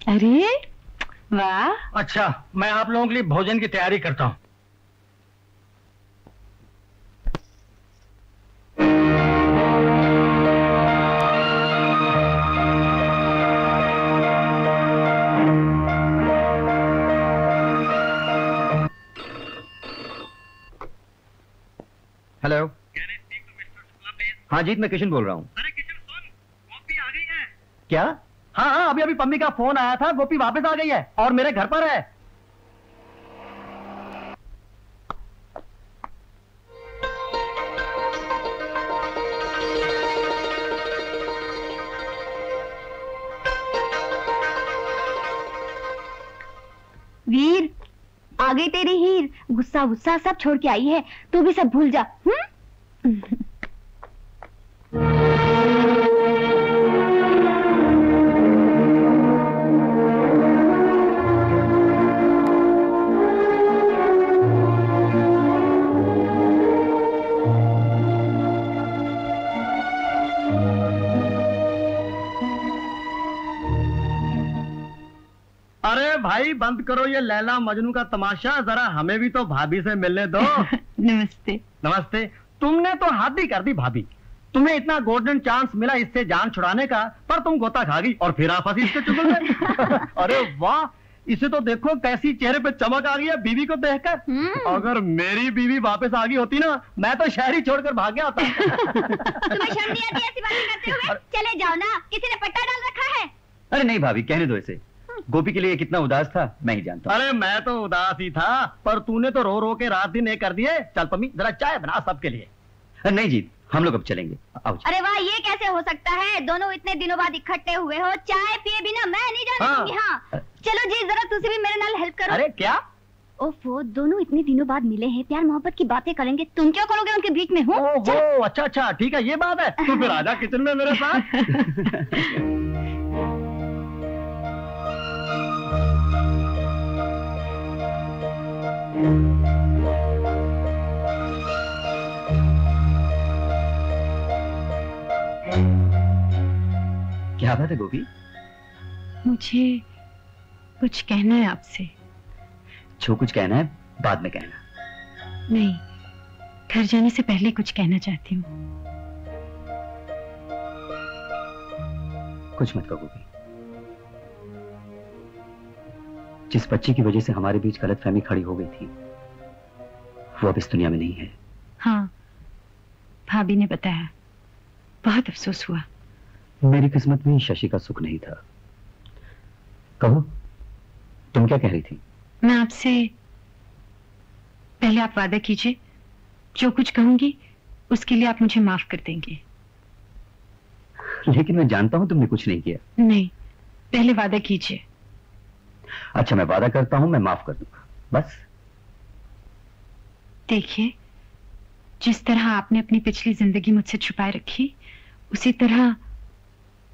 अरे वाह। अच्छा मैं आप लोगों के लिए भोजन की तैयारी करता हूँ। हेलो हाँ जीत मैं किशन बोल रहा हूँ। क्या? हाँ हाँ अभी अभी पम्मी का फ़ोन आया था गोपी वापस आ गई है और मेरे घर पर है। वीर आ गई तेरी हीर, गुस्सा गुस्सा सब छोड़ के आई है, तू भी सब भूल जा हम्म? भाई बंद करो ये लैला मजनू का तमाशा जरा हमें भी तो भाभी से मिलने दो। नमस्ते। नमस्ते। तुमने तो हाथ ही कर दी भाभी। तुम्हें इतना गोल्डन चांस मिला इससे जान छुड़ाने का पर तुम गोता खा गई और फिर आप हँसी इसके चुगल गए अरे वाह इसे तो देखो कैसी चेहरे पे चमक आ गई है बीवी को देखकर। अगर मेरी बीवी वापस आ गई होती ना मैं तो शहरी छोड़कर भाग गया होता। तुम्हें शर्म नहीं आती ऐसी बातें करते हुए? चले जाओ ना किसी ने पट्टा डाल रखा है? अरे नहीं भाभी कहने दो इसे। गोपी के लिए कितना उदास था मैं ही जानता अरे मैं तो उदास ही था पर तूने तो रो रो के रात दिन एक कर दिए। चल पम्मी जरा चाय बना सबके लिए। नहीं जीत हम लोग अब चलेंगे। अरे वाह ये कैसे हो सकता है? दोनों इतने दिनों बाद इकट्ठे हुए हो। चाय पिए बिना मैं नहीं जाने हाँ। दूँगी हाँ। चलो जी जरा तुझे भी मेरे नाल हेल्प करो। अरे क्या? ओफो दोनों इतने दिनों बाद मिले हैं। प्यार मोहब्बत की बातें करेंगे। तुम क्या करोगे उनके बीच में हो? अच्छा अच्छा ठीक है ये बात है। तू फिर आजा किचन में मेरे साथ। क्या बात है गोपी? मुझे कुछ कहना है आपसे। जो कुछ कहना है बाद में कहना। नहीं घर जाने से पहले कुछ कहना चाहती हूँ। कुछ मत कहो गोपी। जिस बच्चे की वजह से हमारे बीच गलतफहमी खड़ी हो गई थी वो अब इस दुनिया में नहीं है। हाँ भाभी ने बताया। बहुत अफसोस हुआ। मेरी किस्मत में शशि का सुख नहीं था। कहो तुम क्या कह रही थी? मैं आपसे पहले आप वादा कीजिए। जो कुछ कहूँगी उसके लिए आप मुझे माफ़ कर देंगे। लेकिन मैं जानता हूँ तुमने कुछ नहीं किया। नहीं पहले वादा कीजिए। अच्छा मैं वादा करता हूँ मैं माफ़ कर दूँगा। बस। देखिए जिस तरह आपने अपनी पिछली ज़िंदगी मुझसे छुपाए रखी उसी तरह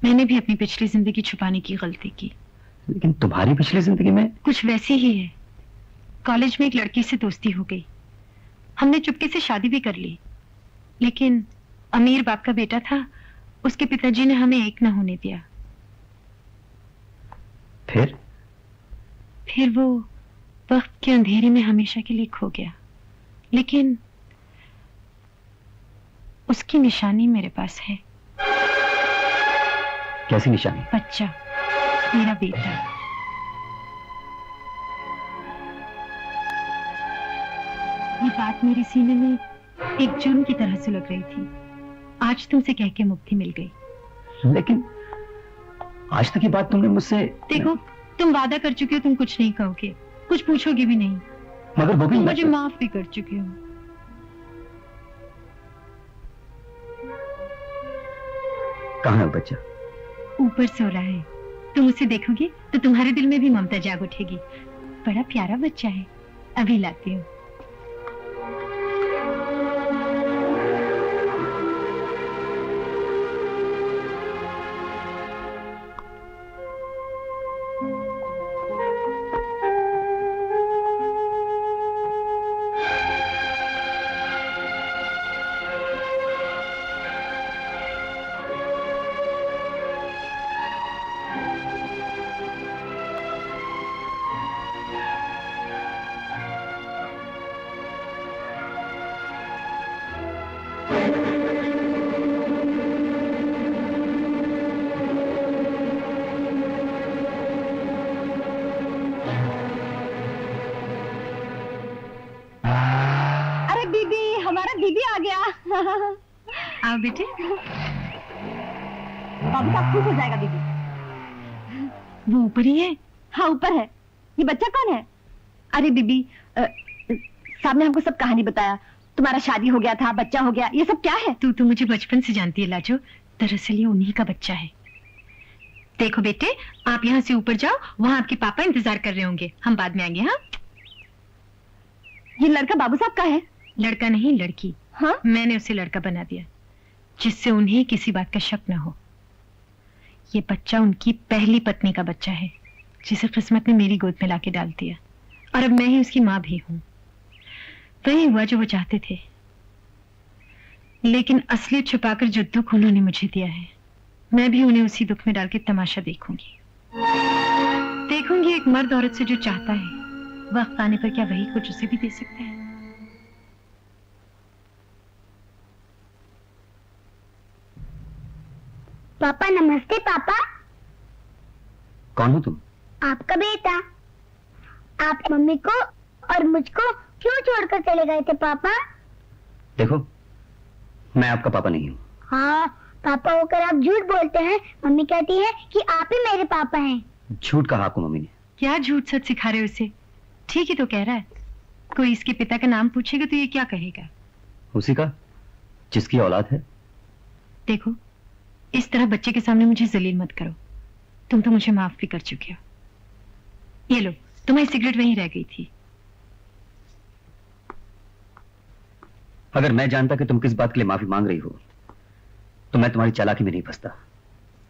मैंने भी अपनी पिछली ज़िंदगी छुपाने की गलती की। लेकिन तुम्हारी पिछली ज़िंदगी में कुछ वैसे ही है। कॉलेज में एक लड़की से दोस्ती हो गई। हमने चुपके से शादी भी कर ली। लेकिन अमीर बाप का बेटा था उसके पिताजी ने हमें एक न होने दिया। फिर? फिर वो वक्त के अंधेरे में हमेशा के लिए खो गया। लेकिन उसकी निशानी मेरे पास है। कैसी निशानी? बच्चा मेरा बेटा। ये बात मेरे सीने में एक जुर्म की तरह से लग रही थी। आज तुमसे कह के मुक्ति मिल गई। लेकिन आज तक ये बात तुमने मुझसे देखो तुम वादा कर चुके हो तुम कुछ नहीं कहोगे। कुछ पूछोगे भी नहीं। मगर तुम मुझे माफ़ भी कर चुके हो। कहा है बच्चा? ऊपर सो रहा है। तुम उसे देखोगे तो तुम्हारे दिल में भी ममता जाग उठेगी। बड़ा प्यारा बच्चा है। अभी लाती हूँ। बताया तुम्हारा शादी हो गया था बच्चा हो गया ये सब क्या है? तू तो मुझे बचपन से जानती है लाजो। दरअसल ये उन्हीं का बच्चा है। देखो बेटे आप यहाँ से ऊपर जाओ वहाँ आपके पापा इंतज़ार कर रहे होंगे। हम बाद में आएँगे हाँ? ये लड़का बाबू साहब का है? लड़का नहीं लड़की। हाँ? मैंने उसे लड़का बना दिया जिससे उन्हें किसी बात का शक न हो। ये बच्चा उनकी पहली पत्नी का बच्चा है जिसे किस्मत ने मेरी गोद में लाके डाल दिया। और अब मैं ही उसकी माँ भी हूँ। वही हुआ जो वो चाहते थे। लेकिन असलियत छुपाकर जो दुख उन्होंने मुझे दिया है मैं भी उन्हें उसी दुख में डाल के तमाशा देखूँगी। देखूँगी एक मर्द औरत से जो चाहता है वक्त आने पर क्या वही कुछ उसे भी दे सकता है? पापा नमस्ते पापा। कौन हो तुम? आपका बेटा। आप मम्मी को और मुझको क्यों छोड़कर चले गए थे पापा? देखो मैं आपका पापा नहीं हूँ। हाँ पापा होकर आप झूठ बोलते हैं। मम्मी कहती है कि आप ही मेरे पापा हैं। झूठ कहा आपको मम्मी ने? क्या झूठ सच सिखा रहे उसे ठीक ही तो कह रहा है। कोई इसके पिता का नाम पूछेगा तो ये क्या कहेगा? उसी का जिसकी औलाद है। देखो इस तरह बच्चे के सामने मुझे जलील मत करो। तुम तो मुझे माफ़ भी कर चुके हो। ये लो तुम्हारी सिगरेट वहीं रह गई थी। अगर मैं जानता कि तुम किस बात के लिए माफ़ी मांग रही हो तो मैं तुम्हारी चालाकी में नहीं फंसता।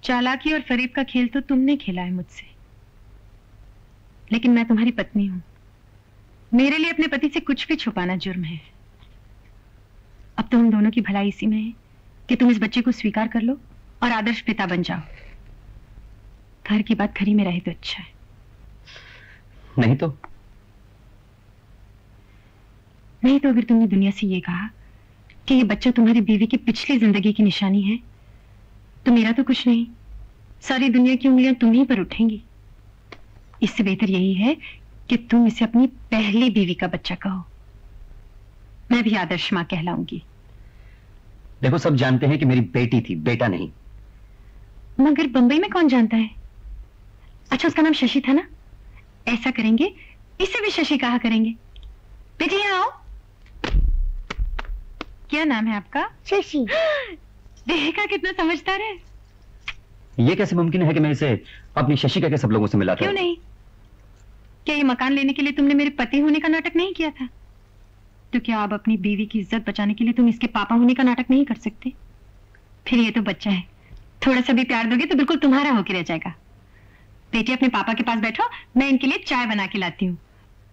चालाकी और फरीब का खेल तो तुमने खेला है मुझसे। लेकिन मैं तुम्हारी पत्नी हूँ। मेरे लिए अपने पति से कुछ भी छुपाना जुर्म है। अब तो हम दोनों की भलाई इसी में है कि तुम इस बच्चे को स्वीकार कर लो और आदर्श पिता बन जाओ। घर की बात घरी में रहे तो अच्छा है। नहीं तो? नहीं तो अगर तुमने दुनिया से ये कहा कि ये बच्चा तुम्हारी बीवी की पिछली ज़िंदगी की निशानी है तो मेरा तो कुछ नहीं। सारी दुनिया की उंगलियाँ तुम ही पर उठेंगी। इससे बेहतर यही है कि तुम इसे अपनी पहली बीवी का बच्चा कहो। मैं भी आदर्श माँ कहलाऊँगी। देखो सब जानते हैं कि मेरी बेटी थी बेटा नहीं। मगर बंबई में कौन जानता है? अच्छा उसका नाम शशि था ना? ऐसा करेंगे इसे भी शशि कहा करेंगे। बेटी आओ। क्या नाम है आपका? शशि। देखा कितना समझदार है। ये कैसे मुमकिन है कि मैं इसे अपनी शशि कहकर सब लोगों से मिलाता क्यों नहीं? क्या ये मकान लेने के लिए तुमने मेरे पति होने का नाटक नहीं किया था? तो क्या आप अपनी बीवी की इज़्ज़त बचाने के लिए तुम इसके पापा होने का नाटक नहीं कर सकते? फिर ये तो बच्चा है। थोड़ा सा भी प्यार दोगे तो बिल्कुल तुम्हारा होके रह जाएगा। बेटी अपने पापा के पास बैठो मैं इनके लिए चाय बना के लाती हूँ।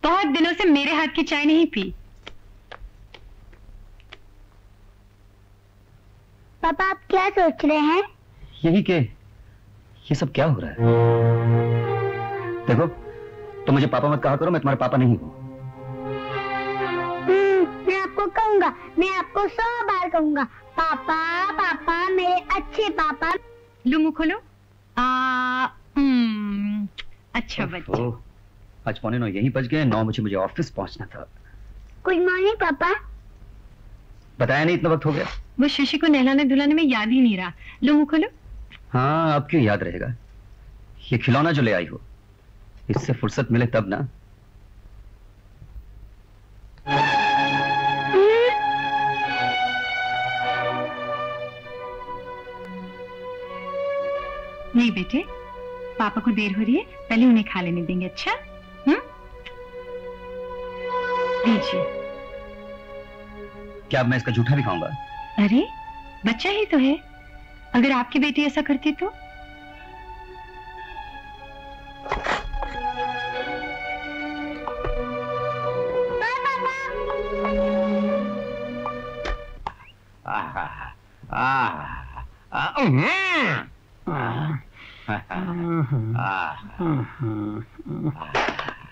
बहुत दिनों से मेरे हाथ की चाय नहीं पी। पापा आप क्या सोच रहे हैं? यही के ये सब क्या हो रहा है? देखो तो मुझे पापा मत कहा करो मैं तुम्हारा पापा नहीं हूँ। हम्म, मैं आपको कहूँगा मैं आपको सौ बार कहूँगा पापा पापा मेरे अच्छे पापा। लो मुँह खोलो। हम्म, अच्छा बच्चा। आज पौने नौ यहीं बज गए नौ बजे मुझे ऑफ़िस पहुँचना था। गुड मॉर्निंग पापा। बताया नहीं इतना वक्त हो गया। वो शशि को नहलाने धुलाने में याद ही नहीं रहा। लो मुँह खोलो। हाँ अब क्यों याद रहेगा? ये खिलौना जो ले आई हो इससे फुर्सत मिले तब ना। नहीं बेटे पापा को देर हो रही है पहले उन्हें खा लेने देंगे अच्छा? हम्म? लीजिए क्या अब मैं इसका झूठा भी खाऊँगा अरे बच्चा ही तो है अगर आपकी बेटी ऐसा करती तो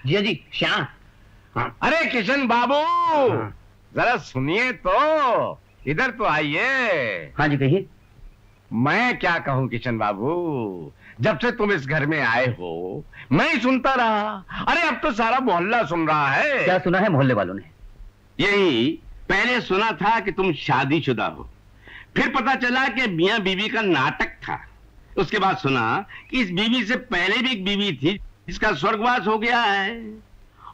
जिया जी श्याम अरे किशन बाबू जरा सुनिए तो। इधर तो आइए। हाँ जी कहिए। मैं क्या कहूँ किशन बाबू? जब से तुम इस घर में आए हो मैं ही सुनता रहा। अरे अब तो सारा मोहल्ला सुन रहा है। क्या सुना है मोहल्ले वालों ने? यही पहले सुना था कि तुम शादीशुदा हो। फिर पता चला कि मियाँ बीवी का नाटक था। उसके बाद सुना कि इस बीवी से पहले भी एक बीवी थी जिसका स्वर्गवास हो गया है।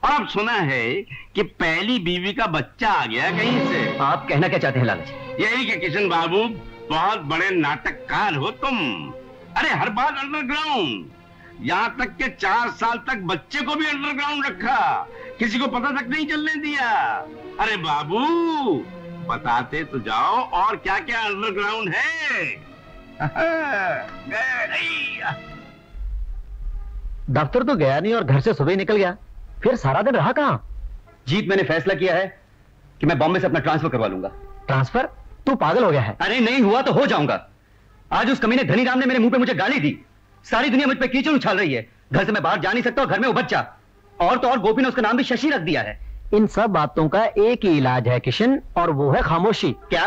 और अब सुना है कि पहली बीवी का बच्चा आ गया कहीं से। आप कहना क्या चाहते हैं लालच? यही कि किशन बाबू बहुत बड़े नाटककार हो तुम। अरे हर बात अंडरग्राउंड यहाँ तक के चार साल तक बच्चे को भी अंडरग्राउंड रखा। किसी को पता तक नहीं चलने दिया। अरे बाबू बताते तो जाओ और क्या क्या अंडरग्राउंड है दफ्तर तो गया नहीं और घर से सुबह निकल गया। फिर सारा दिन रहा कहाँ? जीत मैंने फैसला किया है कि मैं बॉम्बे से अपना ट्रांसफ़र करवा लूँगा। ट्रांसफ़र? तू पागल हो गया है। अरे नहीं हुआ तो हो जाऊँगा। आज उस कमीने धनी राम ने मेरे मुँह पे मुझे गाली दी। सारी दुनिया मुझ पे कीचड़ उछाल रही है। घर से मैं बाहर जा नहीं सकता और घर में वो बच्चा और तो और गोपी ने उसका नाम भी शशि रख दिया है। इन सब बातों का एक ही इलाज है किशन और वो है खामोशी। क्या?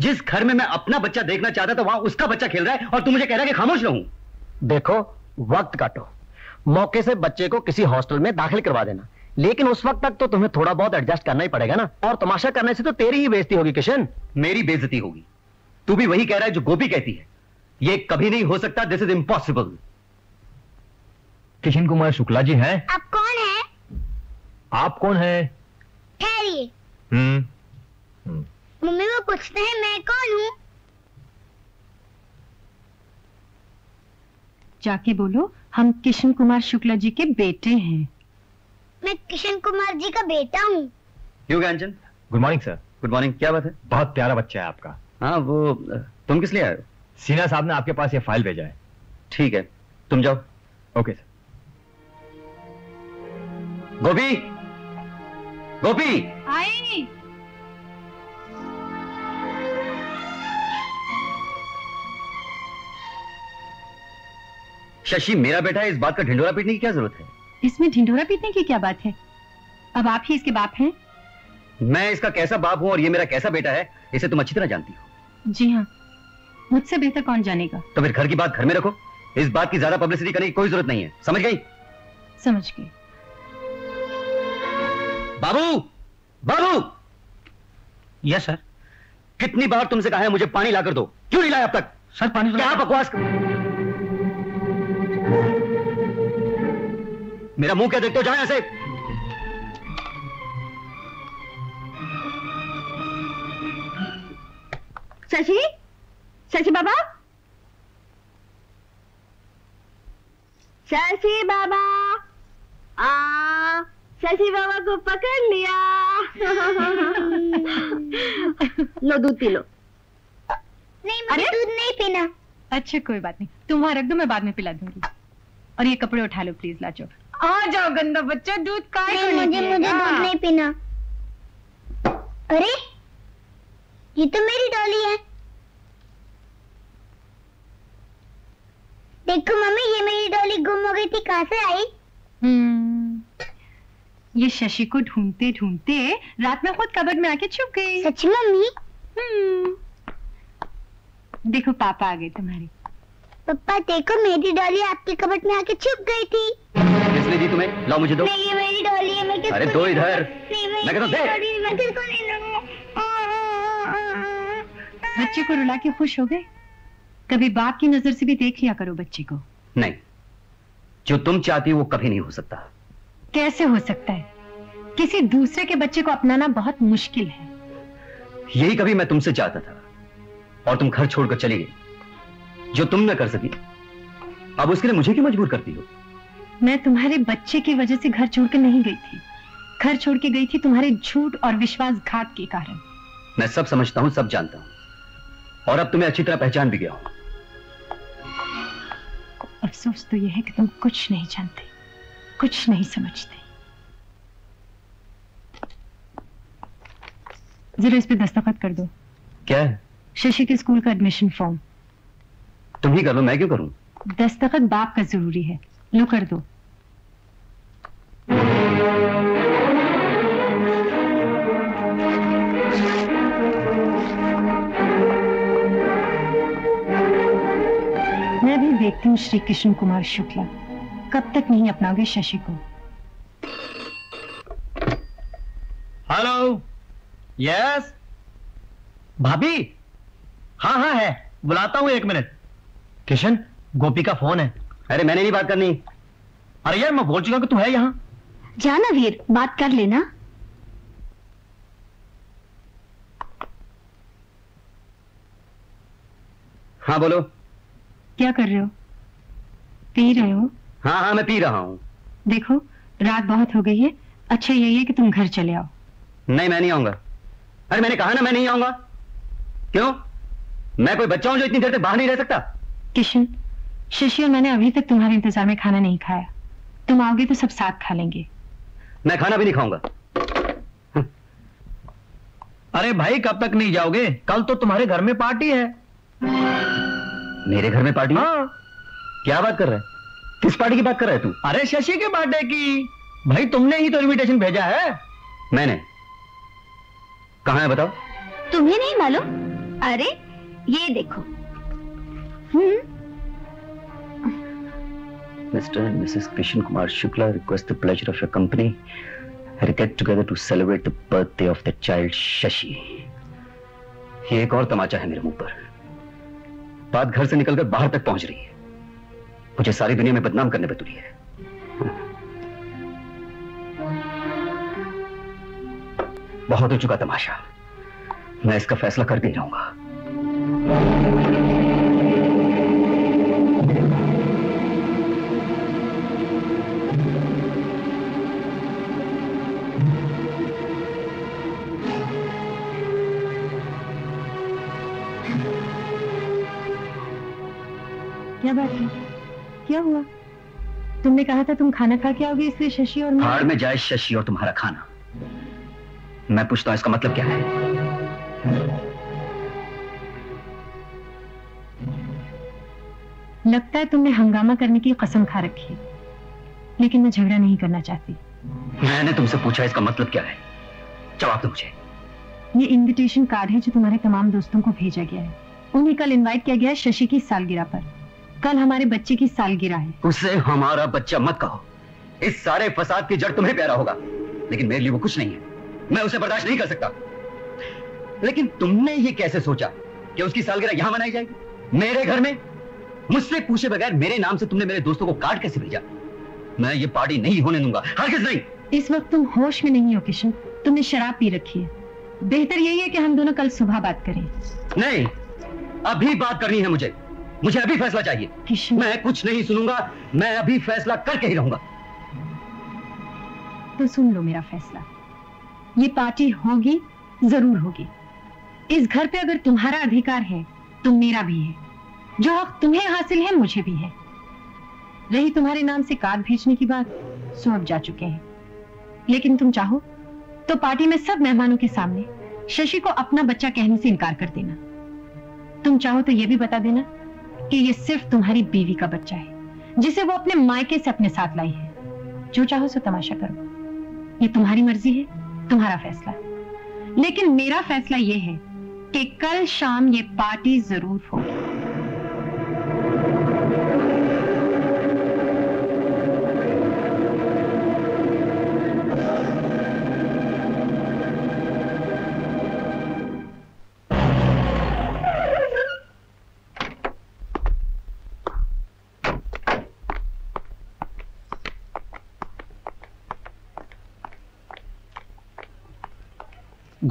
जिस घर में मैं अपना बच्चा देखना चाहता था वहाँ उसका बच्चा खेल रहा है और तू मुझे कह रहा है कि खामोश रहूँ। देखो वक्त काटो। मौके से बच्चे को किसी हॉस्टल में दाखिल करवा देना। लेकिन उस वक्त तक तो तुम्हें थोड़ा बहुत एडजस्ट करना ही पड़ेगा ना। और तमाशा करने से तो तेरी ही बेइज्जती होगी किशन। मेरी बेइज्जती होगी। तू भी वही कह रहा है जो गोपी कहती है। ये कभी नहीं हो सकता this is impossible Kishan Kumar Shukla ji हैं? आप कौन है? आप कौन हैं? ठहरिए। हम्म। मम्मी वो पूछते हैं मैं कौन हूँ? जाके बोलो। हम किशन कुमार शुक्ला जी के बेटे हैं। मैं किशन कुमार जी का बेटा हूँ। क्यों Gyanchand? Good morning sir good morning क्या बात है? बहुत प्यारा बच्चा है आपका। हाँ वो तुम किस लिए आए हो? सीना साहब ने आपके पास ये फ़ाइल भेजा है। ठीक है तुम जाओ। Okay sir Gopi! गोपी! आई! शशि मेरा बेटा है इस बात का ढिंडोरा पीटने की क्या ज़रूरत है? इसमें ढिंडोरा पीटने की क्या बात है? अब आप ही इसके बाप हैं। मैं इसका कैसा बाप हूँ और ये मेरा कैसा बेटा है इसे तुम अच्छी तरह जानती हो। जी हाँ मुझसे बेहतर कौन जानेगा? तो फिर घर की बात घर में रखो। इस बात की ज़्यादा पब्लिसिटी करने की कोई ज़रूरत नहीं है। समझ गई? समझ गई। बाबू! बाबू! यस सर कितनी बार तुमसे कहा है मुझे पानी लाकर दो। क्यों नहीं लाया अब तक? सर पानी क्या बकवास मेरा मुँह क्या देखते हो? जाए यहाँ से। शशि? शशि बाबा? शशि बाबा? आ शशि बाबा को पकड़ लिया। लो दूध पी लो। नहीं मुझे दूध नहीं पीना। अच्छा कोई बात नहीं। तुम वहाँ रख दो मैं बाद में पिला दूँगी। और ये कपड़े उठा लो प्लीज़ लाचो आ जाओ गंदा बच्चा दूध का नहीं मुझे मुझे दूध नहीं पीना। अरे ये तो मेरी डॉली है। देखो मम्मी ये मेरी डॉली गुम हो गई थी कहाँ से आई? हम्म, ये शशि को ढूंढते ढूंढते रात में खुद कबर में आके छुप गई। सच मम्मी? हम्म देखो पापा आ गए तुम्हारे। पापा देखो मेरी डॉली आपके कबट में आके छुप गई थी। किसने दी तुम्हें? लाओ मुझे दो। नहीं ये मेरी डॉली है मैं किसको अरे दो इधर। मैं कहता हूँ, दे। मैं किसको? बच्चे को रुला के खुश हो गए? कभी बाप की नज़र से भी देख लिया करो बच्चे को। नहीं जो तुम चाहती हो वो कभी नहीं हो सकता। कैसे हो सकता है? किसी दूसरे के बच्चे को अपनाना बहुत मुश्किल है। यही कभी मैं तुमसे चाहता था। और तुम घर छोड़कर चली गई। जो तुम न कर सकी। अब उसके लिए मुझे क्यों मजबूर करती हो? मैं तुम्हारे बच्चे की वजह से घर छोड़कर नहीं गई थी। घर छोड़ के गई थी तुम्हारे झूठ और विश्वासघात के कारण। मैं सब समझता हूँ सब जानता हूँ। और अब तुम्हें अच्छी तरह पहचान भी गया हूँ। अफसोस तो यह है कि तुम कुछ नहीं जानते कुछ नहीं समझते। जरा इस पे दस्तखत कर दो। क्या है? शशि के स्कूल का एडमिशन फॉर्म तुम ही कर लो मैं क्यों करूँ? दस्तखत बाप का ज़रूरी है। लो कर दो। मैं भी देखती हूँ श्री कृष्ण कुमार शुक्ला। कब तक नहीं अपनाओगे शशि को? हेलो? यस? भाभी? हाँ हाँ है। बुलाता हूँ एक मिनट। किशन गोपी का फ़ोन है। अरे मैंने नहीं बात करनी। अरे यार मैं बोल चुका कि तू है यहाँ। जाना वीर बात कर लेना। हाँ बोलो। क्या कर रहे हो? पी रहे हो? हाँ हाँ मैं पी रहा हूँ। देखो रात बहुत हो गई है। अच्छा यही है कि तुम घर चले आओ। नहीं मैं नहीं आऊँगा। अरे मैंने कहा ना मैं नहीं आऊँगा। क्यों? मैं कोई बच्चा हूँ जो इतनी देर तक बाहर नहीं रह सकता? किशन शशि और मैंने अभी तक तुम्हारे इंतज़ार में खाना नहीं खाया। तुम आओगे तो सब साथ खा लेंगे। मैं खाना भी नहीं खाऊँगा। अरे भाई कब तक नहीं जाओगे? कल तो तुम्हारे घर में पार्टी है। मेरे घर में पार्टी? हाँ। क्या बात कर रहा है? किस पार्टी की बात कर रहा है तू अरे शशि के बर्थडे की। भाई तुमने ही तो इनविटेशन भेजा है। मैंने। कहा है बताओ? तुम्हें नहीं मालूम? अरे ये देखो हम्म Mr. and Mrs. Krishan Kumar Shukla request the pleasure of your company and get together to celebrate the birthday of their child Shashi. ये एक और तमाचा है मेरे मुँह पर बात घर से निकलकर बाहर तक पहुँच रही है मुझे सारी दुनिया में बदनाम करने पर तुली है बहुत हो चुका तमाशा मैं इसका फैसला करके ही रहूँगा क्या बात है? क्या हुआ? तुमने कहा था तुम खाना खा के आओगे इसलिए शशि और मैं भाड़ में जाए शशि और तुम्हारा खाना। मैं पूछता हूँ इसका मतलब क्या है? लगता है तुमने हंगामा करने की कसम खा रखी है लेकिन मैं झगड़ा नहीं करना चाहती। मैंने तुमसे पूछा इसका मतलब क्या है? जवाब दो मुझे। ये इनविटेशन कार्ड है जो तुम्हारे तमाम दोस्तों को भेजा गया है। उन्हें कल इनवाइट किया गया है शशि की सालगिरह पर। कल हमारे बच्चे की सालगिरह है। उसे हमारा बच्चा मत कहो। इस सारे फसाद की जड़ तुम्हें प्यारा होगा। लेकिन मेरे लिए वो कुछ नहीं है। मैं उसे बर्दाश्त नहीं कर सकता। लेकिन तुमने ये कैसे सोचा कि उसकी सालगिरह यहाँ मनाई जाएगी? मेरे घर में? मुझसे पूछे बगैर मेरे नाम से तुमने मेरे दोस्तों को कार्ड कैसे भेजा? मैं ये पार्टी नहीं होने दूँगा। हरगिज नहीं। इस वक्त तुम होश में नहीं हो किशन। तुमने शराब पी रखी है। बेहतर यही है कि हम दोनों कल सुबह बात करें। नहीं। अभी बात करनी है मुझे। मुझे अभी फैसला चाहिए। मैं कुछ नहीं सुनूँगा मैं अभी फैसला करके ही रहूँगा। तो सुन लो मेरा फैसला। ये पार्टी होगी ज़रूर होगी। इस घर पे अगर तुम्हारा अधिकार है तो मेरा भी है। जो हक तुम्हें हासिल है मुझे भी है। रही तुम्हारे नाम से कार्ड भेजने की बात सो अब जा चुके हैं। लेकिन तुम चाहो तो पार्टी में सब मेहमानों के सामने शशि को अपना बच्चा कहने से इनकार कर देना। तुम चाहो तो यह भी बता देना कि ये सिर्फ़ तुम्हारी बीवी का बच्चा है, जिसे वो अपने मायके से अपने साथ लाई है। जो चाहो सो तमाशा करो। ये तुम्हारी मर्ज़ी है, तुम्हारा फैसला। लेकिन मेरा फैसला ये है कि कल शाम ये पार्टी ज़रूर होगी।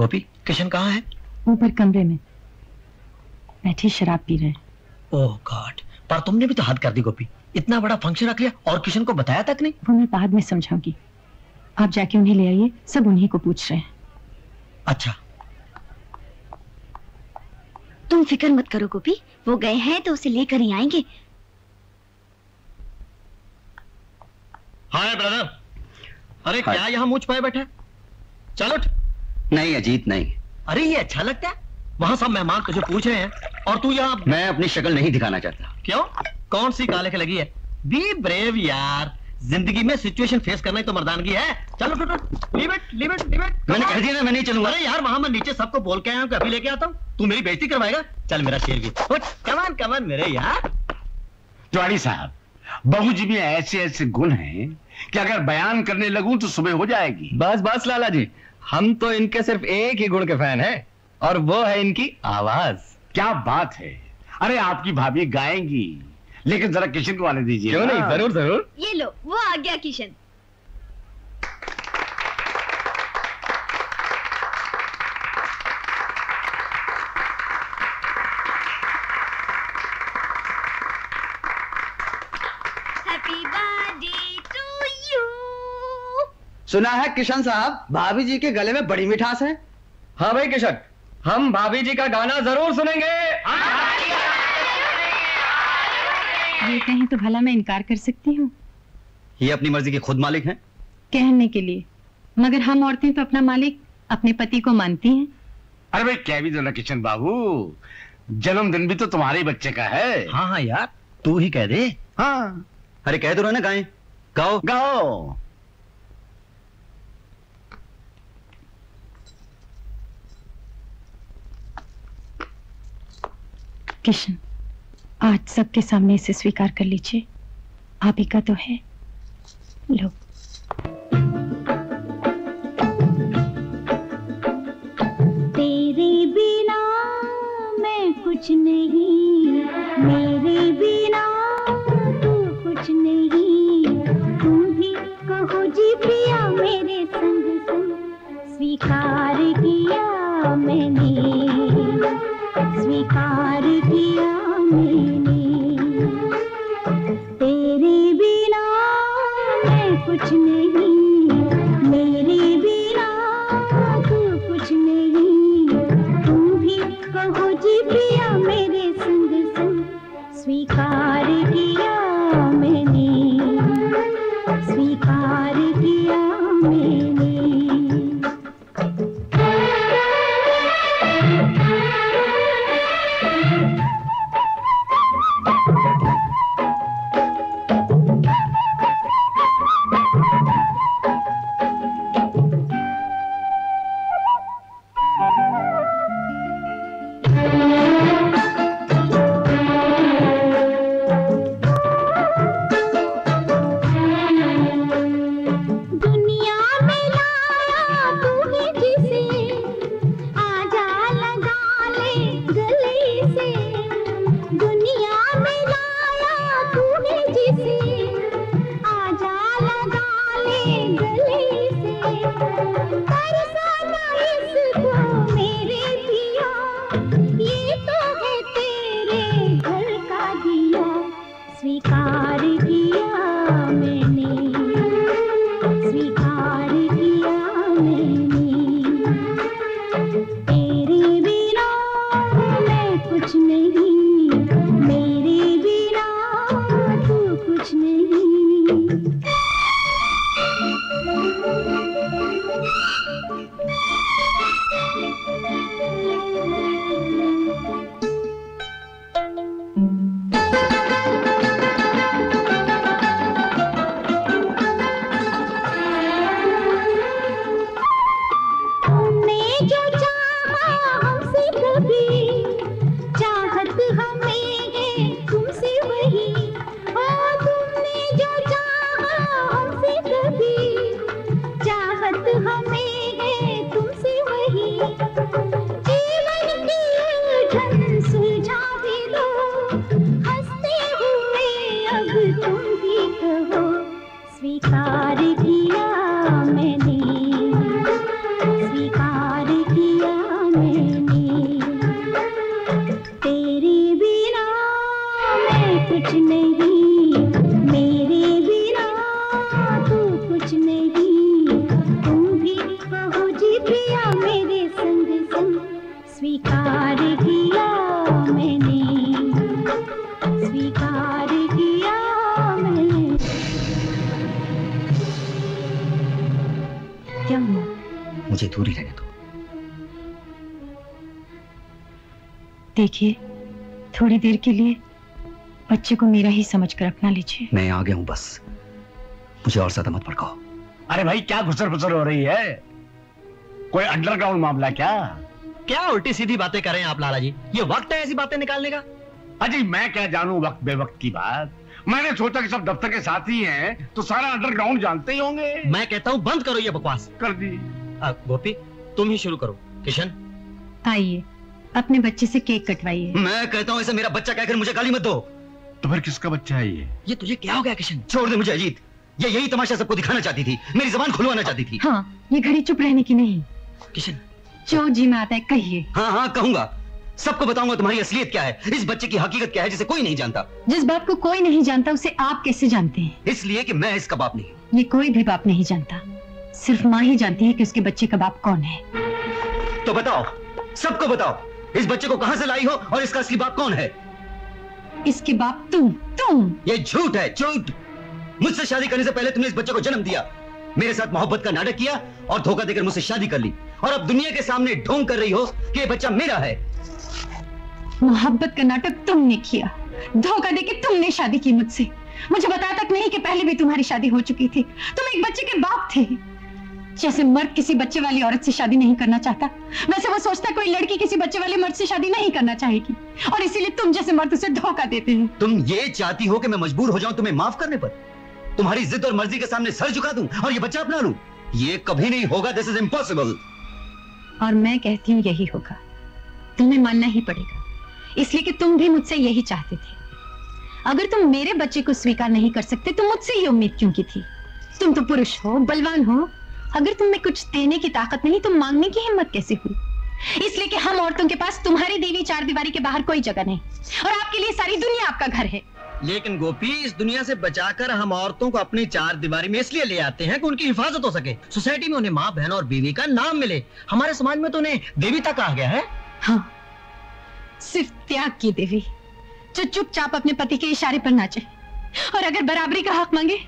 गोपी किशन कहाँ है? ऊपर कमरे में। बैठे शराब पी रहे हैं। ओह गॉड पर तुमने भी तो हद कर दी गोपी। इतना बड़ा फ़ंक्शन रख लिया और किशन को बताया तक नहीं? वो मैं बाद में समझाऊँगी। आप जाके उन्हें ले आइए सब उन्हीं को पूछ रहे हैं। अच्छा। तुम फ़िक्र मत करो गोपी वो गए हैं तो उसे लेकर ही आएँगे। हाय ब्रदर अरे क्या यहाँ मुझ पाए बैठा चलो उठ। नहीं अजीत नहीं। अरे ये अच्छा लगता है। वहाँ सब मेहमान तुझे पूछ रहे हैं और तू यहाँ मैं अपनी शक्ल नहीं दिखाना चाहता। क्यों? कौन सी काले के लगी है? बी ब्रेव यार। ज़िंदगी में सिचुएशन फेस करना ही तो मर्दानगी है। चलो लीव इट लीव इट मैंने कह दिया ना मैं नहीं चलूँगा। अरे यार वहाँ मैं नीचे सबको बोल के आया हूँ कि अभी लेके आता हूँ। तू मेरी बेइज्जती करवाएगा। चल मेरा शेर भी। कमान कमान मेरे यार। तिवारी साहब बहू जी में ऐसे ऐसे गुण हैं कि अगर बयान करने लगूं तो सुबह हो जाएगी। बस बस लाला जी। हम तो इनके सिर्फ़ एक ही गुण के फ़ैन हैं और वो है इनकी आवाज़। क्या बात है। अरे आपकी भाभी गाएँगी। लेकिन जरा किशन को आने दीजिए। क्यों नहीं? ज़रूर ज़रूर। ये लो वो आ गया Kishan happy birthday to you सुना है किशन साहब भाभी जी के गले में बड़ी मिठास है? हाँ भाई किशन हम भाभी जी का गाना ज़रूर सुनेंगे। ये कहें तो भला मैं इनकार कर सकती हूँ? ये अपनी मर्ज़ी के खुद मालिक हैं। कहने के लिए। मगर हम औरतें तो अपना मालिक अपने पति को मानती हैं। अरे भाई क्या भी दो ना किशन बाबू जन्मदिन भी तो तुम्हारे बच्चे का है। हाँ हाँ यार तू ही कह दे। हाँ। अरे कह दो ना गाएँ। गाओ। गाओ। किशन आज सबके सामने इसे स्वीकार कर लीजिए। आप ही का तो है। लो। तेरे बिना मैं कुछ नहीं, मेरे बिना तू कुछ नहीं। तुम भी कहो जी पिया मेरे संग संग स्वीकार किया मैंने। स्वीकार किया मैंने। देर के लिए बच्चे को मेरा ही समझ कर अपना लीजिए। मैं आ गया हूँ बस। मुझे और ज़्यादा मत भड़काओ। अरे भाई क्या घुसर फुसर हो रही है? कोई अंडरग्राउंड मामला क्या? क्या उल्टी सीधी बातें कर रहे हैं आप लाला जी ये वक्त है ऐसी बातें निकालने का। अजी मैं क्या जानू वक्त बेवक्त की बात? मैंने सोचा कि सब दफ्तर के साथी हैं तो सारा अंडरग्राउंड जानते ही होंगे। मैं कहता हूँ बंद करो ये बकवास। कर दी। गोपी तुम ही शुरू करो। किशन? आइए। अपने बच्चे से केक कटवाइए। मैं कहता हूँ इसे मेरा बच्चा कहकर मुझे गाली मत दो। तो फिर किसका बच्चा है ये? ये तुझे क्या हो गया किशन? छोड़ दे मुझे अजीत। ये यही तमाशा सबको दिखाना चाहती थी। मेरी जबान खुलवाना चाहती थी। हाँ ये घड़ी चुप रहने की नहीं। किशन। जो जी में आता है कहिए। हाँ हाँ कहूँगा। सबको बताऊँगा तुम्हारी असलियत क्या है। इस बच्चे की हकीकत क्या है जिसे कोई नहीं जानता। जिस बात को कोई नहीं जानता उसे आप कैसे जानते हैं? इसलिए कि मैं इसका बाप नहीं ये कोई भी बाप नहीं जानता। सिर्फ़ माँ ही जानती है कि उसके बच्चे का बाप कौन है। तो बताओ सबको बताओ इस बच्चे को कहाँ से लाई हो और इसका असली बाप कौन है? इसके बाप तुम तुम। ये झूठ है झूठ। मुझसे शादी करने से पहले तुमने इस बच्चे को जन्म दिया। मेरे साथ मोहब्बत का नाटक किया और धोखा देकर मुझसे शादी कर ली। और अब दुनिया के सामने ढोंग कर रही हो कि ये बच्चा मेरा है। मोहब्बत का नाटक तुमने किया। धोखा देके तुमने शादी की मुझसे। मुझे बताया तक नहीं कि पहले भी तुम्हारी शादी हो चुकी थी। तुम एक बच्चे के बाप थे। जैसे मर्द किसी बच्चे वाली औरत से शादी नहीं करना चाहता। वैसे वो सोचता है कोई लड़की किसी बच्चे वाले मर्द से शादी नहीं करना चाहेगी। और इसीलिए तुम जैसे मर्द उसे धोखा देते हैं। तुम ये चाहती हो कि मैं मजबूर हो जाऊँ तुम्हें माफ़ करने पर। तुम्हारी जिद और मर्ज़ी के सामने सर झुका दूँ और ये बच्चा अपना लूँ। ये कभी नहीं होगा दिस इज़ इम्पॉसिबल और मैं कहती हूँ यही होगा। तुम्हें मानना ही पड़ेगा। इसलिए कि तुम भी मुझसे यही चाहते थे। अगर तुम मेरे बच्चे को स्वीकार नहीं कर सकते तो मुझसे ये उम्मीद क्यों की थी? तुम तो पुरुष हो बलवान हो अगर तुम में कुछ देने की ताकत नहीं तो मांगने की हिम्मत कैसे हुई? इसलिए कि हम औरतों के पास तुम्हारी देवी चार दीवारी के बाहर कोई जगह नहीं। और आपके लिए सारी दुनिया आपका घर है। लेकिन गोपी इस दुनिया से बचाकर हम औरतों को अपनी चार दीवारी में इसलिए ले आते हैं कि उनकी हिफाजत हो सके। सोसाइटी में उन्हें माँ बहन और बीवी का नाम मिले। हमारे समाज में तो उन्हें देवी तक कहा गया है। हाँ। सिर्फ़ त्याग की देवी जो चुपचाप अपने पति के इशारे पर नाचे। और अगर बराबरी का हक मांगे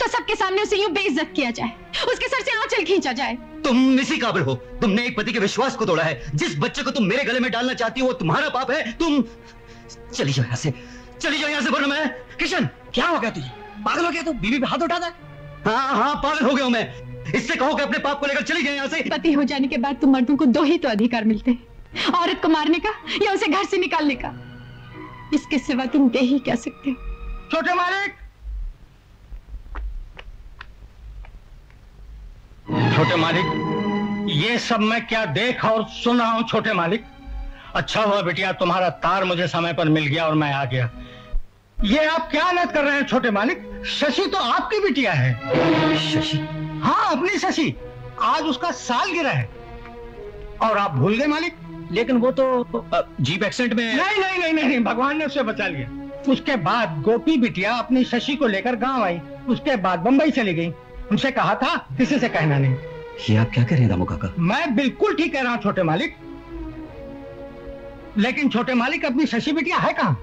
तो सबके सामने उसे यूँ बेइज्जत किया जाए। उसके सर से आंचल खींचा जाए। तुम इसी काबिल हो। तुमने एक पति के विश्वास को तोड़ा है। जिस बच्चे को तुम मेरे गले में डालना चाहती हो वो तुम्हारा पाप है। तुम चली जाओ यहाँ से। चली जाओ यहाँ से वरना मैं। किशन क्या हो गया तुझे? पागल हो गया तू? बीवी पे हाथ उठा दे हाँ हाँ पागल हो गया हूँ मैं। इससे कहो कि अपने पाप को लेकर चली जाए यहाँ से। पति हो जाने के बाद तुम मर्दों को दो ही तो अधिकार मिलते हैं। औरत को मारने का या उसे घर से निकालने का। इसके सिवा तुम दे ही क्या सकते हो? छोटे मालिक! छोटे मालिक। ये सब मैं क्या देख और सुन रहा हूँ छोटे मालिक? अच्छा हुआ बिटिया तुम्हारा तार मुझे समय पर मिल गया और मैं आ गया। ये आप क्या नत कर रहे हैं छोटे मालिक? शशि तो आपकी बिटिया है। शशि? हाँ अपनी शशि। आज उसका साल गिरा है। और आप भूल गए मालिक? लेकिन वो तो जीप एक्सीडेंट में नहीं नहीं नहीं नहीं भगवान ने उसे बचा लिया। उसके बाद गोपी बिटिया अपनी शशि को लेकर गाँव आई। उसके बाद बंबई चली गई। उनसे कहा था किसी से कहना नहीं। ये आप क्या कह रहे हैं दामू काका? मैं बिल्कुल ठीक कह रहा हूँ छोटे मालिक। लेकिन छोटे मालिक अपनी शशि बिटिया है कहाँ?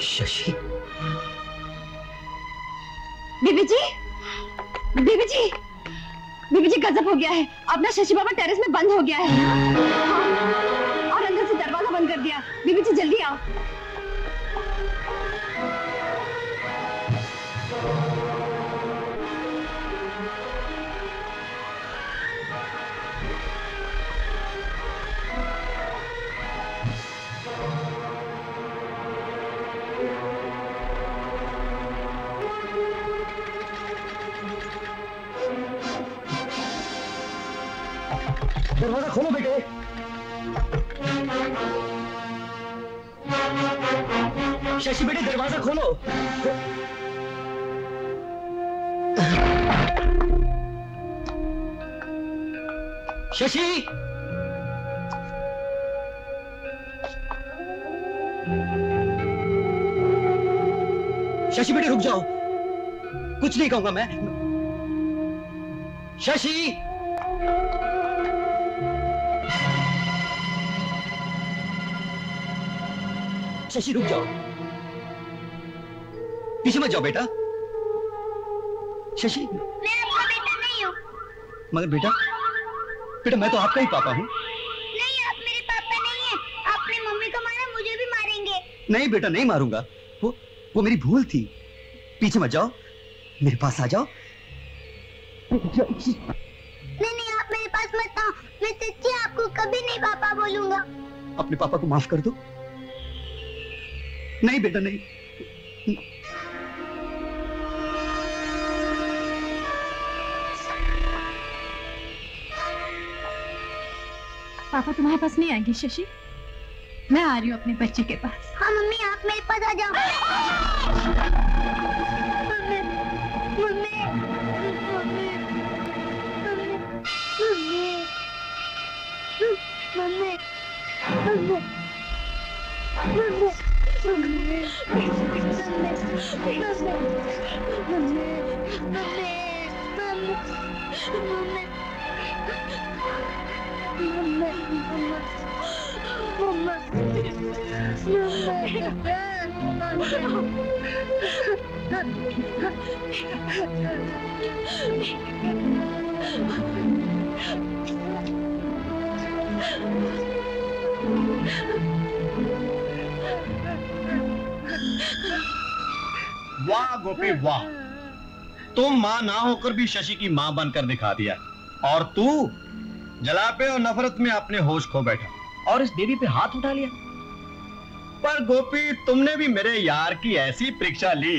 शशि? बीबी जी? बीबी जी? बीबी जी गजब हो गया है। अपना शशि बाबा टेरेस में बंद हो गया है हाँ, और अंदर से दरवाज़ा बंद कर दिया। बीबी जी जल्दी आओ। शशि बेटे, दरवाज़ा खोलो। शशि! शशि बेटे, रुक जाओ। कुछ नहीं कहूँगा मैं। शशि! शशि, रुक जाओ। पीछे मत जाओ बेटा। शशि। मैं आपका बेटा नहीं हूँ। मगर बेटा बेटा मैं तो आपका ही पापा हूँ। नहीं आप मेरे पापा नहीं है। आपने मम्मी को मारा मुझे भी मारेंगे। नहीं बेटा नहीं मारूँगा। वो वो मेरी भूल थी। पीछे मत जाओ। मेरे पास आ जाओ। नहीं नहीं आप मेरे पास मत आओ। मैं सच्ची आपको कभी नहीं पापा बोलूँगा। अपने पापा को माफ़ कर दो। नहीं बेटा नहीं। पापा तुम्हारे पास नहीं आएँगे शशि मैं आ रही हूँ अपने बच्चे के पास हाँ मम्मी आप मेरे पास आ जाओ mummy mummy mummy mummy mummy वाह गोपी, वाह। तुम माँ ना होकर भी शशि की माँ बनकर दिखा दिया। और तू जलापे और नफरत में अपने होश खो बैठा और इस देवी पे हाथ उठा लिया। पर गोपी तुमने भी मेरे यार की ऐसी परीक्षा ली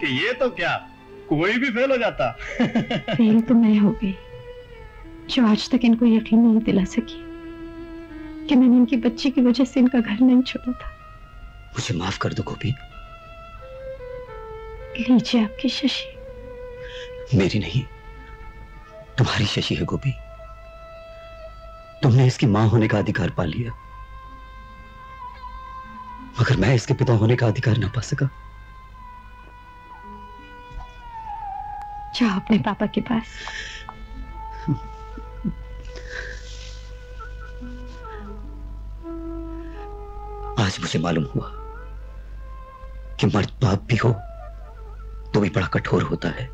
कि ये तो क्या कोई भी फेल हो जाता। फेल तो मैं हो गई जो आज तक इनको यकीन नहीं दिला सकी कि मैंने इनकी बच्ची की वजह से इनका घर नहीं छोड़ा था। मुझे माफ़ कर दो गोपी। लीजिए आपकी शशि। मेरी नहीं तुम्हारी शशि है गोपी। तुमने इसकी माँ होने का अधिकार पा लिया। मगर मैं इसके पिता होने का अधिकार ना पा सका। जाओ अपने पापा के पास आज मुझे मालूम हुआ कि मर्द बाप भी हो तो भी बड़ा कठोर होता है।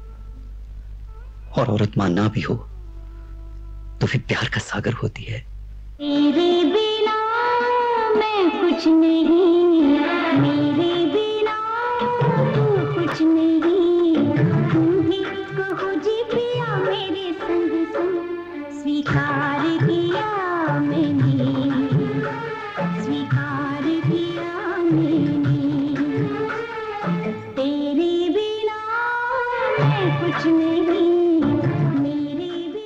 और औरत माँ ना भी हो तो फिर प्यार का सागर होती है। तेरे बिना मैं कुछ नहीं मेरे